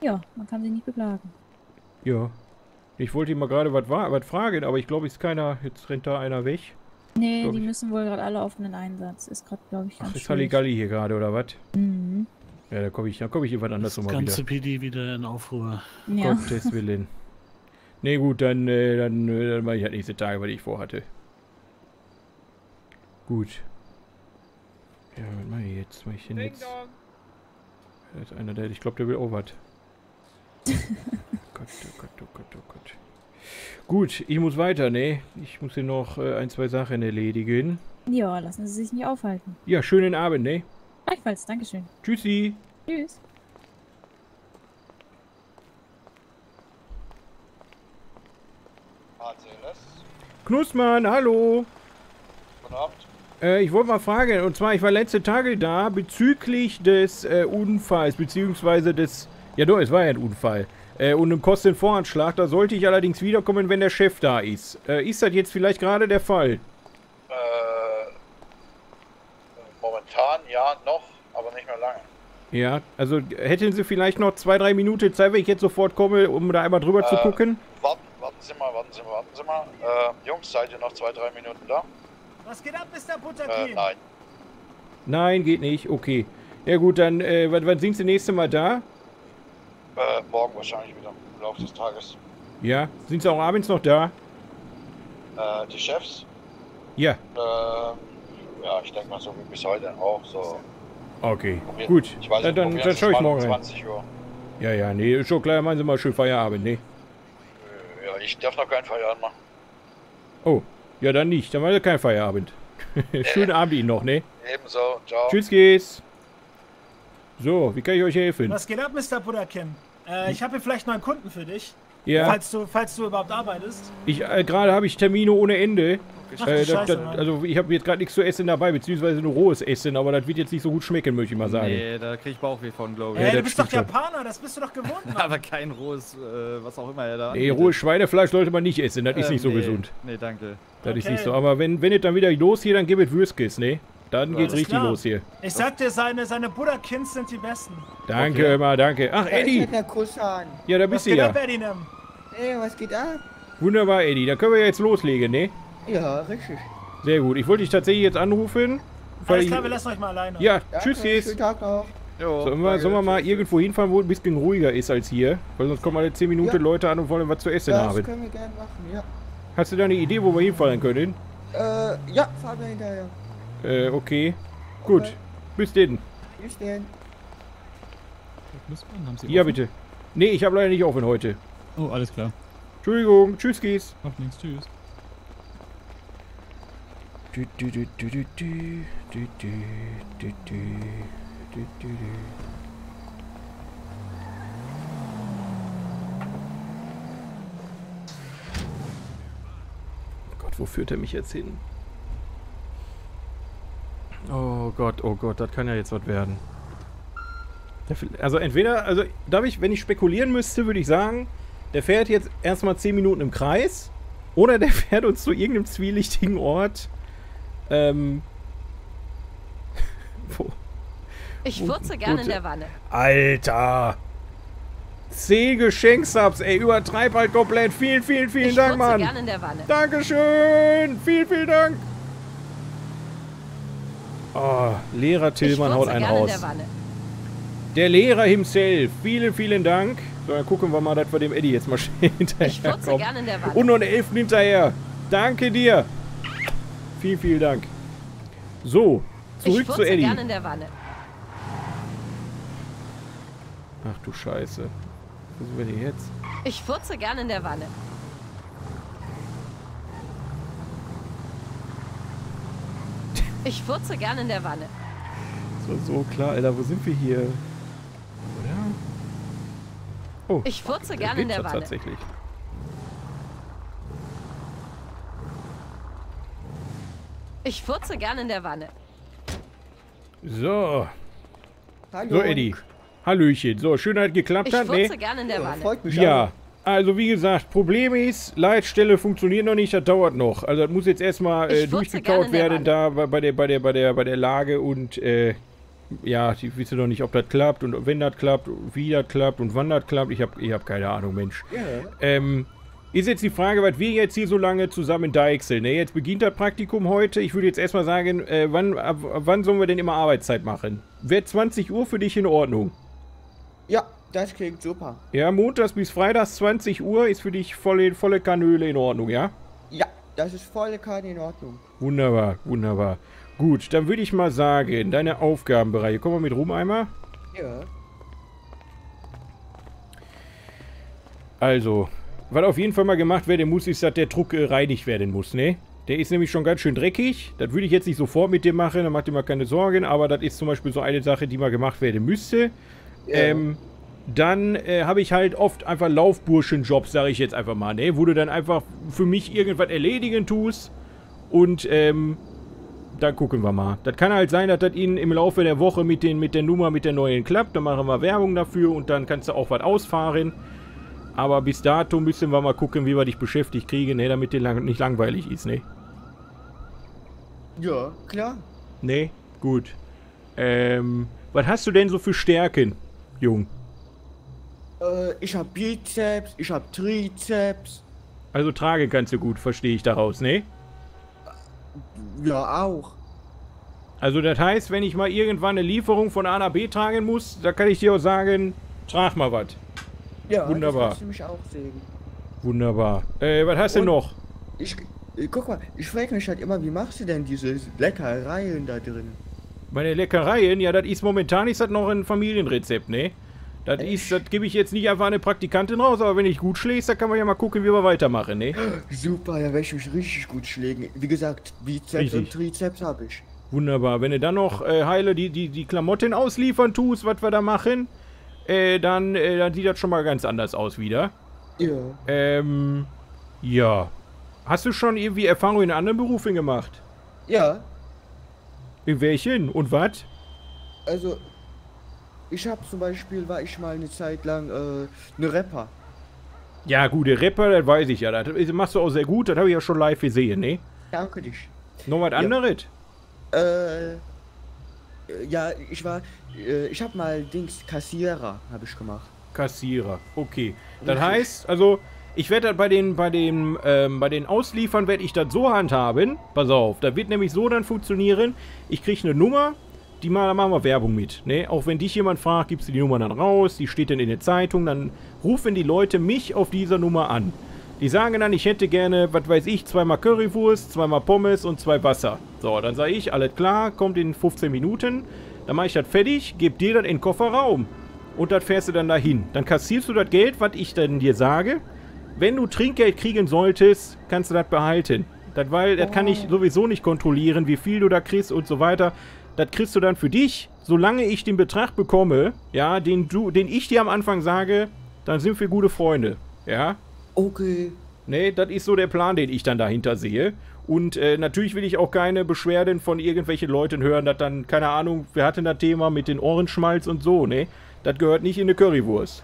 Ja, man kann sich nicht beklagen. Ja. Ich wollte ihm mal gerade was wa- was fragen, aber ich glaube, ist keiner, jetzt rennt da einer weg. Nee, Glaub die ich. müssen wohl gerade alle auf einen Einsatz. Ist gerade, glaube ich, ganz Ach, ist. Halligalli hier gerade, oder was? Mhm. Ja, da komme ich, da komme ich jemand anders Das nochmal ganze wieder. PD wieder in Aufruhr. Ja. Gottes Willen. Nee, gut, dann, äh, dann, äh, dann mache ich halt nächste Tage, was ich vorhatte. Gut. Ja, was mache ich jetzt? Mache ich den jetzt? Da ist einer, der, ich glaube, der will auch was. Gott, oh Gott, oh Gott, oh Gott. Gut, ich muss weiter, ne? Ich muss hier noch äh, ein, zwei Sachen erledigen. Ja, lassen Sie sich nicht aufhalten. Ja, schönen Abend, ne? Gleichfalls, Dankeschön. Tschüssi. Tschüss. Knussmann, hallo. Guten Abend. Äh, ich wollte mal fragen, und zwar, ich war letzte Tage da bezüglich des äh, Unfalls, beziehungsweise des. Ja, doch, es war ja ein Unfall. Äh, und einem Kostenvoranschlag. Da sollte ich allerdings wiederkommen, wenn der Chef da ist. Äh, ist das jetzt vielleicht gerade der Fall? Äh, momentan ja noch, aber nicht mehr lange. Ja, also hätten Sie vielleicht noch zwei, drei Minuten Zeit, wenn ich jetzt sofort komme, um da einmal drüber zu Äh, gucken? Warten, warten Sie mal, warten Sie mal, warten Sie mal. Äh, Jungs, seid ihr noch zwei, drei Minuten da? Was geht ab, Mr. Äh, Butterkin? nein. Nein, geht nicht. Okay. Ja gut, dann, äh, wann, wann sind Sie nächste Mal da? Äh, morgen wahrscheinlich wieder im Laufe des Tages. Ja. Sind Sie auch abends noch da? Äh, die Chefs? Ja. Äh, ja, ich denke mal so wie bis heute auch so. Okay, Probier- gut. Ich weiß dann nicht, dann, dann schaue ich morgen rein. 20 Uhr. Ja, ja, nee, ist schon klar, machen Sie mal schön Feierabend, ne? Ja, ich darf noch keinen Feierabend machen. Oh, ja, dann nicht. Dann war ja kein Feierabend. Schönen Abend Ihnen noch, ne? Ebenso, ciao. Tschüss, geht's. So, wie kann ich euch helfen? Was geht ab, Mr. Butterkin? Äh, ich habe hier vielleicht noch einen Kunden für dich. Ja. Falls du, falls du überhaupt arbeitest. Ich, äh, gerade habe ich Termine ohne Ende. Äh, das, das, also ich habe jetzt gerade nichts zu essen dabei, beziehungsweise nur rohes Essen, aber das wird jetzt nicht so gut schmecken, möchte ich mal sagen. Nee, da krieg ich Bauchweh von, glaube ich. Ja, Ey, du das bist doch schon. Japaner, das bist du doch gewohnt. Aber kein rohes, äh, was auch immer er da Nee, rohes Schweinefleisch sollte man nicht essen, das ist Ähm, nicht so nee. gesund. Nee, danke. Das ist Okay. nicht so. Aber wenn, wenn es dann wieder los hier, dann gibt es Würskis, ne? Dann geht's richtig klar. los hier. Ich sag dir, seine, seine Buddha-Kins sind die besten. Danke, Okay. immer, danke. Ach, Eddie! Kussan. Ja, da Was bist du geht ja. ab, Edinem? Ey, was geht ab? Wunderbar, Eddie. Dann können wir jetzt loslegen, ne? Ja, richtig. Sehr gut. Ich wollte dich tatsächlich jetzt anrufen. Weil Alles ich, klar, wir lassen euch mal alleine. ja, Danke, tschüss, Schönen Kies. Tag noch. Jo, Sollen wir, sollen wir mal tschüss. irgendwo hinfahren, wo ein bisschen ruhiger ist als hier? Weil sonst kommen alle 10 Minuten Ja. Leute an und wollen was zu essen Das haben. können wir gerne machen, ja. Hast du da eine Idee, wo wir hinfahren können? Äh, ja, fahren wir hinterher. Äh, okay. Gut. Okay. Bis denn. Bis denn. Ja, offen? bitte. Nee, ich habe leider nicht offen heute. Oh, alles klar. Entschuldigung. Tschüss, Kies. Macht nichts. Tschüss. Du, du, du, du, du, du, du, du, du, du, du, du, du. Gott, wo führt er mich jetzt hin? Oh Gott, oh Gott, das kann ja jetzt was werden. Also entweder, also darf ich, wenn ich spekulieren müsste, würde ich sagen, der fährt jetzt erstmal 10 Minuten im Kreis oder der fährt uns zu irgendeinem zwielichtigen Ort. Ähm. Wo? Ich furze gerne in der Wanne. Alter! 10 Geschenksubs, ey, übertreib halt komplett. Vielen, vielen, vielen Ich Dank, Mann. gerne in der Wanne. Dankeschön! Vielen, vielen Dank! Oh, Lehrer Ich Tillmann haut einen raus. der. Der Lehrer himself. Vielen, vielen Dank. So, dann gucken wir mal, dass wir dem Eddie jetzt mal schnell hinterher Ich gerne in der Wanne. Und noch einen Elften hinterher. Danke dir. Vielen, vielen Dank. So, ich zurück furze zu Eddie. gerne in der Wanne. Ach du Scheiße. Wo sind wir denn jetzt? Ich furze gerne in der Wanne. Ich furze gerne in der Wanne. So, so klar, Alter. Wo sind wir hier? Oder? Oh, Ich furze der gerne in der Wanne. tatsächlich. Ich furze gerne in der Wanne. So. Hallo. So, Eddie. Hallöchen. So, schön, dass es geklappt Ich hat, ne? furze gerne in der Wanne. Freut mich Ja, also wie gesagt, Problem ist, Leitstelle funktioniert noch nicht, das dauert noch. Also das muss jetzt erstmal äh, Ich durchgekaut werden da bei, bei der bei der bei der bei der Lage und äh, ja, ich wissen noch nicht, ob das klappt und wenn das klappt, wie das klappt und wann das klappt. Ich habe ich hab keine Ahnung, Mensch. Ja. Ähm, ist jetzt die Frage, was wir jetzt hier so lange zusammen deichseln. Ne? Jetzt beginnt das Praktikum heute. Ich würde jetzt erstmal sagen, äh, wann, ab, ab wann sollen wir denn immer Arbeitszeit machen? Wäre 20 Uhr für dich in Ordnung? Ja, das klingt super. Ja, montags bis freitags 20 Uhr ist für dich volle, volle Kanöle in Ordnung, ja? Ja, das ist volle Karte in Ordnung. Wunderbar, wunderbar. Gut, dann würde ich mal sagen, deine Aufgabenbereiche. Komm mal mit rum einmal. Ja. Also, was auf jeden Fall mal gemacht werden muss, ist, dass der Druck äh, reinigt werden muss, ne? Der ist nämlich schon ganz schön dreckig. Das würde ich jetzt nicht sofort mit dem machen, da macht ihr mal keine Sorgen. Aber das ist zum Beispiel so eine Sache, die mal gemacht werden müsste. Ähm, dann äh, habe ich halt oft einfach Laufburschenjobs, sage ich jetzt einfach mal, ne? Wo du dann einfach für mich irgendwas erledigen tust. Und, ähm, dann gucken wir mal. Das kann halt sein, dass das Ihnen im Laufe der Woche mit, den, mit der Nummer, mit der neuen klappt. Dann machen wir Werbung dafür und dann kannst du auch was ausfahren. Aber bis dato müssen wir mal gucken, wie wir dich beschäftigt kriegen, ne, damit dir lang, nicht langweilig ist, ne? Ja, klar. Ne? Gut. Ähm, was hast du denn so für Stärken, Jung? Äh, ich hab Bizeps, ich hab Trizeps. Also tragen kannst du gut, verstehe ich daraus, ne? Ja, auch. Also das heißt, wenn ich mal irgendwann eine Lieferung von A nach B tragen muss, da kann ich dir auch sagen, trag mal was. Ja, Wunderbar. das mich auch sehen. Wunderbar. Äh, was hast du Und- noch? Ich, äh, guck mal, ich frage mich halt immer, wie machst du denn diese Leckereien da drin? Meine Leckereien, ja, das ist momentan ist das noch ein Familienrezept, ne? Das ist, das gebe ich jetzt nicht einfach an eine Praktikantin raus, aber wenn ich gut schlägst, dann kann man ja mal gucken, wie wir weitermachen, ne? Super, da werde ich mich richtig gut schlägen. Wie gesagt, Bizeps und Richtig. Trizeps habe ich. Wunderbar. Wenn du dann noch äh, heile die, die, die Klamotten ausliefern tust, was wir da machen, äh, dann, äh, dann sieht das schon mal ganz anders aus wieder. Ja. Ähm, ja. Hast du schon irgendwie Erfahrung in anderen Berufen gemacht? Ja, In welchen? Und was? also ich habe zum Beispiel, war ich mal eine Zeit lang äh, eine Rapper. Ja, gut, der Rapper, das weiß ich ja. Das machst du auch sehr gut, das habe ich ja schon live gesehen, ne? Danke dich. Noch was Ja. anderes? Äh, ja, ich war, äh, ich habe mal Dings Kassierer habe ich gemacht. Kassierer, okay. Das Richtig. heißt, also, ich werde das bei den, bei den, ähm, bei den Ausliefern werde ich das so handhaben. Pass auf, da wird nämlich so dann funktionieren. Ich kriege eine Nummer, die mal, da machen wir Werbung mit. Ne? Auch wenn dich jemand fragt, gibst du die Nummer dann raus, die steht dann in der Zeitung, dann rufen die Leute mich auf dieser Nummer an. Die sagen dann, ich hätte gerne, was weiß ich, zweimal Currywurst, zweimal Pommes und zwei Wasser. So, dann sage ich, alles klar, kommt in 15 Minuten. Dann mache ich das fertig, gebe dir das in den Kofferraum. Und das fährst du dann dahin. Dann kassierst du das Geld, was ich dann dir sage. Wenn du Trinkgeld kriegen solltest, kannst du das behalten. Das, weil, das kann ich sowieso nicht kontrollieren, wie viel du da kriegst und so weiter. Das kriegst du dann für dich, solange ich den Betrag bekomme, ja, den du, den ich dir am Anfang sage, dann sind wir gute Freunde. Ja? Okay. Nee, das ist so der Plan, den ich dann dahinter sehe. Und äh, natürlich will ich auch keine Beschwerden von irgendwelchen Leuten hören, dass dann, keine Ahnung, wir hatten das Thema mit den Ohrenschmalz und so, ne? Das gehört nicht in eine Currywurst.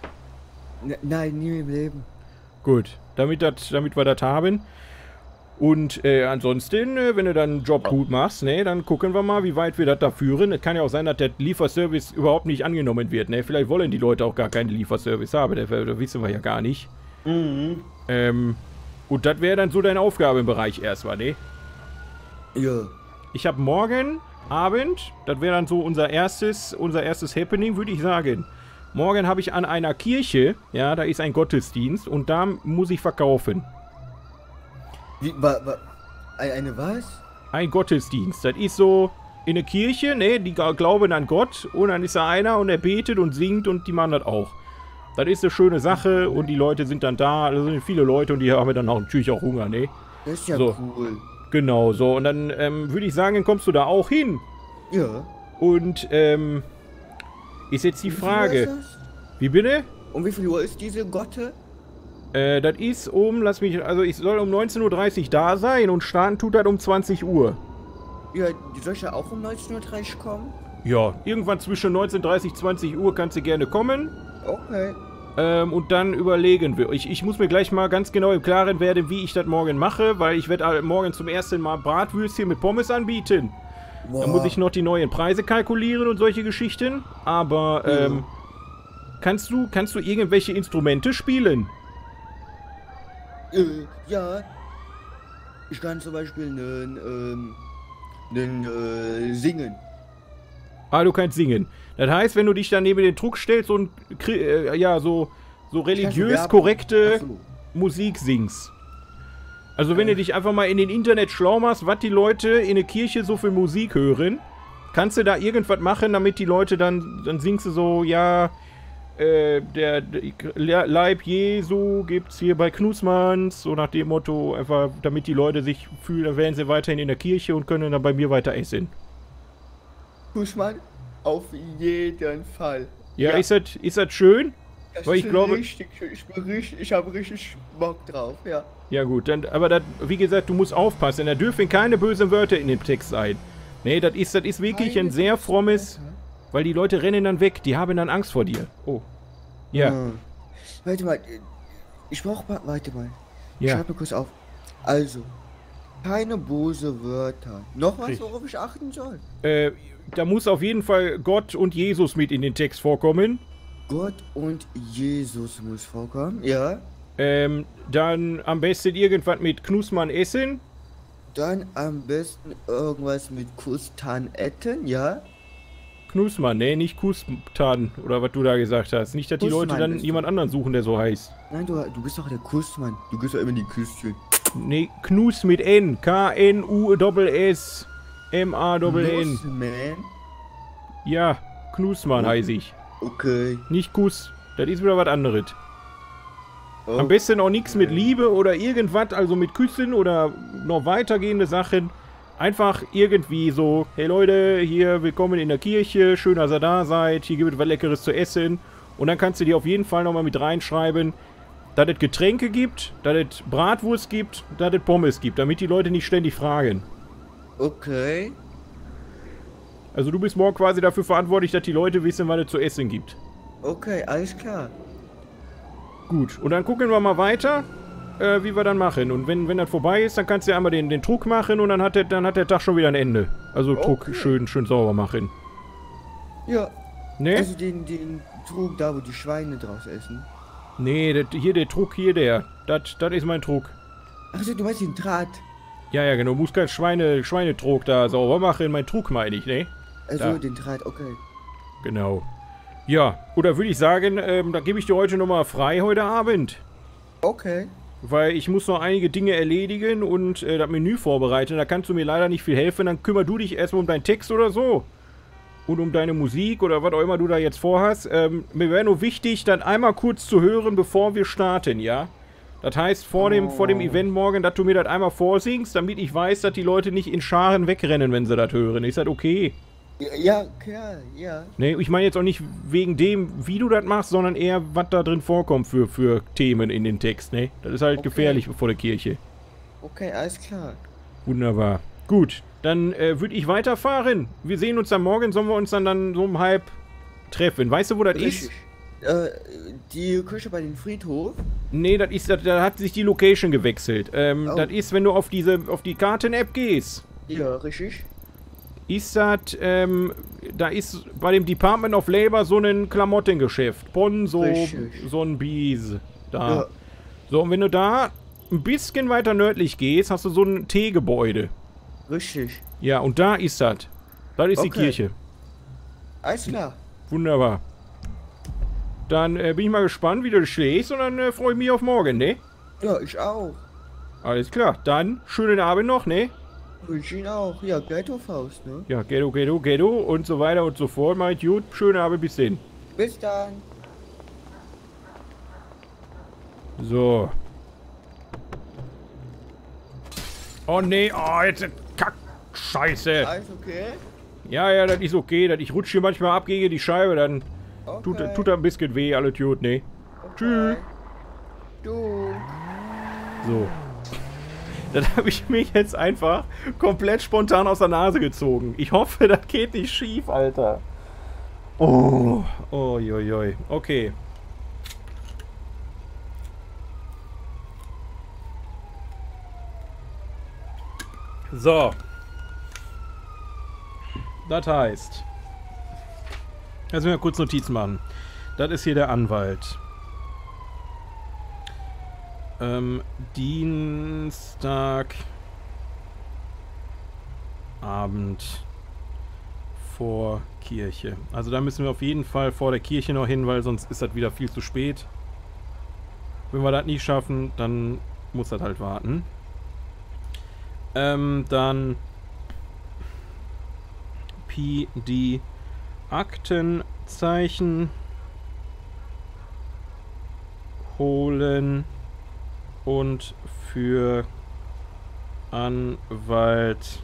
N nein, nie im Leben. Gut, damit, dat, damit wir das haben. Und äh, ansonsten, äh, wenn du dann einen Job gut machst, ne, dann gucken wir mal, wie weit wir das da führen. Es kann ja auch sein, dass der Lieferservice überhaupt nicht angenommen wird. Ne? Vielleicht wollen die Leute auch gar keinen Lieferservice haben. Das, das wissen wir ja gar nicht. Mhm. Ähm, und das wäre dann so dein Aufgabenbereich erstmal, ne? Ja. Ich habe morgen Abend, das wäre dann so unser erstes, unser erstes Happening, würde ich sagen. Morgen habe ich an einer Kirche, ja, da ist ein Gottesdienst und da muss ich verkaufen. Wie, wa, wa, ein- eine was? Ein Gottesdienst. Das ist so in der Kirche, ne, die glauben an Gott und dann ist da einer und er betet und singt und die machen das auch. Das ist eine schöne Sache und die Leute sind dann da, da sind viele Leute und die haben dann auch natürlich auch Hunger, ne? Das ist ja So. cool. Genau, so. Und dann ähm, würde ich sagen, kommst du da auch hin. Ja. Und ähm, ist jetzt die Wie Uhr Frage. Wie bitte? Um wie viel Uhr ist diese Gotte? Äh, das ist um, lass mich, also ich soll um 19.30 Uhr da sein und starten tut das um 20 Uhr. Ja, die soll ich ja auch um 19.30 Uhr kommen? Ja, irgendwann zwischen 19.30 und 20 Uhr kannst du gerne kommen. Okay. Ähm, und dann überlegen wir. Ich, ich muss mir gleich mal ganz genau im Klaren werden, wie ich das morgen mache, weil ich werde morgen zum ersten Mal Bratwürstchen mit Pommes anbieten. Da Boah. muss ich noch die neuen Preise kalkulieren und solche Geschichten. Aber, ähm, kannst du, kannst du irgendwelche Instrumente spielen? Äh, ja. Ich kann zum Beispiel nen, ähm, äh, singen. Ah, du kannst singen. Das heißt, wenn du dich dann neben den Druck stellst und äh, ja, so, so religiös korrekte so. Musik singst. Also wenn du dich einfach mal in den Internet schlau machst, was die Leute in der Kirche so für Musik hören, kannst du da irgendwas machen, damit die Leute dann, dann singst du so, ja, äh, der, der Leib Jesu gibt's hier bei Knusmanns, so nach dem Motto, einfach damit die Leute sich fühlen, dann wären sie weiterhin in der Kirche und können dann bei mir weiter essen. Fußmann, auf jeden Fall. Ja, ist das ist das schön? Das Weil ich glaube, richtig. Ich bin richtig, ich habe richtig Bock drauf, ja. Ja gut, dann, aber das, wie gesagt, du musst aufpassen. Da dürfen keine bösen Wörter in dem Text sein. Nee, das ist, das ist wirklich ein sehr frommes, weil die Leute rennen dann weg, die haben dann Angst vor dir. Oh. Ja. Hm. Warte mal, ich brauch mal, warte mal. Ja. Schreib mir kurz auf. Also, keine böse Wörter. Noch was, worauf ich achten soll? Äh, da muss auf jeden Fall Gott und Jesus mit in den Text vorkommen. Gott und Jesus muss vorkommen, ja. Ähm, dann am besten irgendwas mit Knussmann essen. Dann am besten irgendwas mit Kustanetten, ja. Knussmann, ne, nicht Kustan oder was du da gesagt hast. Nicht, dass die Leute dann jemand anderen suchen, der so heißt. Nein, du, du bist doch der Kussmann. Du gehst doch immer in die Küstchen. Nee, Knus mit N. K-N-U-S-S. M-A-N-N. Man. Ja, Knusmann heiße ich. Okay. Nicht Kuss. Das ist wieder was anderes. Oh. Am besten auch nichts mit Liebe oder irgendwas, also mit Küssen oder noch weitergehende Sachen. Einfach irgendwie so, hey Leute, hier willkommen in der Kirche, schön, dass ihr da seid, hier gibt es was Leckeres zu essen. Und dann kannst du dir auf jeden Fall nochmal mit reinschreiben, dass es Getränke gibt, dass es Bratwurst gibt, dass es Pommes gibt, damit die Leute nicht ständig fragen. Okay. Also du bist morgen quasi dafür verantwortlich, dass die Leute wissen, was es zu essen gibt. Okay, alles klar. Gut, und dann gucken wir mal weiter, äh, wie wir dann machen. Und wenn, wenn das vorbei ist, dann kannst du ja einmal den, den Druck machen und dann hat, der, dann hat der Tag schon wieder ein Ende. Also Druck Okay. schön, schön sauber machen. Ja. Ne? Also den, den Trug da, wo die Schweine draus essen. Nee, das, hier der Druck, hier der. Das das ist mein Druck. Achso, du meinst den Draht. Ja, ja, genau. Muss kein Schweine, Schweinedruck da sauber machen. Mein Druck meine ich, ne? Also Da. den Draht, okay. Genau. Ja, oder würde ich sagen, ähm, da gebe ich dir heute nochmal frei heute Abend. Okay. Weil ich muss noch einige Dinge erledigen und äh, das Menü vorbereiten. Da kannst du mir leider nicht viel helfen. Dann kümmer du dich erstmal um deinen Text oder so. Und um deine Musik oder was auch immer du da jetzt vorhast. Ähm, mir wäre nur wichtig, dann einmal kurz zu hören, bevor wir starten, ja? Das heißt, vor dem, vor dem Event morgen, dass du mir das einmal vorsingst, damit ich weiß, dass die Leute nicht in Scharen wegrennen, wenn sie das hören. Ist das okay? Ja, klar, ja. Ne, ich meine jetzt auch nicht wegen dem, wie du das machst, sondern eher, was da drin vorkommt für, für Themen in den Text, ne? Das ist halt Okay. gefährlich vor der Kirche. Okay, alles klar. Wunderbar. Gut, dann äh, würde ich weiterfahren. Wir sehen uns dann morgen, sollen wir uns dann, dann so um halb treffen. Weißt du, wo das ist? Äh, die Küche bei dem Friedhof. Nee, das ist, da, da hat sich die Location gewechselt. Ähm, Oh. Das ist, wenn du auf diese, auf die Karten-App gehst. Ja, richtig. Ist das, ähm, da ist bei dem Department of Labor so ein Klamottengeschäft. Bonzo, Richtig. so ein Bies. Da. Ja. So, und wenn du da ein bisschen weiter nördlich gehst, hast du so ein T-Gebäude. Richtig. Ja, und da ist das. Das ist die Okay. Kirche. Alles klar. Wunderbar. Dann äh, bin ich mal gespannt, wie du das schlägst und dann äh, freue ich mich auf morgen, ne? Ja, ich auch. Alles klar, dann schönen Abend noch, ne? Wünsche Ihnen auch. Ja, Ghetto-Faust, ne? Ja, Ghetto, Ghetto, Ghetto und so weiter und so fort. Meint gut, schönen Abend, bis denn. Bis dann. So. Oh nee, oh, jetzt Kack, Scheiße. Alles okay? Ja, ja, das ist okay. Das ich rutsche hier manchmal ab gegen die Scheibe, dann Okay. tut da ein bisschen weh, alles gut, ne? Tschüss. Du. So. Das habe ich mich jetzt einfach komplett spontan aus der Nase gezogen. Ich hoffe, das geht nicht schief, Alter. Oh. Oh, joi, joi. Okay. So. Das heißt. Jetzt müssen wir kurz Notizen machen. Das ist hier der Anwalt. Ähm, Dienstag Abend vor Kirche. Also da müssen wir auf jeden Fall vor der Kirche noch hin, weil sonst ist das wieder viel zu spät. Wenn wir das nicht schaffen, dann muss das halt warten. Ähm, dann PD Aktenzeichen holen und für Anwalt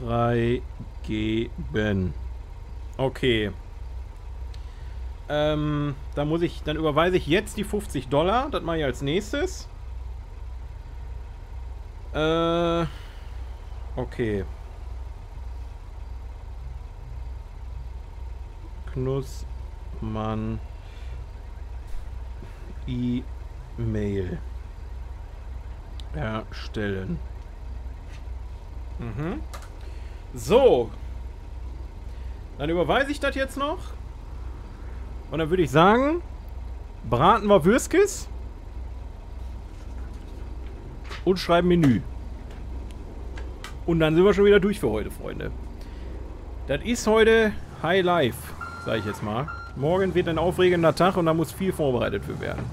freigeben. Okay. Ähm, dann muss ich, dann überweise ich jetzt die 50 Dollar. Das mache ich als nächstes. Äh, okay. Knussmann E-Mail erstellen. Mhm. So. Dann überweise ich das jetzt noch. Und dann würde ich sagen, braten wir Würskis und schreiben Menü. Und dann sind wir schon wieder durch für heute, Freunde. Das ist heute High Life, sage ich jetzt mal. Morgen wird ein aufregender Tag und da muss viel vorbereitet für werden.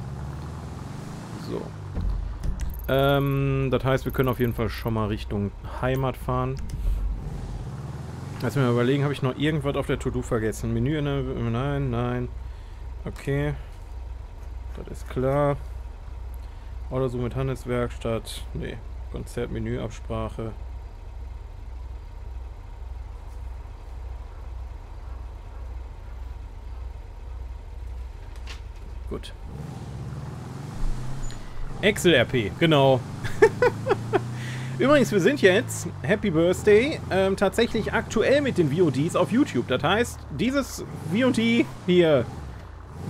So. Ähm, das heißt, wir können auf jeden Fall schon mal Richtung Heimat fahren. Lass mich mal überlegen, habe ich noch irgendwas auf der To-Do vergessen? Menü, ne? nein, nein. Okay. Das ist klar. Oder so mit Handelswerkstatt. Nee. Konzertmenü, Absprache. Gut. Excel RP, genau. Übrigens, wir sind jetzt, Happy Birthday, ähm, tatsächlich aktuell mit den VODs auf YouTube. Das heißt, dieses VOD hier,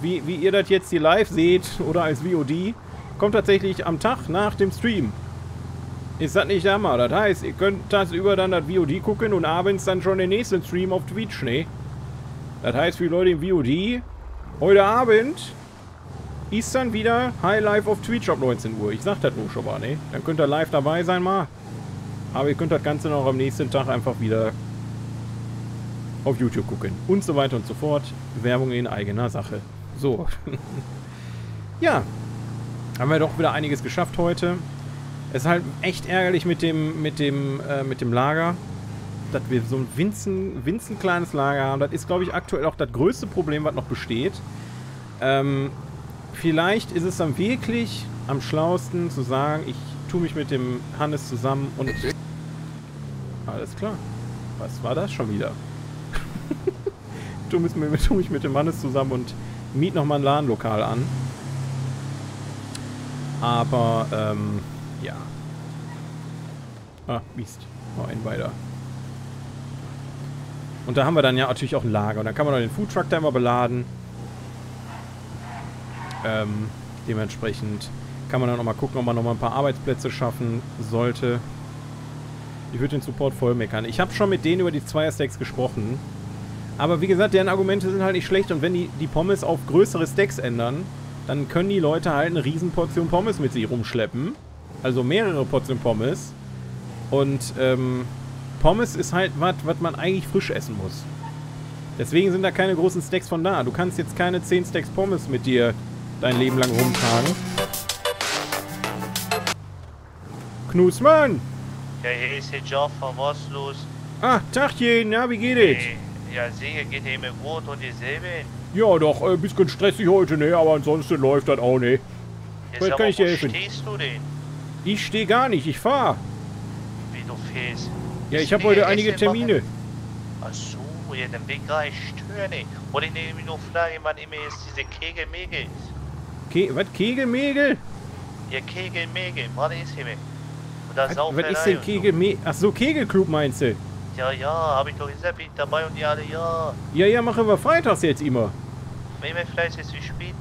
wie, wie ihr das jetzt hier live seht oder als VOD, kommt tatsächlich am Tag nach dem Stream. Ist das nicht Hammer? Das heißt, ihr könnt das über dann das VOD gucken und abends dann schon den nächsten Stream auf Twitch, ne? Das heißt, für die Leute im VOD, heute Abend ist dann wieder High Live auf Twitch ab 19 Uhr. Ich sag das nur schon mal, ne? Dann könnt ihr live dabei sein mal. Aber ihr könnt das Ganze noch am nächsten Tag einfach wieder auf YouTube gucken. Und so weiter und so fort. Werbung in eigener Sache. So. ja. Haben wir doch wieder einiges geschafft heute. Es ist halt echt ärgerlich mit dem, mit dem, äh, mit dem Lager. Dass wir so ein winzend, winzend kleines Lager haben. Das ist, glaube ich, aktuell auch das größte Problem, was noch besteht. Ähm, vielleicht ist es dann wirklich am schlausten zu sagen, ich tue mich mit dem Hannes zusammen und... Alles klar. Was war das schon wieder? tu, mich, tu mich mit dem Hannes zusammen und miet nochmal ein Ladenlokal an. Aber, ähm, ja. Ah, Mist. Noch ein weiter. Und da haben wir dann ja natürlich auch ein Lager. Und dann kann man dann den Foodtruck da immer beladen. Ähm, dementsprechend kann man dann nochmal gucken, ob man nochmal ein paar Arbeitsplätze schaffen sollte. Ich würde den Support voll meckern. Ich habe schon mit denen über die Zweier-Stacks gesprochen. Aber wie gesagt, deren Argumente sind halt nicht schlecht. Und wenn die die Pommes auf größere Stacks ändern, dann können die Leute halt eine riesen Portion Pommes mit sich rumschleppen. Also mehrere Portionen Pommes. Und ähm, Pommes ist halt was, was man eigentlich frisch essen muss. Deswegen sind da keine großen Stacks von da. Du kannst jetzt keine 10 Stacks Pommes mit dir dein Leben lang rumtragen. Knusmann! Ja, hier ist der Jaffa, was los? Ah, Tagchen, na, wie geht es? Ja, sicher geht ihr mir gut und dieselbe. Ja, doch, ein bisschen stressig heute, ne, aber ansonsten läuft das auch, ne. Vielleicht kann ich dir helfen. stehst du denn? Ich stehe gar nicht, ich fahr. Wie du fährst? Ja, ich habe heute einige? Termine. Ach so, ja, dann bin ich gar nicht stören. Wollte ich nämlich nur fragen, wann immer jetzt diese Kegelmegel. Ke was, Kegelmegel? Ja, Kegelmegel, wann ist hier? Und da Was, was ist denn und. Kegelmegel? Ach so, Kegelclub meinst du? Ja, ja, hab ich doch gesagt, bin ich dabei und die alle, ja. Ja, ja, machen wir freitags jetzt immer. Wenn wir vielleicht jetzt wie spät.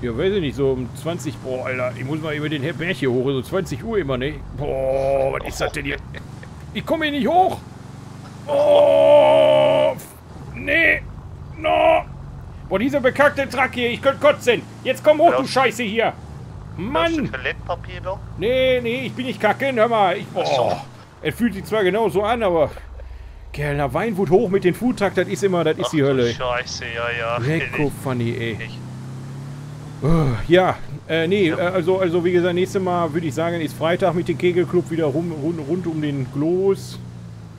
Ja, weiß ich nicht, so um 20... Boah, Alter, ich muss mal über den Berg hier hoch, so 20 Uhr immer, ne? Boah, was ist das denn hier? Ich komme hier nicht hoch! Oh! Nee! No! Boah, dieser bekackte Truck hier, ich könnte kotzen! Jetzt komm hoch, du Scheiße hier! Mann! Toilettenpapier noch? Nee, nee, ich bin nicht kacken, hör mal. Ich, boah, es fühlt sich zwar genauso an, aber... Kerl, na Weinwut hoch mit dem Foodtruck, das ist immer, das ist die Hölle. Scheiße, ja, ja. Lecko funny, ey. Oh, ja, äh, nee, äh, also, also wie gesagt, nächstes Mal würde ich sagen, ist Freitag mit dem Kegelclub wieder rum, rund, rund um den Globus.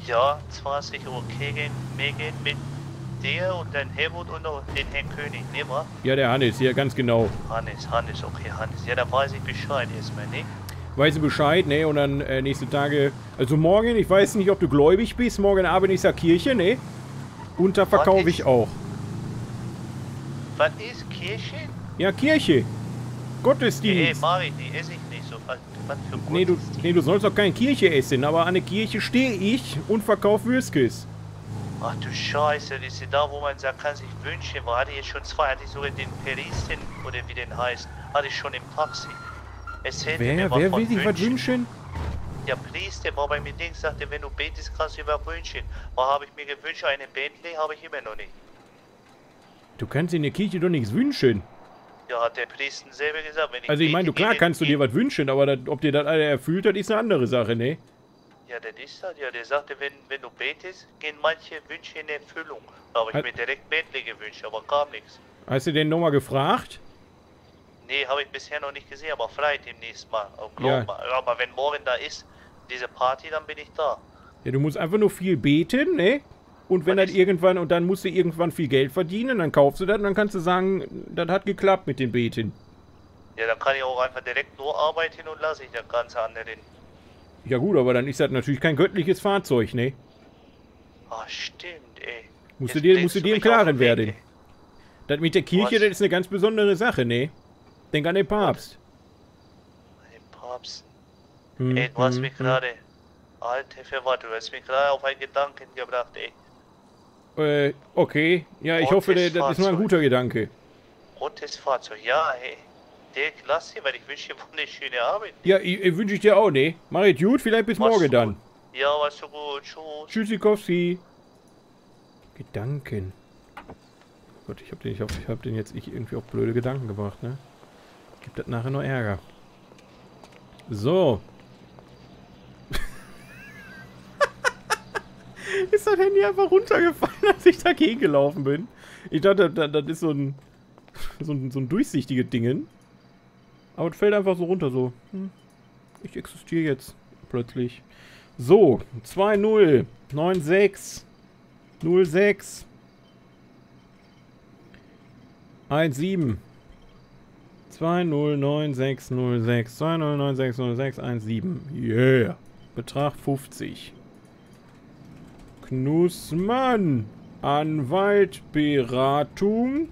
Ja, 20 Uhr Kegeln, Megeln mit dir und dann Helmut und den Herrn König, ne, wa? Ja, der Hannes, ja, ganz genau. Hannes, Hannes, okay, Hannes. Ja, dann weiß ich Bescheid erstmal, ne? Weißt du Bescheid, ne? Und dann äh, nächste Tage, also morgen, ich weiß nicht, ob du gläubig bist, morgen Abend ist ja Kirche, ne? Und da verkaufe ich auch. Was ist Kirche? Ja, Kirche. Nee, Gottesdienst. mach ich nicht, esse ich nicht so. Was, was für ein Nee du, nee, du sollst doch keine Kirche essen, aber an der Kirche stehe ich und verkaufe Würskes. Ach du Scheiße, das ist da, wo man sagt, kann sich wünschen. War hatte ich jetzt schon zwei, hatte ich sogar den Peristin, oder wie den heißt, hatte ich schon im Taxi. Erzählte mir Wer, was wer will sich was wünschen? Der war bei mir Ding, sagte, wenn du betest, kannst du dir was wünschen. Was habe ich mir gewünscht? Eine Bentley habe ich immer noch nicht. Du kannst in der Kirche doch nichts wünschen. Ja, hat der Priester selber gesagt, wenn ich Also ich meine, du klar kannst du dir was wünschen, aber das, ob dir das alle erfüllt hat, ist eine andere Sache, ne? Ja, das ist das, ja. Der sagte, wenn, wenn du betest, gehen manche Wünsche in Erfüllung. Da habe ich Hat- mir direkt Bentley gewünscht, aber kam nichts. Hast du den nochmal gefragt? Nee, habe ich bisher noch nicht gesehen, aber vielleicht demnächst mal. Aber, Ja. mal. aber wenn morgen da ist, diese Party, dann bin ich da. Ja, du musst einfach nur viel beten, ne? Und wenn das irgendwann, und dann musst du irgendwann viel Geld verdienen, dann kaufst du das und dann kannst du sagen, das hat geklappt mit den Beten. Ja, dann kann ich auch einfach direkt nur arbeiten und lasse ich das ganze andere. Ja gut, aber dann ist das natürlich kein göttliches Fahrzeug, ne? Ah, stimmt, ey. Musst Jetzt du dir, musst du dir im Klaren den Weg, werden. Das mit der Kirche, Was? das ist eine ganz besondere Sache, ne? Denk an den Papst. Den Papst. Hm, Ey, du hast hm, mich hm. gerade. Alte Verwandte, du hast mich gerade auf einen Gedanken gebracht, ey. Äh, okay. Ja, ich Rotes hoffe, das ist nur ein guter Gedanke. Rotes Fahrzeug, ja, Der klasse, weil ich wünsche dir wunderschöne Abend. Ja, ich, ich wünsche ich dir auch, ne? Mach es gut, vielleicht bis morgen dann. Ja, warst du gut, tschüss. Tschüssikowski. Gedanken. Gott, ich hab den, ich hab, ich hab den jetzt ich irgendwie auf blöde Gedanken gebracht, ne? Gibt das nachher nur Ärger. So. ist das Handy einfach runtergefallen, als ich dagegen gelaufen bin? Ich dachte, das, das ist so ein, so ein, so ein durchsichtiges Dingen. Aber es fällt einfach so runter, so. Hm. Ich existiere jetzt plötzlich. So, 2-0, 9-6, 0-6, 1-7, 2-0, 9-6, 0-6, 2-0, 9-6, 0-6, 1-7. Yeah. Betrag 50. Knussmann, Anwaltberatung,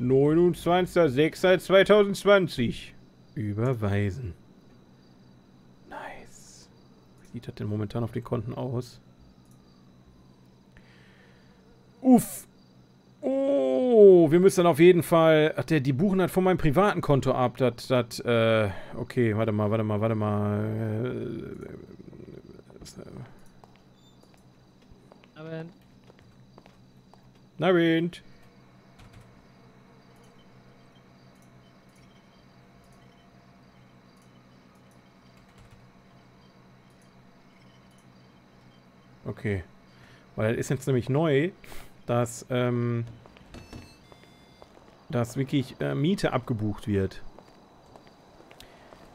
29.06.2020. Überweisen. Nice. Wie sieht das denn momentan auf den Konten aus? Uff. Oh, wir müssen dann auf jeden Fall... Ach, der, die buchen das von meinem privaten Konto ab. Das, das, äh... Okay, warte mal, warte mal, warte mal. Äh, das, äh, Okay. Weil es ist jetzt nämlich neu, dass, ähm, dass wirklich äh, Miete abgebucht wird.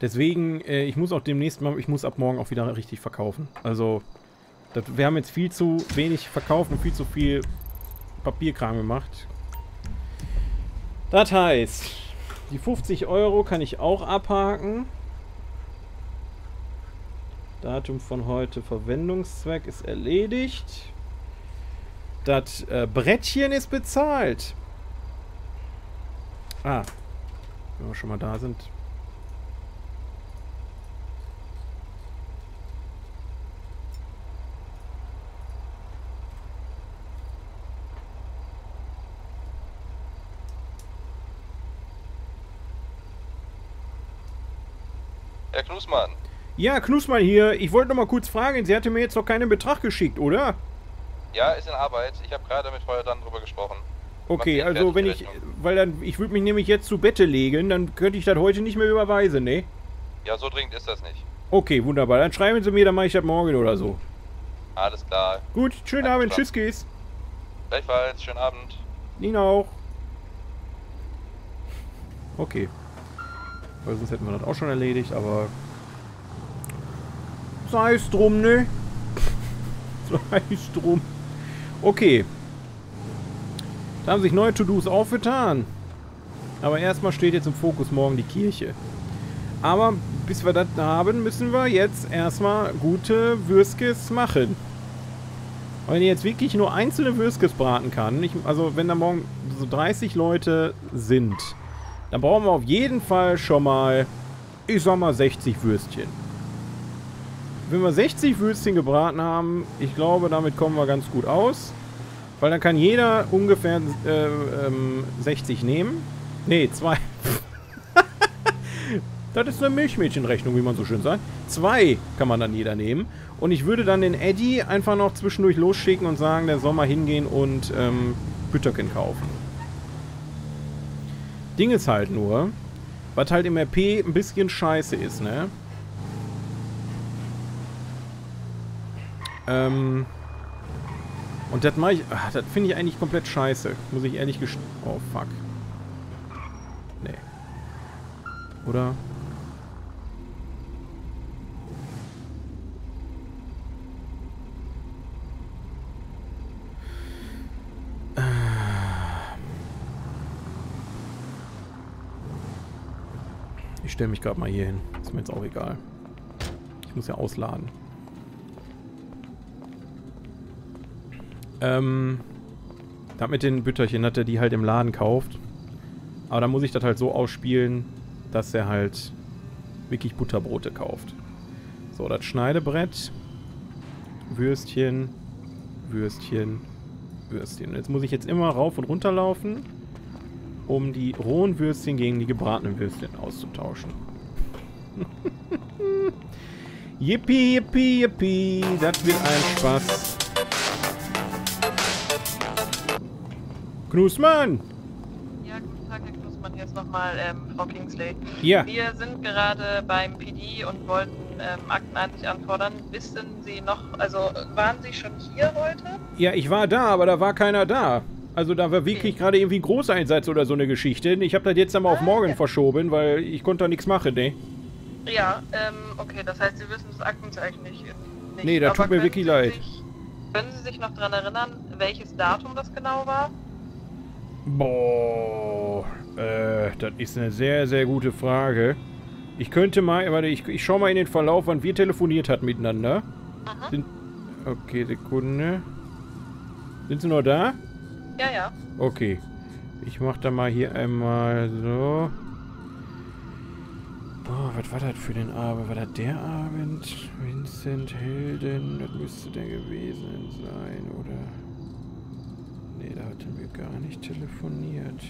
Deswegen, äh, ich muss auch demnächst mal, ich muss ab morgen auch wieder richtig verkaufen. Also, das, wir haben jetzt viel zu wenig verkauft und viel zu viel Papierkram gemacht. Das heißt, die 50 Euro kann ich auch abhaken. Datum von heute, Verwendungszweck ist erledigt. Das äh, Brettchen ist bezahlt. Ah, wenn wir schon mal da sind. Herr Knussmann, Ja, Knussmann hier. Ich wollte noch mal kurz fragen. Sie hatte mir jetzt noch keinen Betrag geschickt, oder? ja, ist in Arbeit. Ich habe gerade mit Frau dann drüber gesprochen. Okay, also wenn ich, weil dann, ich würde mich nämlich jetzt zu Bette legen, dann könnte ich das heute nicht mehr überweisen, ne? Ja, so dringend ist das nicht. Okay, wunderbar. Dann schreiben Sie mir, dann mache ich das morgen oder so. Alles klar. Gut, schönen Abend, tschüss, Kies. Gleichfalls, schönen Abend. Ihnen auch. Okay. Weil sonst hätten wir das auch schon erledigt, aber... Sei es drum, ne? Sei es drum. Okay. Da haben sich neue To-Dos aufgetan. Aber erstmal steht jetzt im Fokus morgen die Kirche. Aber bis wir das haben, müssen wir jetzt erstmal gute Würskes machen. Und wenn ich jetzt wirklich nur einzelne Würskes braten kann, ich, also wenn da morgen so 30 Leute sind, dann brauchen wir auf jeden Fall schon mal, ich sag mal 60 Würstchen. Wenn wir 60 Würstchen gebraten haben, ich glaube, damit kommen wir ganz gut aus. Weil dann kann jeder ungefähr äh, ähm, 60 nehmen. Ne, zwei. das ist eine Milchmädchenrechnung, wie man so schön sagt. Zwei kann man dann jeder nehmen. Und ich würde dann den Eddie einfach noch zwischendurch losschicken und sagen, der soll mal hingehen und ähm, Bütterken kaufen. Ding ist halt nur, was halt im RP ein bisschen scheiße ist, ne? Ähm. Und das mache ich. Ach, das finde ich eigentlich komplett scheiße. Muss ich ehrlich gest. Oh, fuck. Nee. Oder? Ich stelle mich gerade mal hier hin. Ist mir jetzt auch egal. Ich muss ja ausladen. Ähm. Da mit den Bütterchen, dass er die halt im Laden kauft. Aber dann muss ich das halt so ausspielen, dass er halt wirklich Butterbrote kauft. So, das Schneidebrett. Würstchen. Würstchen. Würstchen. Jetzt muss ich jetzt immer rauf und runter laufen, um die rohen Würstchen gegen die gebratenen Würstchen auszutauschen. yippie, yippie, yippie. Das wird ein Spaß. Knusmann! Ja, guten Tag, Herr Knussmann. Hier ist nochmal ähm, Frau Kingsley. Ja. Wir sind gerade beim PD und wollten ähm, Akteneinsicht anfordern. Wissen Sie noch, also waren Sie schon hier heute? Ja, ich war da, aber da war keiner da. Also da war wirklich gerade irgendwie ein Großeinsatz oder so eine Geschichte. Ich habe das jetzt einmal auf morgen verschoben, weil ich konnte da nichts machen, ne? Ja, ähm, okay, das heißt, Sie wissen das Aktenzeichen nicht. nicht. Nee, da tut mir wirklich leid. Sich, können Sie sich noch daran erinnern, welches Datum das genau war? Boah, äh, das ist eine sehr, sehr gute Frage. Ich könnte mal, warte, ich, ich schau mal in den Verlauf, wann wir telefoniert hatten miteinander. Sind, okay, Sekunde. Sind Sie noch da? Ja, ja. Okay. Ich mach da mal hier einmal so. Oh, was war das für den Abend? War das der Abend? Vincent Helden, das müsste der gewesen sein, oder? Nee, da hatten wir gar nicht telefoniert.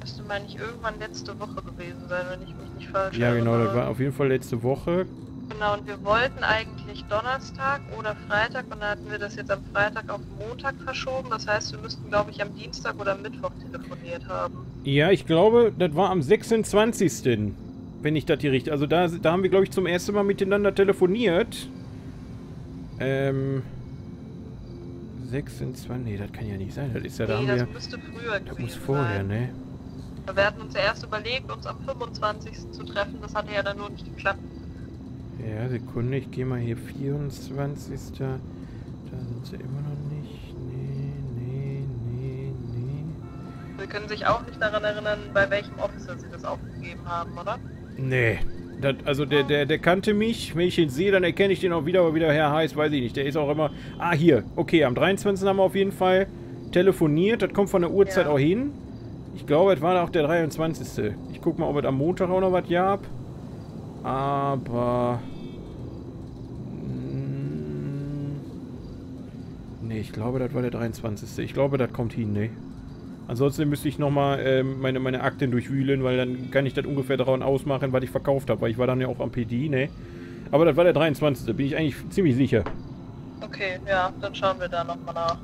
Müsste, meine ich, irgendwann letzte Woche gewesen sein, wenn ich mich nicht falsch Ja, genau, das war auf jeden Fall letzte Woche. Genau, und wir wollten eigentlich Donnerstag oder Freitag und dann hatten wir das jetzt am Freitag auf Montag verschoben. Das heißt, wir müssten, glaube ich, am Dienstag oder Mittwoch telefoniert haben. Ja, ich glaube, das war am 26. Wenn ich das hier richtig... Also da, da haben wir, glaube ich, zum ersten Mal miteinander telefoniert. Ähm... 26... Nee, das kann ja nicht sein. Das ist ja... Da nee, haben das wir, müsste früher das muss vorher, sein. ne? Wir hatten uns ja erst überlegt, uns am 25. zu treffen. Das hatte ja dann nur nicht geklappt. Ja, Sekunde, ich gehe mal hier 24. Da sind sie immer noch nicht. Nee, nee, nee, nee. Sie können sich auch nicht daran erinnern, bei welchem Officer Sie das aufgegeben haben, oder? Nee. Das, also der, der, der kannte mich. Wenn ich ihn sehe, dann erkenne ich den auch wieder, aber wieder Herr heißt, weiß ich nicht. Der ist auch immer. Ah, hier. Okay, am 23. haben wir auf jeden Fall telefoniert. Das kommt von der Uhrzeit auch hin. Ich glaube, es war auch der 23. Ich guck mal, ob es am Montag auch noch was gab. Aber. mm, Nee, ich glaube, das war der 23. Ich glaube, das kommt hin, ne? Ansonsten müsste ich nochmal ähm, meine, meine Akten durchwühlen, weil dann kann ich das ungefähr daran ausmachen, was ich verkauft habe, weil ich war dann ja auch am PD, ne? Aber das war der 23. Bin ich eigentlich ziemlich sicher. Okay, ja, dann schauen wir da nochmal nach.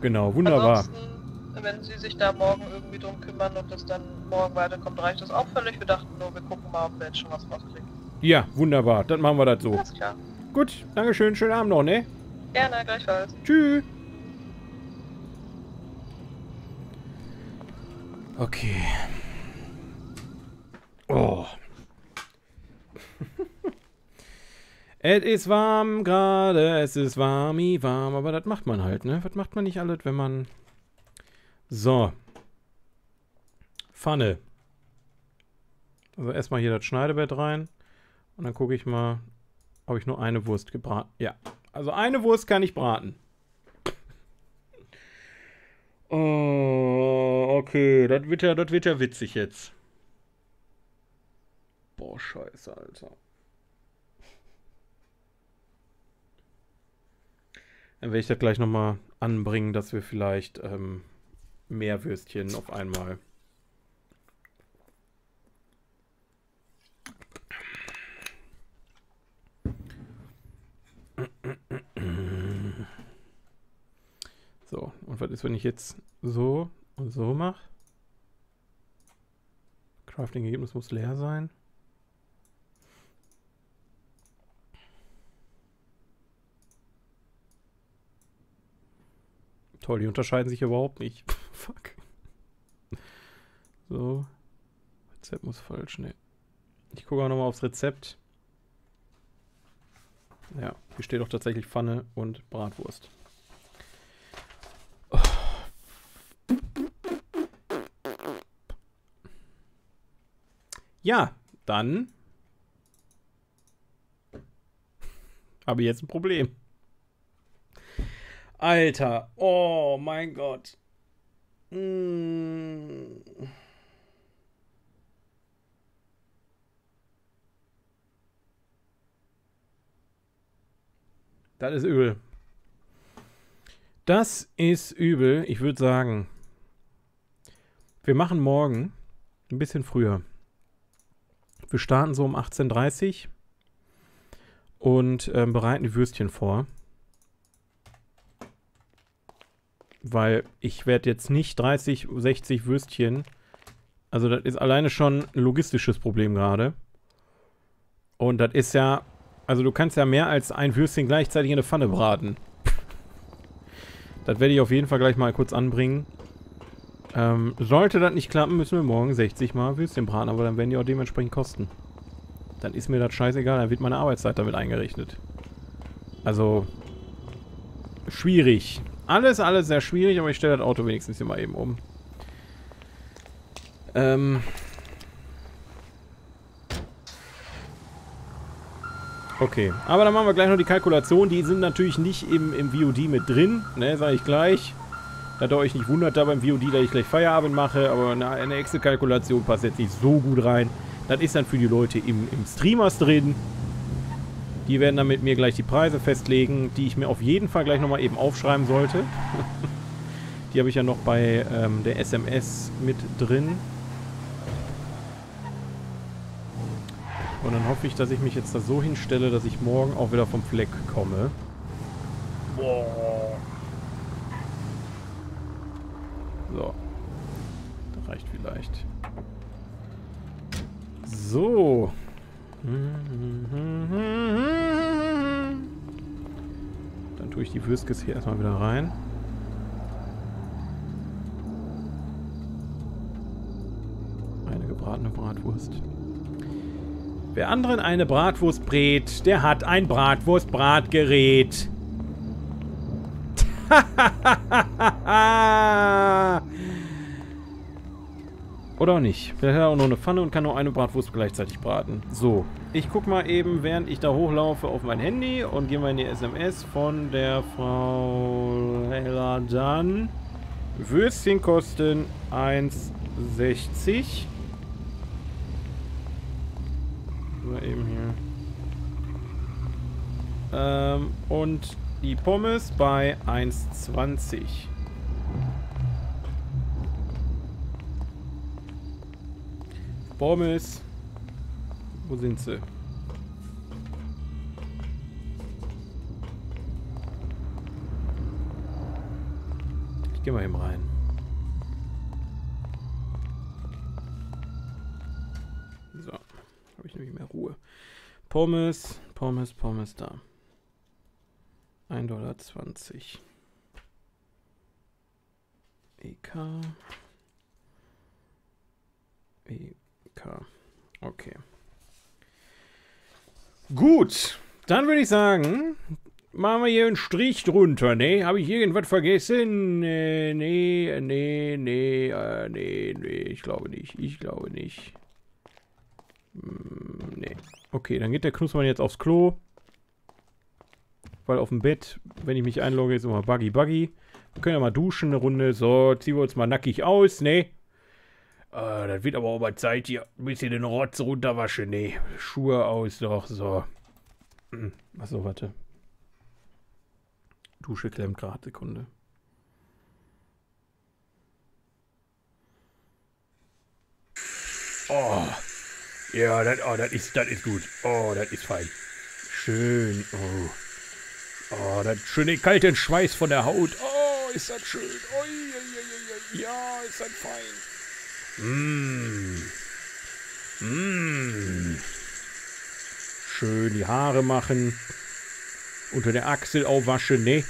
Genau, wunderbar. Ansonsten, wenn Sie sich da morgen irgendwie drum kümmern und das dann morgen weiterkommt, reicht das auch völlig. Wir dachten nur, wir gucken mal, ob wir jetzt schon was rauskriegen. Ja, wunderbar. Dann machen wir das so. Alles klar. Gut, Dankeschön. Schönen Abend noch, ne? Gerne, gleichfalls. Tschüss. Okay. Oh. es ist warm gerade, es ist warmi warm, aber das macht man halt, ne? Was macht man nicht alles, wenn man... So. Pfanne. Also erstmal hier das Schneidebett rein. Und dann gucke ich mal, ob ich nur eine Wurst gebraten... Ja. Also eine Wurst kann ich braten. Oh, okay. Das wird ja, das wird ja witzig jetzt. Boah, scheiße, Alter. Dann werde ich das gleich nochmal anbringen, dass wir vielleicht ähm, mehr Würstchen auf einmal. So, und was ist, wenn ich jetzt so und so mache? Crafting-Ergebnis muss leer sein. Toll, die unterscheiden sich überhaupt nicht. Fuck. So. Rezept muss falsch, ne. Ich gucke auch nochmal aufs Rezept. Ja, hier steht auch tatsächlich Pfanne und Bratwurst. Ja, dann habe ich jetzt ein Problem. Alter. Oh mein Gott. Mm. Das ist übel. Das ist übel. Ich würde sagen, wir machen morgen ein bisschen früher. Wir starten so um 18.30 Uhr und ähm, bereiten die Würstchen vor. Weil ich werde jetzt nicht 30, 60 Würstchen. Also das ist alleine schon ein logistisches Problem gerade. Und das ist ja, also du kannst ja mehr als ein Würstchen gleichzeitig in eine Pfanne braten. das werde ich auf jeden Fall gleich mal kurz anbringen. Ähm, sollte das nicht klappen, müssen wir morgen 60 Mal Würstchen braten, aber dann werden die auch dementsprechend kosten. Dann ist mir das scheißegal, dann wird meine Arbeitszeit damit eingerechnet. Also, schwierig. Alles, alles sehr schwierig, aber ich stelle das Auto wenigstens hier mal eben um. Ähm. Okay, aber dann machen wir gleich noch die Kalkulation. Die sind natürlich nicht im, im VOD mit drin, ne, sage ich gleich. Dass ihr euch nicht wundert da beim VOD, dass ich gleich Feierabend mache, aber eine, Excel-Kalkulation passt jetzt nicht so gut rein. Das ist dann für die Leute im, im Streamers drin. Die werden dann mit mir gleich die Preise festlegen, die ich mir auf jeden Fall gleich nochmal eben aufschreiben sollte. die habe ich ja noch bei ähm, der SMS mit drin. Und dann hoffe ich, dass ich mich jetzt da so hinstelle, dass ich morgen auch wieder vom Fleck komme. Boah. So. Das reicht vielleicht. So. Dann tue ich die Würskes hier erstmal wieder rein. Eine gebratene Bratwurst. Wer anderen eine Bratwurst brät, der hat ein Bratwurstbratgerät. Oder auch nicht. Vielleicht hat auch noch eine Pfanne und kann nur eine Bratwurst gleichzeitig braten. So, ich guck mal eben, während ich da hochlaufe, auf mein Handy und gehe mal in die SMS von der Frau Hella dann. Würstchen kosten 1,60. Mal eben hier. Ähm, und die Pommes bei 1,20. Pommes. Wo sind sie? Ich gehe mal eben rein. So. Habe ich nämlich mehr Ruhe. Pommes, Pommes, Pommes da. 1,20 Dollar. EK. EK. Okay. Gut. Dann würde ich sagen, machen wir hier einen Strich drunter, ne? Habe ich irgendwas vergessen? Nee, nee, nee, nee, äh, nee, nee, ich glaube nicht. Ich glaube nicht. Hm, nee. Okay, dann geht der Knussmann jetzt aufs Klo. Weil auf dem Bett, wenn ich mich einlogge, ist immer Buggy Buggy. Wir können ja mal duschen eine Runde. So, ziehen wir uns mal nackig aus, ne? Äh, das wird aber auch mal Zeit hier. Ein bisschen den Rotz runterwaschen, ne? Schuhe aus, doch, so. Hm, Achso, warte. Dusche klemmt gerade, Sekunde. Oh. Ja, das oh, ist, das ist gut. Oh, das ist fein. Schön. Oh. Oh, das schöne kalte Schweiß von der Haut. Oh, ist das schön. Oh, ja, ja, ja, ja, ist das fein. Mmh. Mmh. Schön die Haare machen. Unter der Achsel aufwaschen, ne?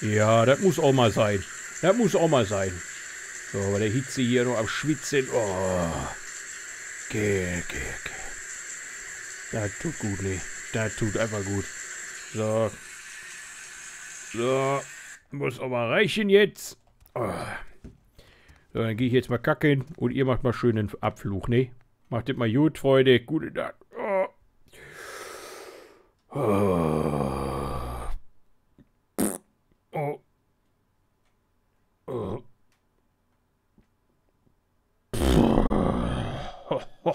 Ja, das muss auch mal sein. Das muss auch mal sein. So, bei der Hitze hier noch am Schwitzen. Oh. Geh, geh, geh. Das tut gut, ne? Das tut einfach gut. So. So. Muss mal reichen jetzt. Oh. So, dann gehe ich jetzt mal kacken und ihr macht mal schön den Abfluch, ne? Macht das mal gut, Freunde. Gute Nacht. Oh. Oh. Oh. Oh.